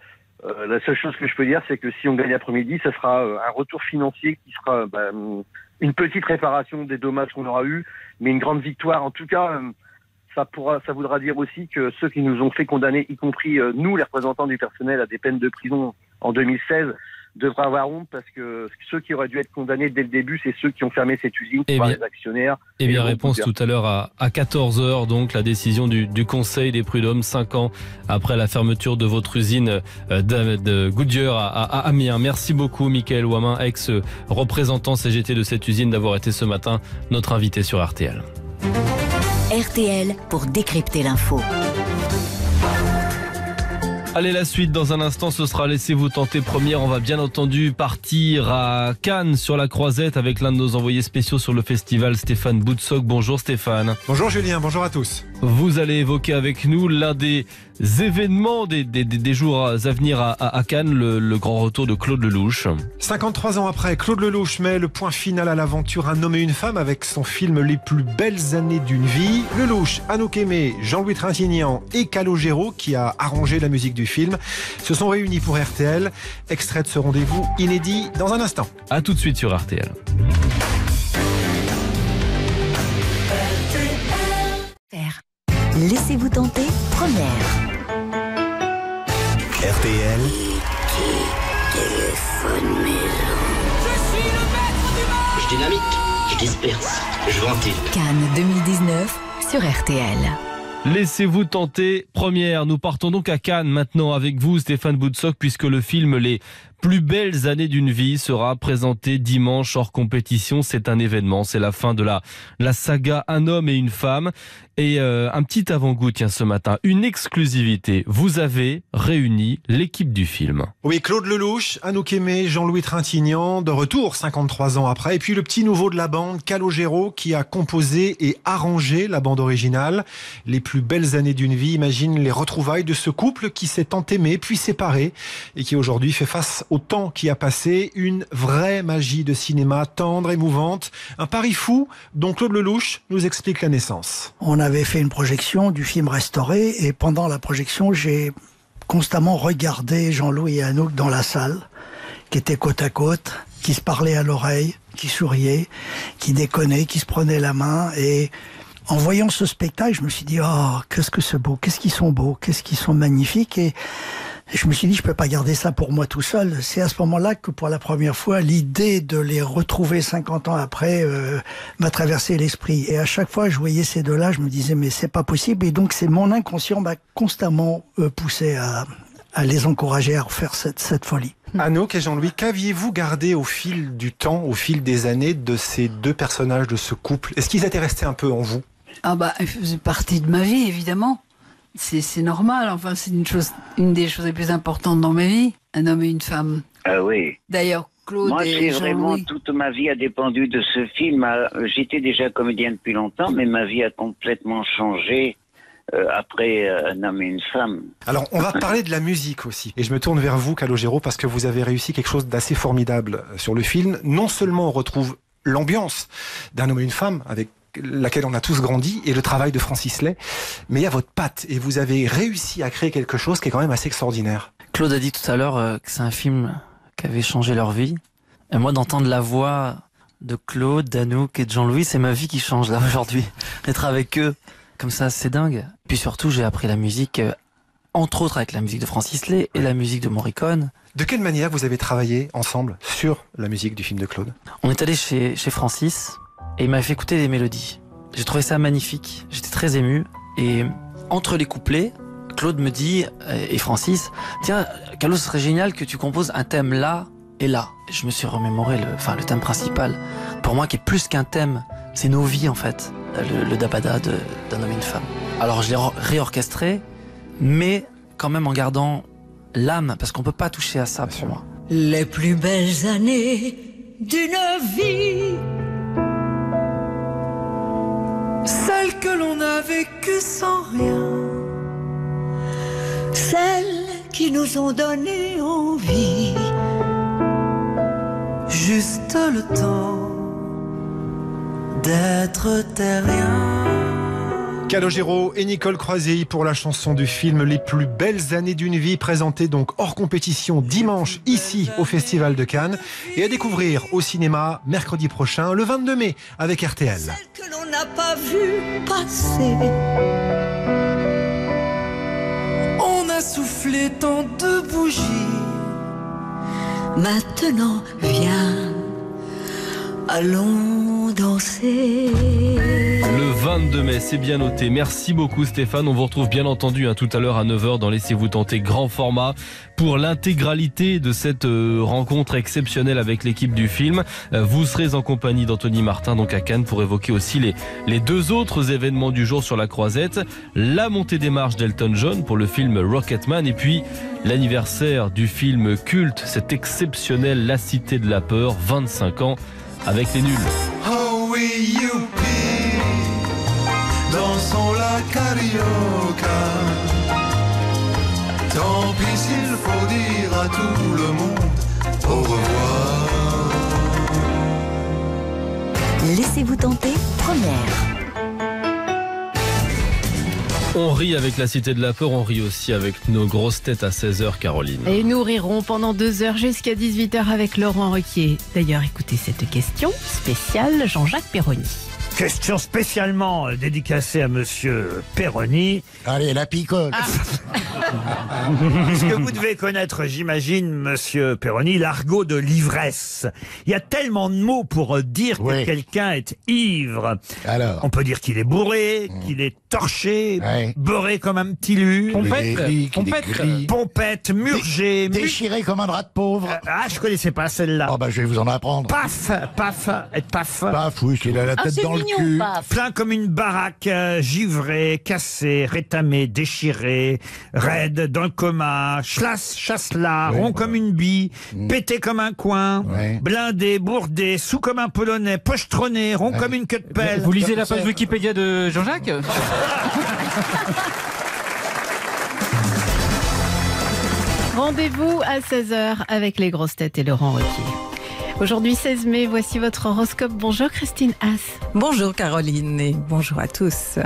euh, la seule chose que je peux dire, c'est que si on gagne après-midi, ce sera un retour financier qui sera bah, hum, une petite réparation des dommages qu'on aura eus, mais une grande victoire. En tout cas, ça pourra, ça voudra dire aussi que ceux qui nous ont fait condamner, y compris nous, les représentants du personnel, à des peines de prison en 2016, devraient avoir honte parce que ceux qui auraient dû être condamnés dès le début, c'est ceux qui ont fermé cette usine, Eh par bien- les actionnaires. Eh Et bien, réponse tout à l'heure à, à 14h, donc la décision du, du Conseil des prud'hommes, 5 ans après la fermeture de votre usine euh, de, de Goodyear à, à- à Amiens. Merci beaucoup, Michael Wamin, ex-représentant CGT de cette usine, d'avoir été ce matin notre invité sur RTL. RTL pour décrypter l'info. Allez, la suite dans un instant, ce sera Laissez-vous tenter première. On va bien entendu partir à Cannes sur la croisette avec l'un de nos envoyés spéciaux sur le festival, Stéphane Boutsock. Bonjour Stéphane. Bonjour Julien, bonjour à tous. Vous allez évoquer avec nous l'un des événements des, des- des- jours à venir à, à- Cannes, le, le grand retour de Claude Lelouch. 53 ans après, Claude Lelouch met le point final à l'aventure Un homme et une femme avec son film Les plus belles années d'une vie. Lelouch, Anouk Aimé, Jean-Louis Trintignant et Calogero, qui a arrangé la musique du film, se sont réunis pour RTL. Extrait de ce rendez-vous inédit dans un instant. À tout de suite sur RTL. Laissez-vous tenter première. RTL, Je dynamite, je disperse, je ventile. Cannes 2019 sur RTL. Laissez-vous tenter première. Nous partons donc à Cannes maintenant avec vous, Stéphane Boutsock, puisque le film Les plus belles années d'une vie sera présenté dimanche hors compétition. C'est un événement, c'est la fin de la, la saga Un homme et une femme. Et euh, un petit avant-goût, tiens, ce matin, une exclusivité. Vous avez réuni l'équipe du film. Oui, Claude Lelouch, Anouk Aimé, Jean-Louis Trintignant, de retour 53 ans après. Et puis le petit nouveau de la bande, Calogero, qui a composé et arrangé la bande originale. Les plus belles années d'une vie, imagine les retrouvailles de ce couple qui s'est tant aimé, puis séparé, et qui aujourd'hui fait face au temps qui a passé. Une vraie magie de cinéma, tendre, émouvante. Un pari fou dont Claude Lelouch nous explique la naissance. On avait fait une projection du film restauré et pendant la projection, j'ai constamment regardé Jean-Louis et Anouk dans la salle, qui étaient côte à côte, qui se parlaient à l'oreille, qui souriaient, qui déconnaient, qui se prenaient la main et en voyant ce spectacle, je me suis dit, oh, qu'est-ce que c'est beau, qu'est-ce qu'ils sont beaux, qu'est-ce qu'ils sont magnifiques et et je me suis dit, je peux pas garder ça pour moi tout seul. C'est à ce moment-là que pour la première fois, l'idée de les retrouver 50 ans après euh, m'a traversé l'esprit. Et à chaque fois, je voyais ces deux-là, je me disais, mais c'est pas possible. Et donc, c'est mon inconscient m'a constamment euh, poussé à, à les encourager à refaire cette, cette folie. Anouk et Jean-Louis, qu'aviez-vous gardé au fil du temps, au fil des années de ces deux personnages, de ce couple? Est-ce qu'ils étaient restés un peu en vous? Ah bah, il faisait partie de ma vie, évidemment. C'est normal. Enfin, c'est une chose, une des choses les plus importantes dans ma vie. Un homme et une femme. Ah oui. D'ailleurs, Claude Moi, c'est vraiment toute ma vie a dépendu de ce film. J'étais déjà comédien depuis longtemps, mais ma vie a complètement changé euh, après euh, Un homme et une femme. Alors, on va parler de la musique aussi. Et je me tourne vers vous, Calogero, parce que vous avez réussi quelque chose d'assez formidable euh, sur le film. Non seulement on retrouve l'ambiance d'un homme et une femme avec laquelle on a tous grandi et le travail de Francis Lay, mais il y a votre patte et vous avez réussi à créer quelque chose qui est quand même assez extraordinaire. Claude a dit tout à l'heure euh, que c'est un film qui avait changé leur vie. Et moi, d'entendre la voix de Claude, d'Anouk et de Jean-Louis, c'est ma vie qui change là aujourd'hui. D'être avec eux, comme ça, c'est dingue. Puis surtout, j'ai appris la musique, euh, entre autres avec la musique de Francis Lay et la musique de Morricone. De quelle manière vous avez travaillé ensemble sur la musique du film de Claude? On est allé chez, chez Francis et il m'a fait écouter des mélodies. J'ai trouvé ça magnifique. J'étais très ému. Et entre les couplets, Claude me dit, euh, et Francis, tiens, Carlos, ce serait génial que tu composes un thème là et là. Je me suis remémoré le, enfin, le thème principal. Pour moi, qui est plus qu'un thème, c'est nos vies en fait. Le, le dabada d'un homme et une femme. Alors je l'ai réorchestré, mais quand même en gardant l'âme, parce qu'on peut pas toucher à ça pour moi. Les plus belles années d'une vie. Celles que l'on a vécues sans rien. Celles qui nous ont donné envie. Juste le temps d'être terrien. Calogero et Nicole Croisey pour la chanson du film Les plus belles années d'une vie, présentée donc hors compétition dimanche ici au Festival de Cannes et à découvrir au cinéma mercredi prochain, le 22 mai, avec RTL. que l'on n'a pas vu passer. On a soufflé tant de bougies. Maintenant, viens, allons danser. Le 22 mai, c'est bien noté. Merci beaucoup Stéphane. On vous retrouve bien entendu hein, tout à l'heure à 9h dans Laissez-vous tenter grand format pour l'intégralité de cette euh, rencontre exceptionnelle avec l'équipe du film. Euh, vous serez en compagnie d'Anthony Martin donc à Cannes pour évoquer aussi les, les deux autres événements du jour sur la croisette. La montée des marches d'Elton John pour le film Rocketman et puis l'anniversaire du film culte, cet exceptionnel La Cité de la Peur, 25 ans avec les nuls. Oh oui, youpi, dansons la carioca. Tant pis s'il faut dire à tout le monde au revoir. Laissez-vous tenter, première. On rit avec la Cité de la Peur, on rit aussi avec nos grosses têtes à 16h, Caroline. Et nous rirons pendant deux heures jusqu'à 18h avec Laurent Ruquier. D'ailleurs, écoutez cette question spéciale Jean-Jacques Perroni. Question spécialement euh, dédicacée à Monsieur Perroni. Allez, la picole. Ce que vous devez connaître, j'imagine, Monsieur Perroni, l'argot de l'ivresse? Il y a tellement de mots pour euh, dire que quelqu'un est ivre. Alors, on peut dire qu'il est bourré, qu'il est torché, beurré comme un petit lu, Pompette, pompette, pompette, murgé, mu- Déchiré comme un drap de pauvre. ah, je connaissais pas celle-là. Oh bah je vais vous en apprendre. Paf, paf, être paf. Paf, oui, qu'il a la Ah, tête c'est dans le cul. Plein comme une baraque, euh, givré, cassé, rétamé, déchiré, raide, dans le coma, chlasse, chasse-là, rond comme une bille, pété comme un coin, blindé, bourdé, sous comme un polonais, pochetronné, rond comme une queue de pelle. Vous lisez la page Wikipédia de Jean-Jacques Rendez-vous à 16h avec les grosses têtes et Laurent Ruquier. Aujourd'hui 16 mai, voici votre horoscope. Bonjour Christine Haas. Bonjour Caroline et bonjour à tous.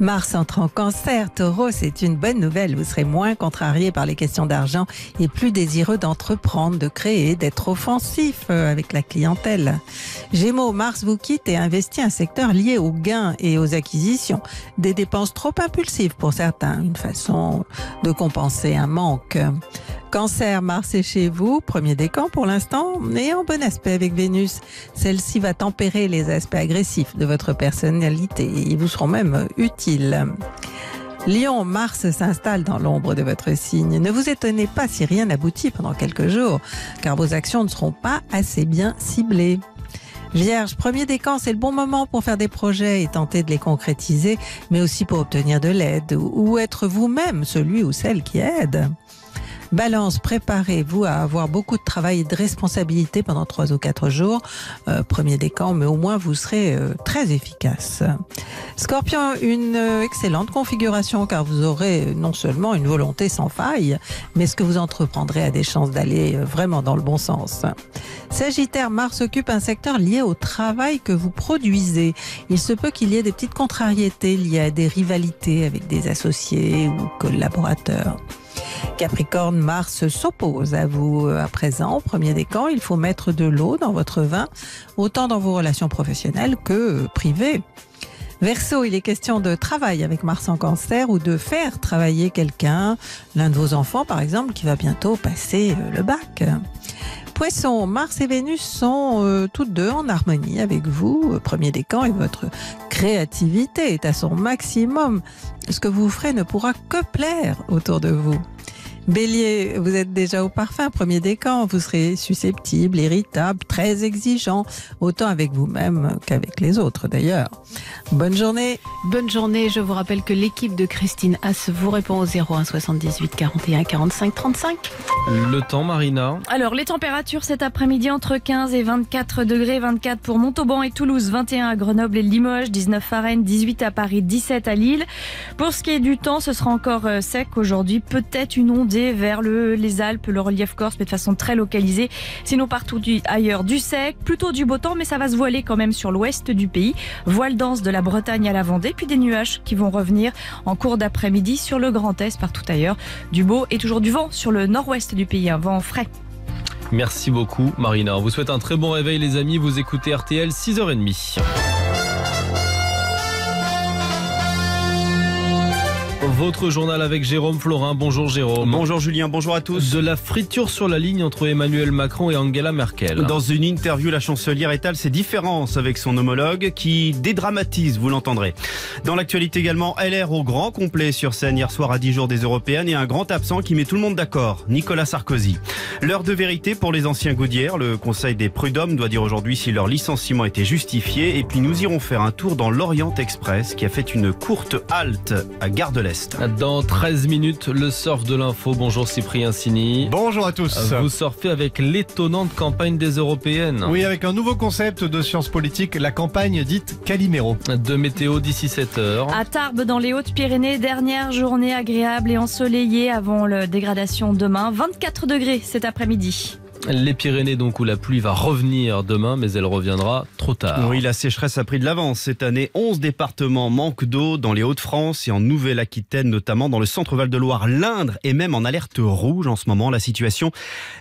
Mars entre en cancer, taureau, c'est une bonne nouvelle. Vous serez moins contrarié par les questions d'argent et plus désireux d'entreprendre, de créer, d'être offensif avec la clientèle. Gémeaux, Mars vous quitte et investit un secteur lié aux gains et aux acquisitions. Des dépenses trop impulsives pour certains, une façon de compenser un manque. Cancer, Mars est chez vous, premier décan pour l'instant, et en bon aspect avec Vénus. Celle-ci va tempérer les aspects agressifs de votre personnalité ils vous seront même utiles. Lion, Mars s'installe dans l'ombre de votre signe. Ne vous étonnez pas si rien n'aboutit pendant quelques jours, car vos actions ne seront pas assez bien ciblées. Vierge, premier décan, c'est le bon moment pour faire des projets et tenter de les concrétiser, mais aussi pour obtenir de l'aide ou être vous-même celui ou celle qui aide. Balance, préparez-vous à avoir beaucoup de travail et de responsabilité pendant trois ou quatre jours. Euh, premier décan, mais au moins vous serez euh, très efficace. Scorpion, une euh, excellente configuration car vous aurez euh, non seulement une volonté sans faille, mais ce que vous entreprendrez a des chances d'aller vraiment dans le bon sens. Sagittaire, Mars occupe un secteur lié au travail que vous produisez. Il se peut qu'il y ait des petites contrariétés liées à des rivalités avec des associés ou collaborateurs. Capricorne, Mars s'oppose à vous à présent. Premier décan, il faut mettre de l'eau dans votre vin, autant dans vos relations professionnelles que privées. Verseau, il est question de travail avec Mars en cancer ou de faire travailler quelqu'un, l'un de vos enfants par exemple, qui va bientôt passer euh, le bac. Poisson, Mars et Vénus sont euh, toutes deux en harmonie avec vous, euh, premier décan, et votre créativité est à son maximum. Ce que vous ferez ne pourra que plaire autour de vous. Bélier, vous êtes déjà au parfum, premier décan, vous serez susceptible, irritable, très exigeant, autant avec vous-même qu'avec les autres d'ailleurs. Bonne journée. Bonne journée. Je vous rappelle que l'équipe de Christine Haas vous répond au 01 78 41 45 35. Le temps, Marina. Alors, les températures cet après-midi entre 15 et 24 degrés, 24 pour Montauban et Toulouse, 21 à Grenoble et Limoges, 19 à Rennes, 18 à Paris, 17 à Lille. Pour ce qui est du temps, ce sera encore euh, sec aujourd'hui, peut-être une ondée vers le, les Alpes, le relief corse, mais de façon très localisée. Sinon, partout du- ailleurs, du sec, plutôt du beau temps, mais ça va se voiler quand même sur l'ouest du pays. Voile dense de la Bretagne à la Vendée, puis des nuages qui vont revenir en cours d'après-midi sur le Grand Est, partout ailleurs. Du beau et toujours du vent sur le nord-ouest du pays, un vent frais. Merci beaucoup, Marina. On vous souhaite un très bon réveil, les amis. Vous écoutez RTL 6h30. Votre journal avec Jérôme Florin. Bonjour Jérôme. Bonjour Julien, bonjour à tous. De la friture sur la ligne entre Emmanuel Macron et Angela Merkel. Dans une interview, la chancelière étale ses différences avec son homologue qui dédramatise, vous l'entendrez. Dans l'actualité également, LR au grand complet sur scène hier soir à 10 jours des Européennes et un grand absent qui met tout le monde d'accord, Nicolas Sarkozy. L'heure de vérité pour les anciens Gaudières, le Conseil des prud'hommes doit dire aujourd'hui si leur licenciement était justifié et puis nous irons faire un tour dans l'Orient Express qui a fait une courte halte à Gare de l'Est. Dans 13 minutes, le surf de l'info. Bonjour Cyprien Sini. Bonjour à tous. Vous surfez avec l'étonnante campagne des européennes. Oui, avec un nouveau concept de sciences politiques, la campagne dite Calimero. De météo d'ici 7 heures. À Tarbes, dans les Hautes-Pyrénées, dernière journée agréable et ensoleillée avant la dégradation demain. 24 degrés cet après-midi. Les Pyrénées, donc, où la pluie va revenir demain, mais elle reviendra trop tard. Oui, la sécheresse a pris de l'avance. Cette année, 11 départements manquent d'eau dans les Hauts-de-France et en Nouvelle-Aquitaine, notamment dans le centre-val de Loire, l'Indre est même en alerte rouge en ce moment. La situation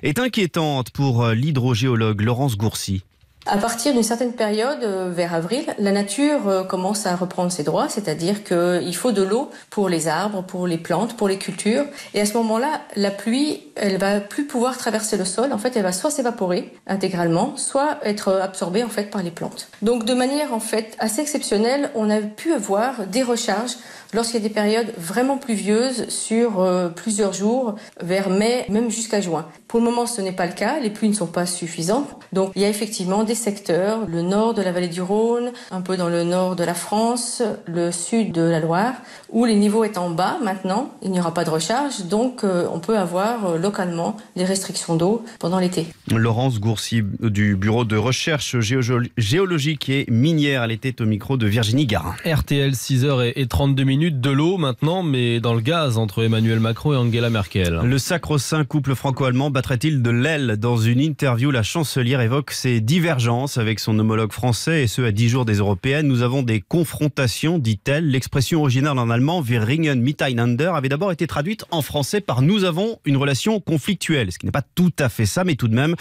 est inquiétante pour euh, l'hydrogéologue Laurence Gourcy. À partir d'une certaine période, euh, vers avril, la nature euh, commence à reprendre ses droits, c'est-à-dire qu'il faut de l'eau pour les arbres, pour les plantes, pour les cultures. Et à ce moment-là, la pluie, elle va plus pouvoir traverser le sol. En fait, elle va soit s'évaporer intégralement, soit être absorbée en fait par les plantes. Donc, de manière en fait assez exceptionnelle, on a pu avoir des recharges lorsqu'il y a des périodes vraiment pluvieuses sur euh, plusieurs jours, vers mai, même jusqu'à juin. Pour le moment, ce n'est pas le cas, les pluies ne sont pas suffisantes. Donc il y a effectivement des secteurs, le nord de la vallée du Rhône, un peu dans le nord de la France, le sud de la Loire, où les niveaux étant bas maintenant, il n'y aura pas de recharge, donc euh, on peut avoir euh, localement des restrictions d'eau pendant l'été. Laurence Gourcy du Bureau de recherche géo- géologique et minière. Elle était au micro de Virginie Garin. RTL 6h et 32 minutes de l'eau maintenant, mais dans le gaz entre Emmanuel Macron et Angela Merkel. Le sacro-saint couple franco-allemand battrait-il de l'aile Dans une interview, la chancelière évoque ses avec son homologue français et ce à 10 jours des européennes. Nous avons des confrontations, dit-elle. L'expression originale en allemand, Wir ringen miteinander, avait d'abord été traduite en français par nous avons une relation conflictuelle, ce qui n'est pas tout à fait ça, mais tout de même,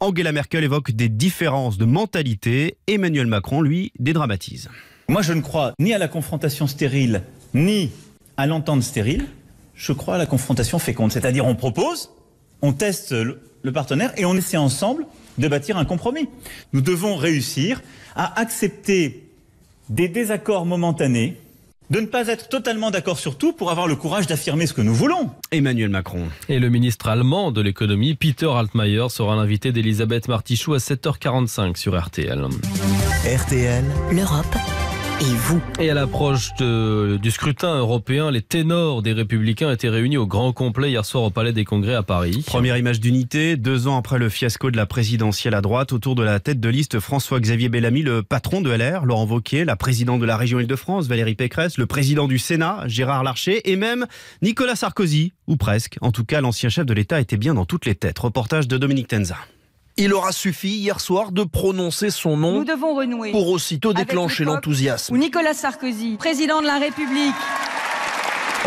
Angela Merkel évoque des différences de mentalité. Emmanuel Macron, lui, dédramatise. Moi, je ne crois ni à la confrontation stérile, ni à l'entente stérile. Je crois à la confrontation féconde. C'est-à-dire, on propose, on teste le partenaire et on essaie ensemble de bâtir un compromis. Nous devons réussir à accepter des désaccords momentanés de ne pas être totalement d'accord sur tout pour avoir le courage d'affirmer ce que nous voulons. Emmanuel Macron. Et le ministre allemand de l'économie, Peter Altmaier, sera l'invité d'Elisabeth Martichoux à 7h45 sur RTL. RTL, L'Europe et vous. Et à l'approche du scrutin européen, les ténors des Républicains étaient réunis au grand complet hier soir au Palais des Congrès à Paris. Première image d'unité, deux ans après le fiasco de la présidentielle à droite, autour de la tête de liste François-Xavier Bellamy, le patron de LR, Laurent Wauquiez, la présidente de la région Île-de-France, Valérie Pécresse, le président du Sénat, Gérard Larcher, et même Nicolas Sarkozy, ou presque. En tout cas, l'ancien chef de l'État était bien dans toutes les têtes. Reportage de Dominique Tenza. Il aura suffi hier soir de prononcer son nom Nous devons renouer. pour aussitôt déclencher l'enthousiasme. Nicolas Sarkozy, président de la République,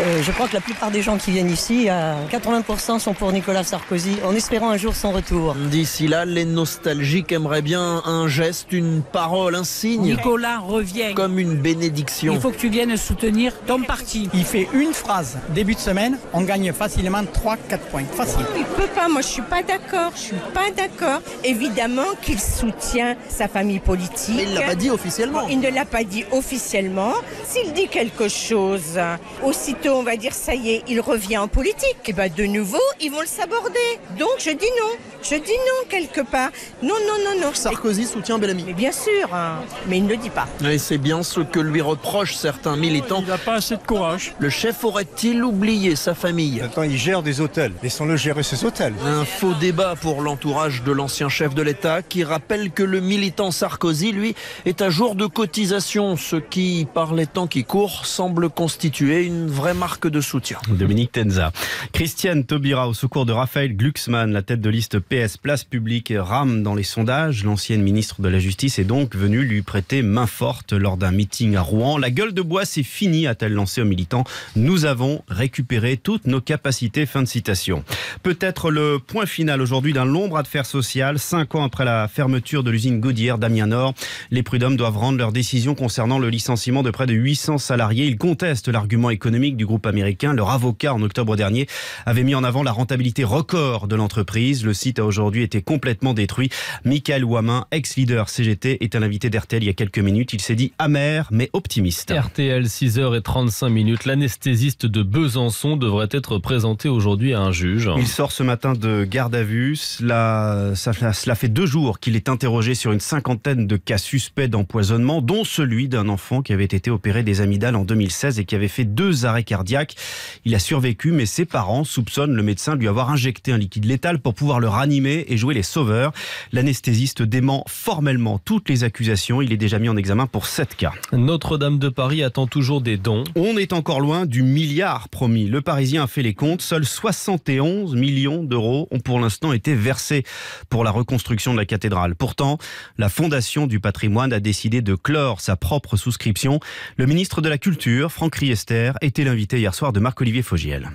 Euh, je crois que la plupart des gens qui viennent ici, à 80% sont pour Nicolas Sarkozy, en espérant un jour son retour. D'ici là, les nostalgiques aimeraient bien un geste, une parole, un signe. Nicolas revient. Comme une bénédiction. Il faut que tu viennes soutenir ton parti. Il fait une phrase, début de semaine, on gagne facilement 3-4 points. Facile. Il peut pas, moi je suis pas d'accord, je suis pas d'accord. Évidemment qu'il soutient sa famille politique. Mais il l'a pas dit officiellement. Il ne l'a pas dit officiellement. S'il dit quelque chose, aussitôt on va dire ça y est, il revient en politique. Et ben de nouveau, ils vont le saborder. Donc je dis non. Je dis non quelque part. Non, non, non, non. Sarkozy soutient Bellamy. Mais bien sûr, hein. mais il ne le dit pas. Et c'est bien ce que lui reprochent certains militants. Il n'a pas assez de courage. Le chef aurait-il oublié sa famille? Maintenant, il gère des hôtels. Laissons-le gérer ses hôtels. Un faux débat pour l'entourage de l'ancien chef de l'État qui rappelle que le militant Sarkozy, lui, est à jour de cotisation, ce qui, par les temps qui courent, semble constituer une vraie marque de soutien. Dominique Tenza. Christiane Taubira au secours de Raphaël Glucksmann, la tête de liste PS Place Publique, rame dans les sondages. L'ancienne ministre de la Justice est donc venue lui prêter main forte lors d'un meeting à Rouen. La gueule de bois, c'est fini, a-t-elle lancé aux militants. Nous avons récupéré toutes nos capacités. Fin de citation. Peut-être le point final aujourd'hui d'un long bras de fer social. Cinq ans après la fermeture de l'usine Gaudière d'Amiens Nord, les prud'hommes doivent rendre leur décision concernant le licenciement de près de 800 salariés. Ils contestent l'argument économique du groupe américain. Leur avocat, en octobre dernier, avait mis en avant la rentabilité record de l'entreprise. Le site a aujourd'hui été complètement détruit. Michael Wamin, ex-leader CGT, est un invité d'RTL il y a quelques minutes. Il s'est dit amer mais optimiste. RTL 6h35 minutes. L'anesthésiste de Besançon devrait être présenté aujourd'hui à un juge. Il sort ce matin de garde à vue. Cela, ça- cela fait deux jours qu'il est interrogé sur une cinquantaine de cas suspects d'empoisonnement, dont celui d'un enfant qui avait été opéré des amygdales en 2016 et qui avait fait deux arrêts cardiaques. Il a survécu, mais ses parents soupçonnent le médecin de lui avoir injecté un liquide létal pour pouvoir le ranimer et jouer les sauveurs. L'anesthésiste dément formellement toutes les accusations. Il est déjà mis en examen pour sept cas. Notre-Dame de Paris attend toujours des dons. On est encore loin du milliard promis. Le Parisien a fait les comptes. Seuls 71 millions d'euros ont pour l'instant été versés pour la reconstruction de la cathédrale. Pourtant, la Fondation du patrimoine a décidé de clore sa propre souscription. Le ministre de la Culture, Franck Riester, était l'invité hier soir de Marc-Olivier Fogiel.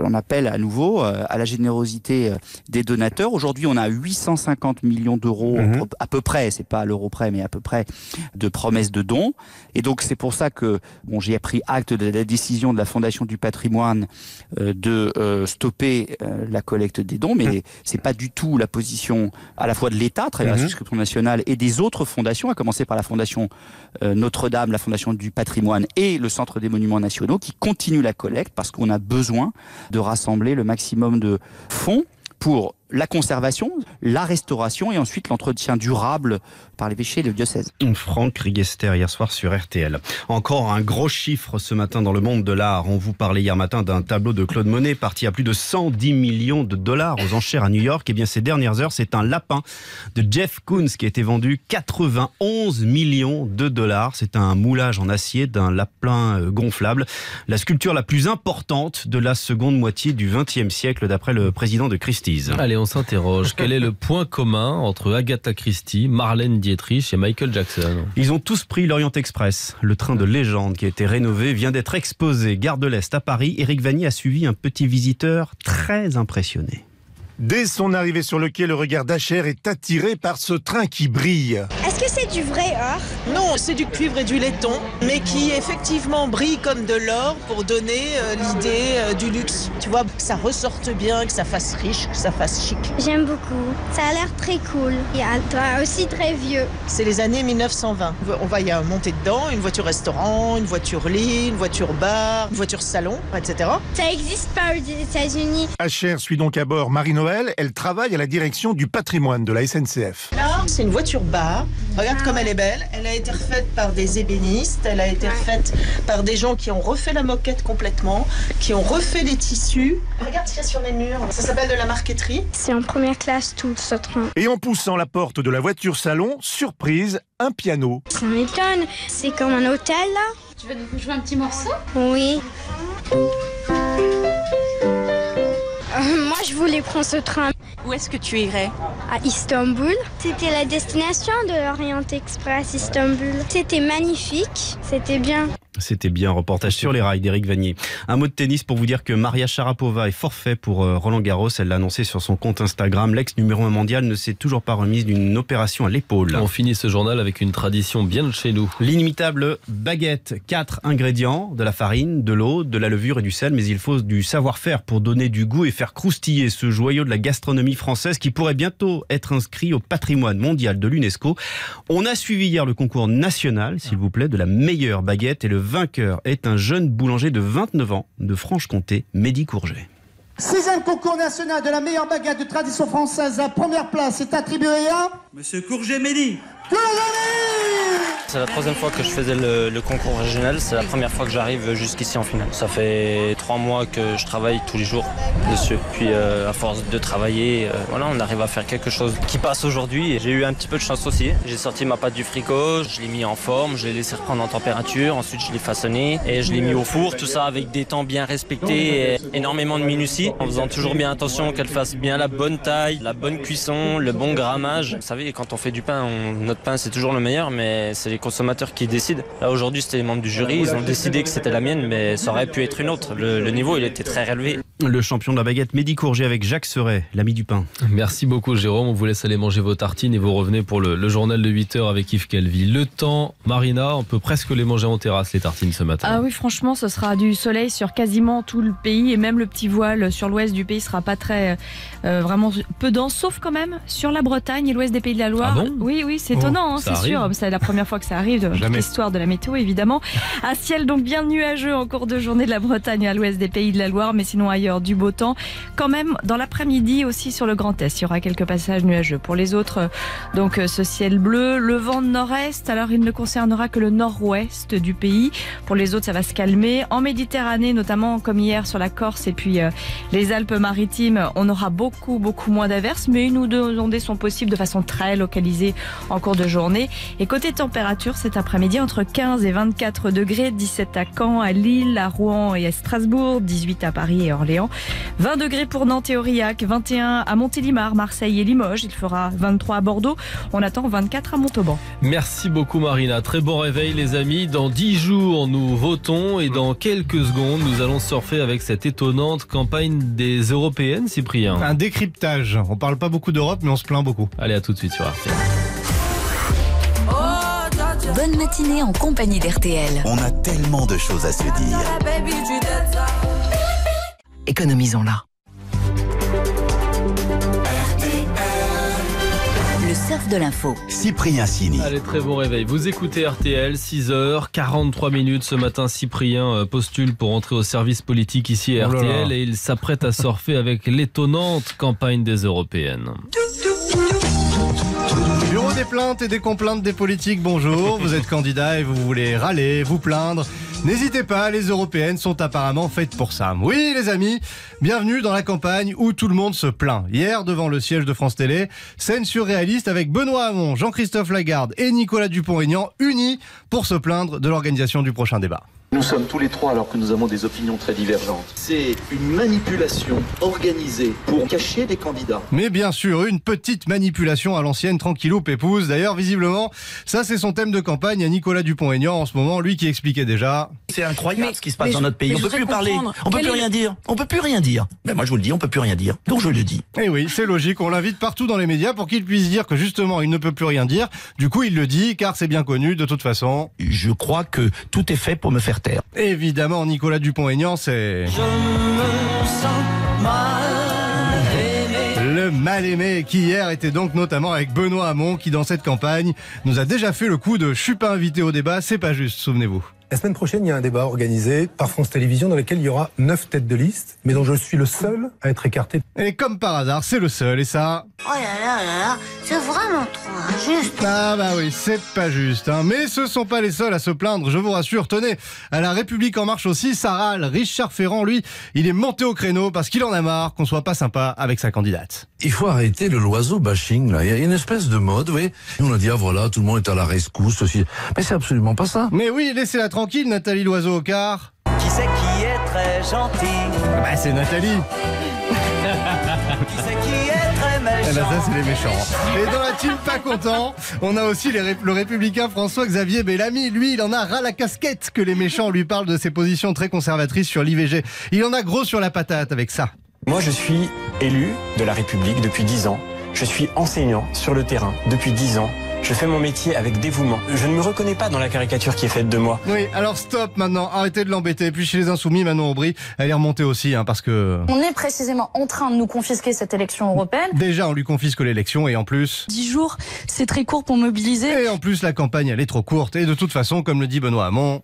On appelle à nouveau euh, à la générosité euh, des donateurs. Aujourd'hui, on a 850 millions d'euros Mhm. à peu près, c'est pas à l'euro près, mais à peu près de promesses de dons. Et donc, c'est pour ça que bon, j'ai pris acte de la décision de la Fondation du patrimoine euh, de euh, stopper euh, la collecte des dons, mais c'est pas du tout la position à la fois de l'État, à travers la Mhm. souscription nationale, et des autres fondations, à commencer par la Fondation Notre-Dame, la Fondation du patrimoine et le Centre des monuments nationaux, qui continuent la collecte parce qu'on a besoin de rassembler le maximum de fonds pour la conservation, la restauration et ensuite l'entretien durable par l'évêché et le diocèse. Franck Riester hier soir sur RTL. Encore un gros chiffre ce matin dans le monde de l'art. On vous parlait hier matin d'un tableau de Claude Monet parti à plus de 110 millions de dollars aux enchères à New York. Et bien ces dernières heures, c'est un lapin de Jeff Koons qui a été vendu 91 millions de dollars. C'est un moulage en acier d'un lapin euh, gonflable. La sculpture la plus importante de la seconde moitié du XXe siècle d'après le président de Christie's. Allez, on s'interroge. Quel est le point commun entre Agatha Christie, Marlène Dietrich et Michael Jackson? Ils ont tous pris l'Orient Express. Le train de légende qui a été rénové vient d'être exposé. Gare de l'Est à Paris, Éric Vanny a suivi un petit visiteur très impressionné. Dès son arrivée sur le quai, le regard d'Acher est attiré par ce train qui brille. Est-ce que c'est du vrai or Non, c'est du cuivre et du laiton, mais qui effectivement brille comme de l'or pour donner euh, l'idée euh, du luxe. Tu vois, que ça ressorte bien, que ça fasse riche, que ça fasse chic. J'aime beaucoup. Ça a l'air très cool. Et un toit aussi très vieux. C'est les années 1920. On va y monter dedans, une voiture restaurant, une voiture lit, une voiture bar, une voiture salon, etc. Ça n'existe pas aux États-Unis. HR suit donc à bord Marie-Noël. Elle travaille à la direction du patrimoine de la SNCF. Là, c'est une voiture bar. Regarde comme elle est belle. Elle a été refaite par des ébénistes. Elle a été refaite par des gens qui ont refait la moquette complètement, qui ont refait les tissus. Regarde ce qu'il y a sur les murs. Ça s'appelle de la marqueterie. C'est en première classe tout ce train. Et en poussant la porte de la voiture salon, surprise, un piano. Ça m'étonne. C'est comme un hôtel là. Tu veux nous jouer un petit morceau? Oui. Euh, moi, je voulais prendre ce train Où est-ce que tu irais à Istanbul. C'était la destination de l'Orient Express Istanbul. C'était magnifique. C'était bien. C'était bien, reportage sur les rails d'Éric Vanier. Un mot de tennis pour vous dire que Maria Sharapova est forfait pour euh, Roland Garros. Elle l'a annoncé sur son compte Instagram. L'ex numéro 1 mondial ne s'est toujours pas remise d'une opération à l'épaule. On finit ce journal avec une tradition bien de chez nous. L'inimitable baguette. Quatre ingrédients, de la farine, de l'eau, de la levure et du sel. Mais il faut du savoir-faire pour donner du goût et faire croustiller ce joyau de la gastronomie française qui pourrait bientôt être inscrit au patrimoine mondial de l'UNESCO. On a suivi hier le concours national, s'il vous plaît, de la meilleure baguette et le vainqueur est un jeune boulanger de 29 ans de Franche-Comté, Mehdi Courget. Sixième concours national de la meilleure baguette de tradition française. La première place est attribuée à Monsieur Courget Mehdi. C'est la troisième fois que je faisais le, concours régional. C'est la première fois que j'arrive jusqu'ici en finale. Ça fait trois mois que je travaille tous les jours dessus. Puis euh, à force de travailler, euh, voilà, on arrive à faire quelque chose qui passe aujourd'hui. J'ai eu un petit peu de chance aussi. J'ai sorti ma pâte du frigo, je l'ai mis en forme, je l'ai laissé reprendre en température. Ensuite, je l'ai façonné et je l'ai mis au four. Tout ça avec des temps bien respectés et énormément de minutie, en faisant toujours bien attention qu'elle fasse bien la bonne taille, la bonne cuisson, le bon grammage. Vous savez, quand on fait du pain, on- notre pain c'est toujours le meilleur, mais c'est les consommateurs qui décident. Là aujourd'hui, c'était les membres du jury, ils ont décidé que c'était la mienne, mais ça aurait pu être une autre. Le, le niveau, il était très relevé. Le champion de la baguette Mehdi Courget avec Jacques Seret, l'ami du pain. Merci beaucoup Jérôme, on vous laisse aller manger vos tartines et vous revenez pour le, le journal de 8h avec Yves Calvi. Le temps, Marina, on peut presque les manger en terrasse les tartines ce matin. Ah oui, franchement, ce sera du soleil sur quasiment tout le pays et même le petit voile sur l'ouest du pays sera pas très euh, vraiment peu dense, sauf quand même sur la Bretagne et l'ouest des Pays de la Loire. Ah bon? Oui, oui, c'est Oh, étonnant, hein, c'est sûr. C'est la première fois que ça arrive de Jamais. l'histoire de la météo, évidemment. Un ciel donc bien nuageux en cours de journée de la Bretagne à l'ouest des Pays de la Loire, mais sinon ailleurs du beau temps. Quand même, dans l'après-midi aussi sur le Grand Est, il y aura quelques passages nuageux. Pour les autres, euh, donc euh, ce ciel bleu, le vent de nord-est, alors il ne concernera que le nord-ouest du pays. Pour les autres, ça va se calmer. En Méditerranée, notamment comme hier sur la Corse et puis euh, les Alpes-Maritimes, on aura beaucoup, beaucoup moins d'averses, mais une ou deux ondées sont possibles de façon très localisée en cours de journée. Et côté température, cet après-midi, entre 15 et 24 degrés, 17 à Caen, à Lille, à Rouen et à Strasbourg, 18 à Paris et Orléans, 20 degrés pour Nantes et Aurillac, 21 à Montélimar, Marseille et Limoges, il fera 23 à Bordeaux, on attend 24 à Montauban. Merci beaucoup Marina, très bon réveil les amis. Dans 10 jours nous votons et dans quelques secondes nous allons surfer avec cette étonnante campagne des européennes Cyprien. Un décryptage. On parle pas beaucoup d'Europe, mais on se plaint beaucoup. Allez à tout de suite sur RTL. Bonne matinée en compagnie d'RTL. On a tellement de choses à se dire. Économisons-la. Le surf de l'info. Cyprien Sini. Allez, très bon réveil. Vous écoutez RTL, 6h43 minutes. Ce matin, Cyprien euh, postule pour entrer au service politique ici à Oh là RTL là. et il s'apprête à surfer avec l'étonnante campagne des européennes. Des plaintes et des complaintes des politiques, bonjour. Vous êtes candidat et vous voulez râler, vous plaindre. N'hésitez pas, les européennes sont apparemment faites pour ça. Oui, les amis, bienvenue dans la campagne où tout le monde se plaint. Hier, devant le siège de France Télé, scène surréaliste avec Benoît Hamon, Jean-Christophe Lagarde et Nicolas Dupont-Aignan unis pour se plaindre de l'organisation du prochain débat. Nous sommes tous les trois alors que nous avons des opinions très divergentes. C'est une manipulation organisée pour cacher les candidats. Mais bien sûr, une petite manipulation à l'ancienne, tranquillou pépouse. D'ailleurs, visiblement, ça c'est son thème de campagne à Nicolas Dupont-Aignan en ce moment, lui qui expliquait déjà. C'est incroyable Mais- ce qui se passe dans je- notre pays. On peut plus parler. On peut Quel plus est- rien dire. On peut plus rien dire. Mais moi je vous le dis, on peut plus rien dire. Donc je le dis. Et Eh oui, c'est logique, on l'invite partout dans les médias pour qu'il puisse dire que justement il ne peut plus rien dire. Du coup, il le dit car c'est bien connu de toute façon. Je crois que tout est fait pour me faire Évidemment, Nicolas Dupont-Aignan, c'est le mal-aimé qui hier était donc notamment avec Benoît Hamon qui dans cette campagne nous a déjà fait le coup de je suis pas invité au débat, c'est pas juste, souvenez-vous. La semaine prochaine, il y a un débat organisé par France Télévisions dans lequel il y aura neuf têtes de liste, mais dont je suis le seul à être écarté. Et comme par hasard, c'est le seul et ça... Oh là là là là, c'est vraiment trop injuste. Ah bah oui, c'est pas juste. Hein. Mais ce sont pas les seuls à se plaindre, je vous rassure. Tenez, à la République en marche aussi, ça râle. Richard Ferrand, lui, il est monté au créneau parce qu'il en a marre qu'on soit pas sympa avec sa candidate. Il faut arrêter le loiseau bashing, là. Il y a une espèce de mode, vous voyez. On a dit, ah voilà, tout le monde est à la rescousse, ceci. Mais c'est absolument pas ça. Mais oui, laissez-la tranquille, Nathalie Loiseau au quart. Qui c'est qui est très gentil Bah c'est Nathalie. Qui c'est qui est très Eh ben méchant ça c'est les méchants. Et dans la team pas content, on a aussi les ré- le républicain François-Xavier Bellamy. Lui, il en a ras la casquette que les méchants lui parlent de ses positions très conservatrices sur l'IVG. Il en a gros sur la patate avec ça. Moi, je suis élu de la République depuis 10 ans. Je suis enseignant sur le terrain depuis 10 ans. Je fais mon métier avec dévouement. Je ne me reconnais pas dans la caricature qui est faite de moi. Oui, alors stop maintenant, arrêtez de l'embêter. Puis chez les Insoumis, Manon Aubry, elle est remontée aussi, hein, parce que... On est précisément en train de nous confisquer cette élection européenne. Déjà, on lui confisque l'élection et en plus... 10 jours, c'est très court pour mobiliser. Et en plus, la campagne, elle est trop courte. Et de toute façon, comme le dit Benoît Hamon...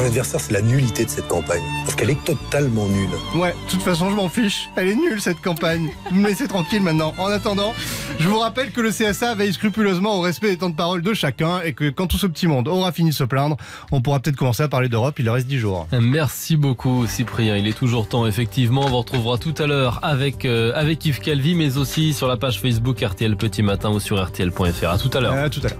Mon adversaire, c'est la nullité de cette campagne. Parce qu'elle est totalement nulle. Ouais, de toute façon, je m'en fiche. Elle est nulle, cette campagne. Me laissez tranquille maintenant. En attendant, je vous rappelle que le CSA veille scrupuleusement au respect des temps de parole de chacun et que quand tout ce petit monde aura fini de se plaindre, on pourra peut-être commencer à parler d'Europe. Il reste 10 jours. Merci beaucoup Cyprien, il est toujours temps effectivement, on vous retrouvera tout à l'heure avec, euh, avec Yves Calvi mais aussi sur la page Facebook RTL Petit Matin ou sur RTL.fr. À tout à l'heure. À tout à l'heure.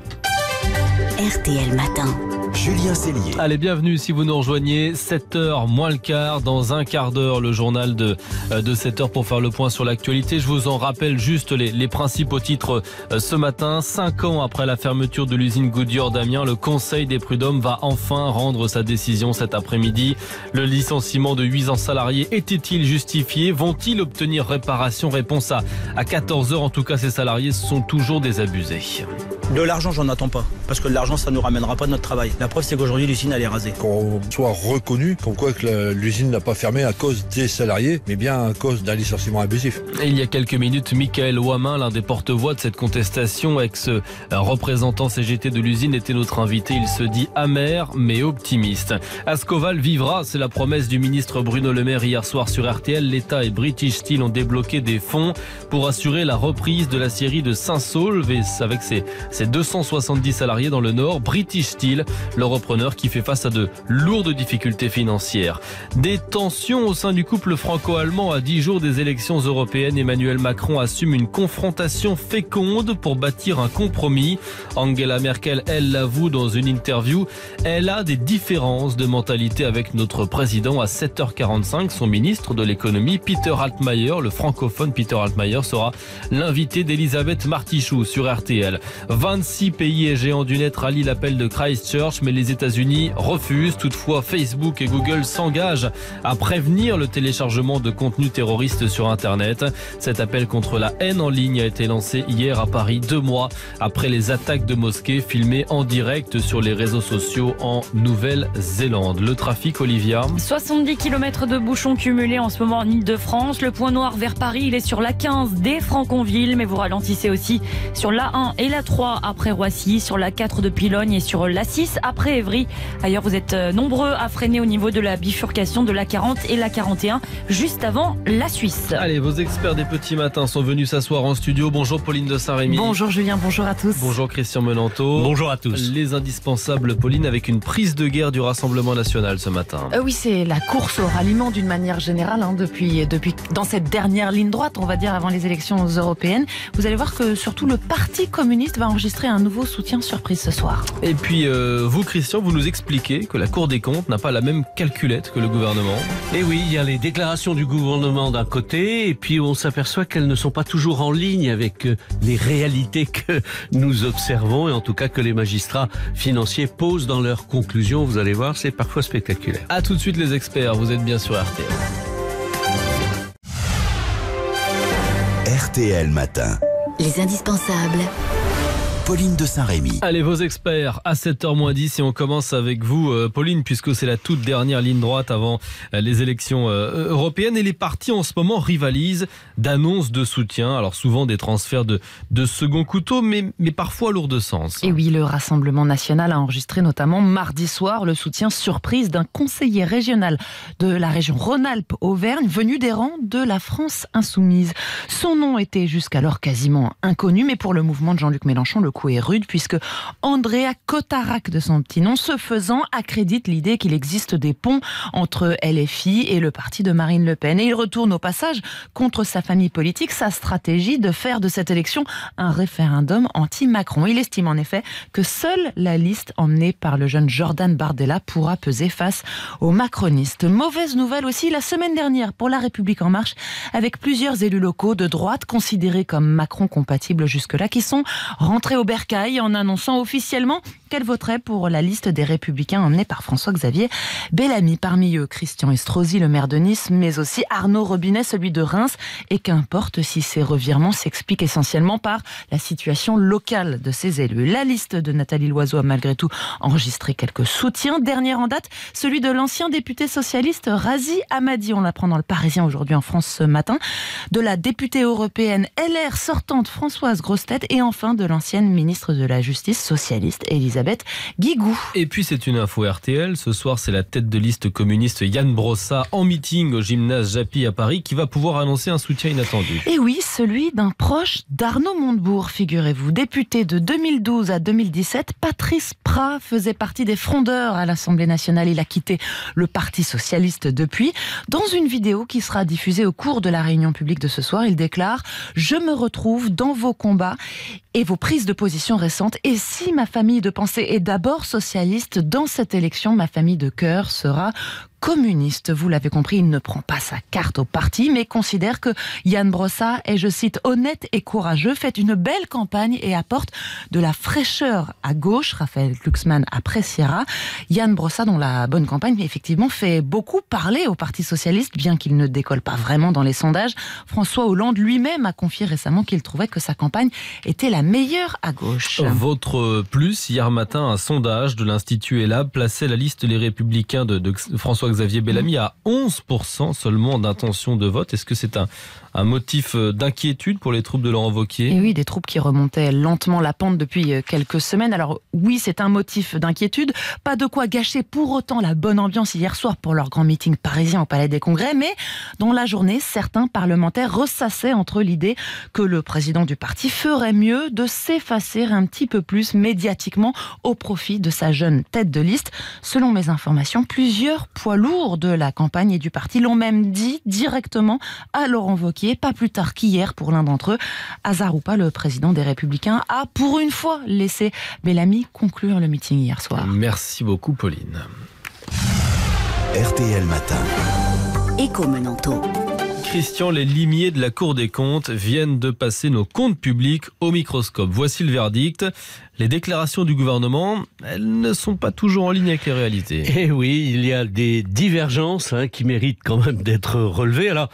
RTL Matin. Julien Cellier. Allez, bienvenue si vous nous rejoignez. 7h moins le quart, dans un quart d'heure, le journal de, euh, de 7h pour faire le point sur l'actualité. Je vous en rappelle juste les, les principaux titres euh, ce matin. Cinq ans après la fermeture de l'usine Goodyear d'Amiens, le Conseil des prud'hommes va enfin rendre sa décision cet après-midi. Le licenciement de 800 salariés était-il justifié? Vont-ils obtenir réparation? Réponse à, à 14h. En tout cas, ces salariés sont toujours désabusés. De l'argent, j'en attends pas. Parce que de l'argent, ça nous ramènera pas de notre travail. La preuve, c'est qu'aujourd'hui, l'usine, elle est rasée. Qu'on soit reconnu comme quoi que l'usine n'a pas fermé à cause des salariés, mais bien à cause d'un licenciement abusif. Et il y a quelques minutes, Michael Wamin, l'un des porte-voix de cette contestation, ex-représentant CGT de l'usine, était notre invité. Il se dit amer mais optimiste. Ascoval vivra, c'est la promesse du ministre Bruno Le Maire hier soir sur RTL. L'État et British Steel ont débloqué des fonds pour assurer la reprise de la série de Saint-Saulve et avec ses, ses 270 salariés dans le Nord. British Steel, le repreneur qui fait face à de lourdes difficultés financières. Des tensions au sein du couple franco-allemand à 10 jours des élections européennes. Emmanuel Macron assume une confrontation féconde pour bâtir un compromis. Angela Merkel, elle l'avoue dans une interview, elle a des différences de mentalité avec notre président à 7h45. Son ministre de l'économie, Peter Altmaier, le francophone Peter Altmaier, sera l'invité d'Elisabeth Martichoux sur RTL. 26 pays et géants du net rallient l'appel de Christchurch, mais les États-Unis refusent. Toutefois, Facebook et Google s'engagent à prévenir le téléchargement de contenus terroristes sur Internet. Cet appel contre la haine en ligne a été lancé hier à Paris, deux mois après les attaques de mosquées filmées en direct sur les réseaux sociaux en Nouvelle-Zélande. Le trafic, Olivia? 70 km de bouchons cumulés en ce moment en Ile-de-France. Le point noir vers Paris, il est sur l'A15 dès Franconville, mais vous ralentissez aussi sur l'A1 et l'A3 après Roissy, sur l'A4 de Pilogne et sur l'A6 après Évry. Ailleurs, vous êtes euh, nombreux à freiner au niveau de la bifurcation de l'A40 et l'A41, juste avant la Suisse. Allez, vos experts des petits matins sont venus s'asseoir en studio. Bonjour Pauline de Saint-Rémy. Bonjour Julien, bonjour à tous. Bonjour Christian Menanto. Bonjour à tous. Les indispensables, Pauline, avec une prise de guerre du Rassemblement National ce matin. Euh, oui, c'est la course au ralliement d'une manière générale hein, depuis, depuis dans cette dernière ligne droite, on va dire, avant les élections européennes. Vous allez voir que surtout le Parti communiste va enregistrer un nouveau soutien surprise ce soir. Et puis, euh, vous, Christian, vous nous expliquez que la Cour des comptes n'a pas la même calculette que le gouvernement. Et oui, il y a les déclarations du gouvernement d'un côté, et puis on s'aperçoit qu'elles ne sont pas toujours en ligne avec euh, les réalités que nous observons, et en tout cas que les magistrats financiers posent dans leurs conclusions. Vous allez voir, c'est parfois spectaculaire. A tout de suite les experts, vous êtes bien sur RTL. RTL Matin. Les indispensables. Pauline de Saint-Rémy. Allez, vos experts, à 7h10, et on commence avec vous, euh, Pauline, puisque c'est la toute dernière ligne droite avant euh, les élections euh, européennes. Et les partis en ce moment rivalisent d'annonces de soutien. Alors souvent des transferts de, de second couteau, mais, mais parfois lourds de sens. Et oui, le Rassemblement national a enregistré notamment mardi soir le soutien surprise d'un conseiller régional de la région Rhône-Alpes-Auvergne, venu des rangs de la France insoumise. Son nom était jusqu'alors quasiment inconnu, mais pour le mouvement de Jean-Luc Mélenchon, le coup est rude puisque Andrea Cotarac, de son petit nom, ce faisant, accrédite l'idée qu'il existe des ponts entre LFI et le parti de Marine Le Pen. Et il retourne au passage contre sa famille politique sa stratégie de faire de cette élection un référendum anti-Macron. Il estime en effet que seule la liste emmenée par le jeune Jordan Bardella pourra peser face aux macronistes. Mauvaise nouvelle aussi la semaine dernière pour La République en marche avec plusieurs élus locaux de droite considérés comme Macron compatibles jusque-là qui sont rentrés au bercail en annonçant officiellement qu'elle voterait pour la liste des républicains emmenée par François-Xavier Bellamy? Parmi eux, Christian Estrosi, le maire de Nice, mais aussi Arnaud Robinet, celui de Reims. Et qu'importe si ces revirements s'expliquent essentiellement par la situation locale de ces élus. La liste de Nathalie Loiseau a malgré tout enregistré quelques soutiens. Dernier en date, celui de l'ancien député socialiste Razi Amadi. On l'apprend dans le Parisien aujourd'hui en France ce matin. De la députée européenne LR sortante Françoise Grostet et enfin de l'ancienne ministre de la Justice socialiste Elisabeth Guigou. Et puis c'est une info RTL. Ce soir, c'est la tête de liste communiste Yann Brossa en meeting au gymnase Japy à Paris qui va pouvoir annoncer un soutien inattendu. Et oui, celui d'un proche d'Arnaud Montebourg, figurez-vous. Député de 2012 à 2017, Patrice Prat faisait partie des frondeurs à l'Assemblée nationale. Il a quitté le Parti socialiste depuis. Dans une vidéo qui sera diffusée au cours de la réunion publique de ce soir, il déclare Je me retrouve dans vos combats et vos prises de position récentes. Et si ma famille de pensée est d'abord socialiste, dans cette élection, ma famille de cœur sera communiste. Vous l'avez compris, il ne prend pas sa carte au parti, mais considère que Yann Brossa est, je cite, honnête et courageux, fait une belle campagne et apporte de la fraîcheur à gauche. Raphaël Glucksmann appréciera. Yann Brossa, dont la bonne campagne, effectivement, fait beaucoup parler au Parti Socialiste, bien qu'il ne décolle pas vraiment dans les sondages. François Hollande lui-même a confié récemment qu'il trouvait que sa campagne était la meilleure à gauche. Votre plus, hier matin, un sondage de l'Institut ELAB plaçait la liste des Républicains de François Xavier Bellamy à 11% seulement d'intention de vote. Est-ce que c'est un, un motif d'inquiétude pour les troupes de Laurent Wauquiez Et oui, des troupes qui remontaient lentement la pente depuis quelques semaines. Alors oui, c'est un motif d'inquiétude. Pas de quoi gâcher pour autant la bonne ambiance hier soir pour leur grand meeting parisien au Palais des Congrès, mais dans la journée, certains parlementaires ressassaient entre l'idée que le président du parti ferait mieux de s'effacer un petit peu plus médiatiquement au profit de sa jeune tête de liste. Selon mes informations, plusieurs poids lourds de la campagne et du parti l'ont même dit directement à Laurent Wauquiez, pas plus tard qu'hier pour l'un d'entre eux. Hasard ou pas, le président des Républicains a pour une fois laissé Bellamy conclure le meeting hier soir. Merci beaucoup Pauline. RTL Matin. Éco Menanto. Christian, les limiers de la Cour des comptes viennent de passer nos comptes publics au microscope. Voici le verdict. Les déclarations du gouvernement, elles ne sont pas toujours en ligne avec les réalités. Eh oui, il y a des divergences hein, qui méritent quand même d'être relevées. Alors,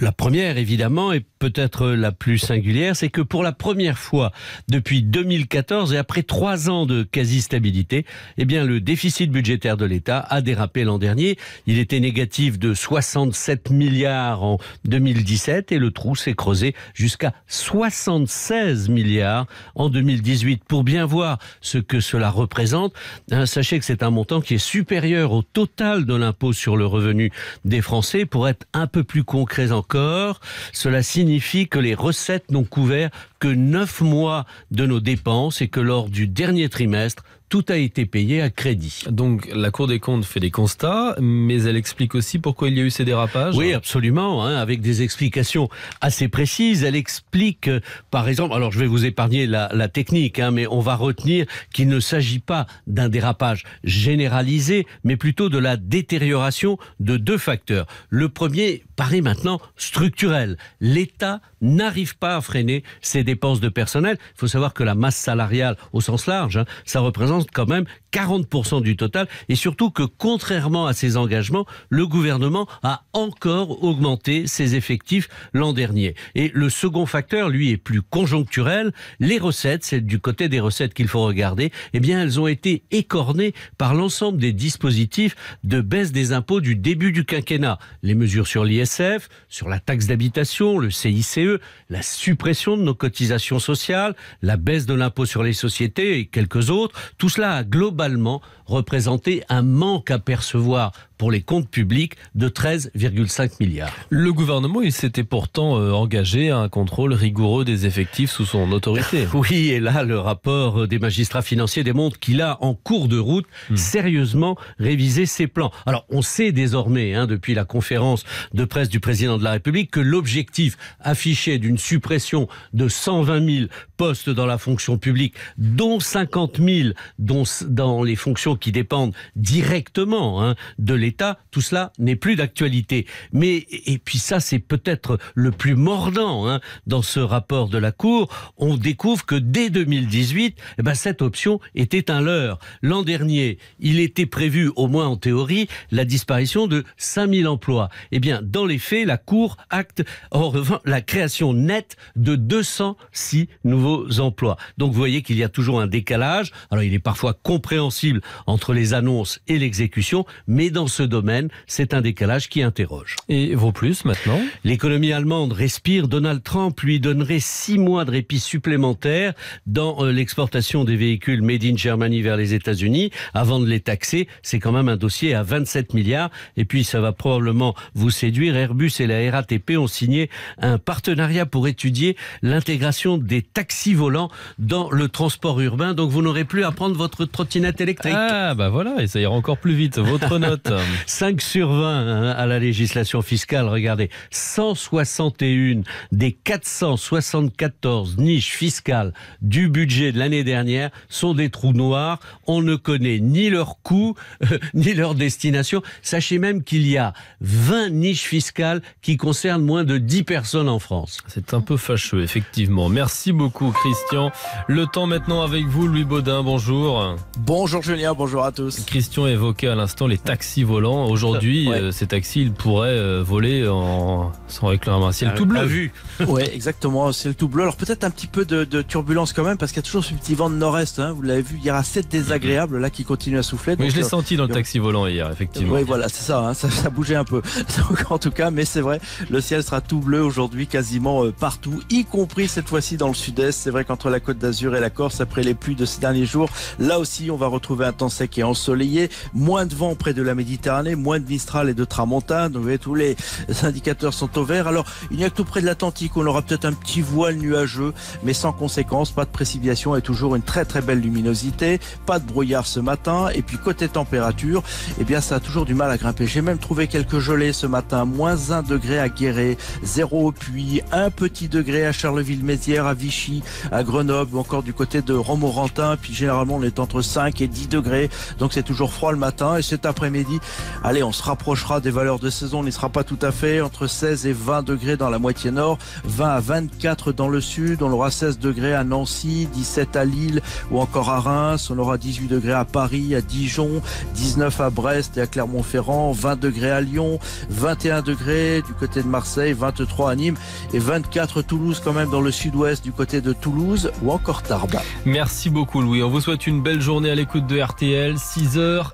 la première, évidemment, et peut-être la plus singulière, c'est que pour la première fois depuis 2014 et après trois ans de quasi-stabilité, eh bien, le déficit budgétaire de l'État a dérapé l'an dernier. Il était négatif de 67 milliards en 2017 et le trou s'est creusé jusqu'à 76 milliards en 2018. Pour bien voir ce que cela représente, hein, sachez que c'est un montant qui est supérieur au total de l'impôt sur le revenu des Français. Pour être un peu plus concret encore, cela signifie que les recettes n'ont couvert que 9 mois de nos dépenses et que lors du dernier trimestre, tout a été payé à crédit. Donc la Cour des comptes fait des constats, mais elle explique aussi pourquoi il y a eu ces dérapages. Oui, absolument, hein, avec des explications assez précises. Elle explique, euh, par exemple, alors je vais vous épargner la, la technique, hein, mais on va retenir qu'il ne s'agit pas d'un dérapage généralisé, mais plutôt de la détérioration de deux facteurs. Le premier paraît maintenant structurel. L'État n'arrive pas à freiner ses dépenses de personnel. Il faut savoir que la masse salariale, au sens large, hein, ça représente quand même 40% du total, et surtout que contrairement à ses engagements, le gouvernement a encore augmenté ses effectifs l'an dernier. Et le second facteur, lui, est plus conjoncturel. Les recettes, c'est du côté des recettes qu'il faut regarder, eh bien, elles ont été écornées par l'ensemble des dispositifs de baisse des impôts du début du quinquennat. Les mesures sur l'ISF, sur la taxe d'habitation, le CICE, la suppression de nos cotisations sociales, la baisse de l'impôt sur les sociétés et quelques autres, cela a globalement représenté un manque à percevoir pour les comptes publics de 13,5 milliards. Le gouvernement, il s'était pourtant euh, engagé à un contrôle rigoureux des effectifs sous son autorité. Oui, et là, le rapport des magistrats financiers démontre qu'il a, en cours de route, Hmm. sérieusement révisé ses plans. Alors, on sait désormais, hein, depuis la conférence de presse du président de la République, que l'objectif affiché d'une suppression de 120 000 postes dans la fonction publique, dont 50 000 dont, dans les fonctions qui dépendent directement hein, de l'État, tout cela n'est plus d'actualité. Mais, et puis ça, c'est peut-être le plus mordant hein, dans ce rapport de la Cour, on découvre que dès 2018, eh ben, cette option était un leurre. L'an dernier, il était prévu, au moins en théorie, la disparition de 5000 emplois. Eh bien, dans les faits, la Cour acte en revanche la création nette de 206 nouveaux emplois. Donc vous voyez qu'il y a toujours un décalage. Alors il est parfois compréhensible entre les annonces et l'exécution, mais dans ce domaine, c'est un décalage qui interroge. Et vaut plus maintenant? L'économie allemande respire. Donald Trump lui donnerait six mois de répit supplémentaire dans euh, l'exportation des véhicules made in Germany vers les États-Unis avant de les taxer. C'est quand même un dossier à 27 milliards. Et puis ça va probablement vous séduire. Airbus et la RATP ont signé un partenariat pour étudier l'intégration des taxis volants dans le transport urbain. Donc vous n'aurez plus à prendre votre trottinette électrique. Ah bah voilà, et ça ira encore plus vite. Votre note 5 sur 20 hein, à la législation fiscale. Regardez, 161 des 474 niches fiscales du budget de l'année dernière sont des trous noirs. On ne connaît ni leur coût, euh, ni leur destination. Sachez même qu'il y a 20 niches fiscales qui concernent moins de 10 personnes en France. C'est un peu fâcheux, effectivement. Merci beaucoup, Christian. Le temps maintenant avec vous, Louis Baudin. Bonjour. Bonjour Julien, bonjour à tous. Christian évoquait à l'instant les taxis volants. Aujourd'hui, Ouais. euh, ces taxis, ils pourraient euh, voler en... sans réclamer un ciel Euh, tout bleu. à vue. Ouais, exactement, c'est le tout bleu. Alors peut-être un petit peu de, de turbulence quand même, parce qu'il y a toujours ce petit vent de nord-est. hein. Vous l'avez vu, il y aura assez désagréable là qui continue à souffler. Oui, Donc, je l'ai euh, senti dans le taxi volant hier, effectivement. Oui, voilà, c'est ça, hein, ça, ça bougeait un peu. Donc, en tout cas, mais c'est vrai, le ciel sera tout bleu aujourd'hui quasiment euh, partout, y compris cette fois-ci dans le sud-est. C'est vrai qu'entre la côte d'Azur et la Corse, après les pluies de ces derniers jours, là aussi, on va retrouver un temps sec et ensoleillé. Moins de vent près de la Méditerranée, moins de Mistral et de Tramontane. Vous voyez, tous les indicateurs sont au vert. Alors, il n'y a que tout près de l'Atlantique, on aura peut-être un petit voile nuageux, mais sans conséquence, pas de précipitation et toujours une très très belle luminosité. Pas de brouillard ce matin. Et puis, côté température, eh bien, ça a toujours du mal à grimper. J'ai même trouvé quelques gelées ce matin. Moins 1 degré à Guéret, 0 au Puy, 1 petit degré à Charleville-Mézières, à Vichy, à Grenoble ou encore du côté de Romorantin. Puis généralement, on est entre 5 et 10 degrés. Donc c'est toujours froid le matin. Et cet après-midi, allez, on se rapprochera des valeurs de saison. On n'y sera pas tout à fait. Entre 16 et 20 degrés dans la moitié nord, 20 à 24 dans le sud. On aura 16 degrés à Nancy, 17 à Lille ou encore à Reims. On aura 18 degrés à Paris, à Dijon, 19 à Brest et à Clermont-Ferrand, 20 degrés à Lyon, 21 degrés du côté de Marseille, 23 à Nîmes et 24 Toulouse quand même dans le sud-ouest du côté de Toulouse ou encore Tarbes. Merci beaucoup, Louis. On vous souhaite une belle journée à l'écoute de RTL, 6h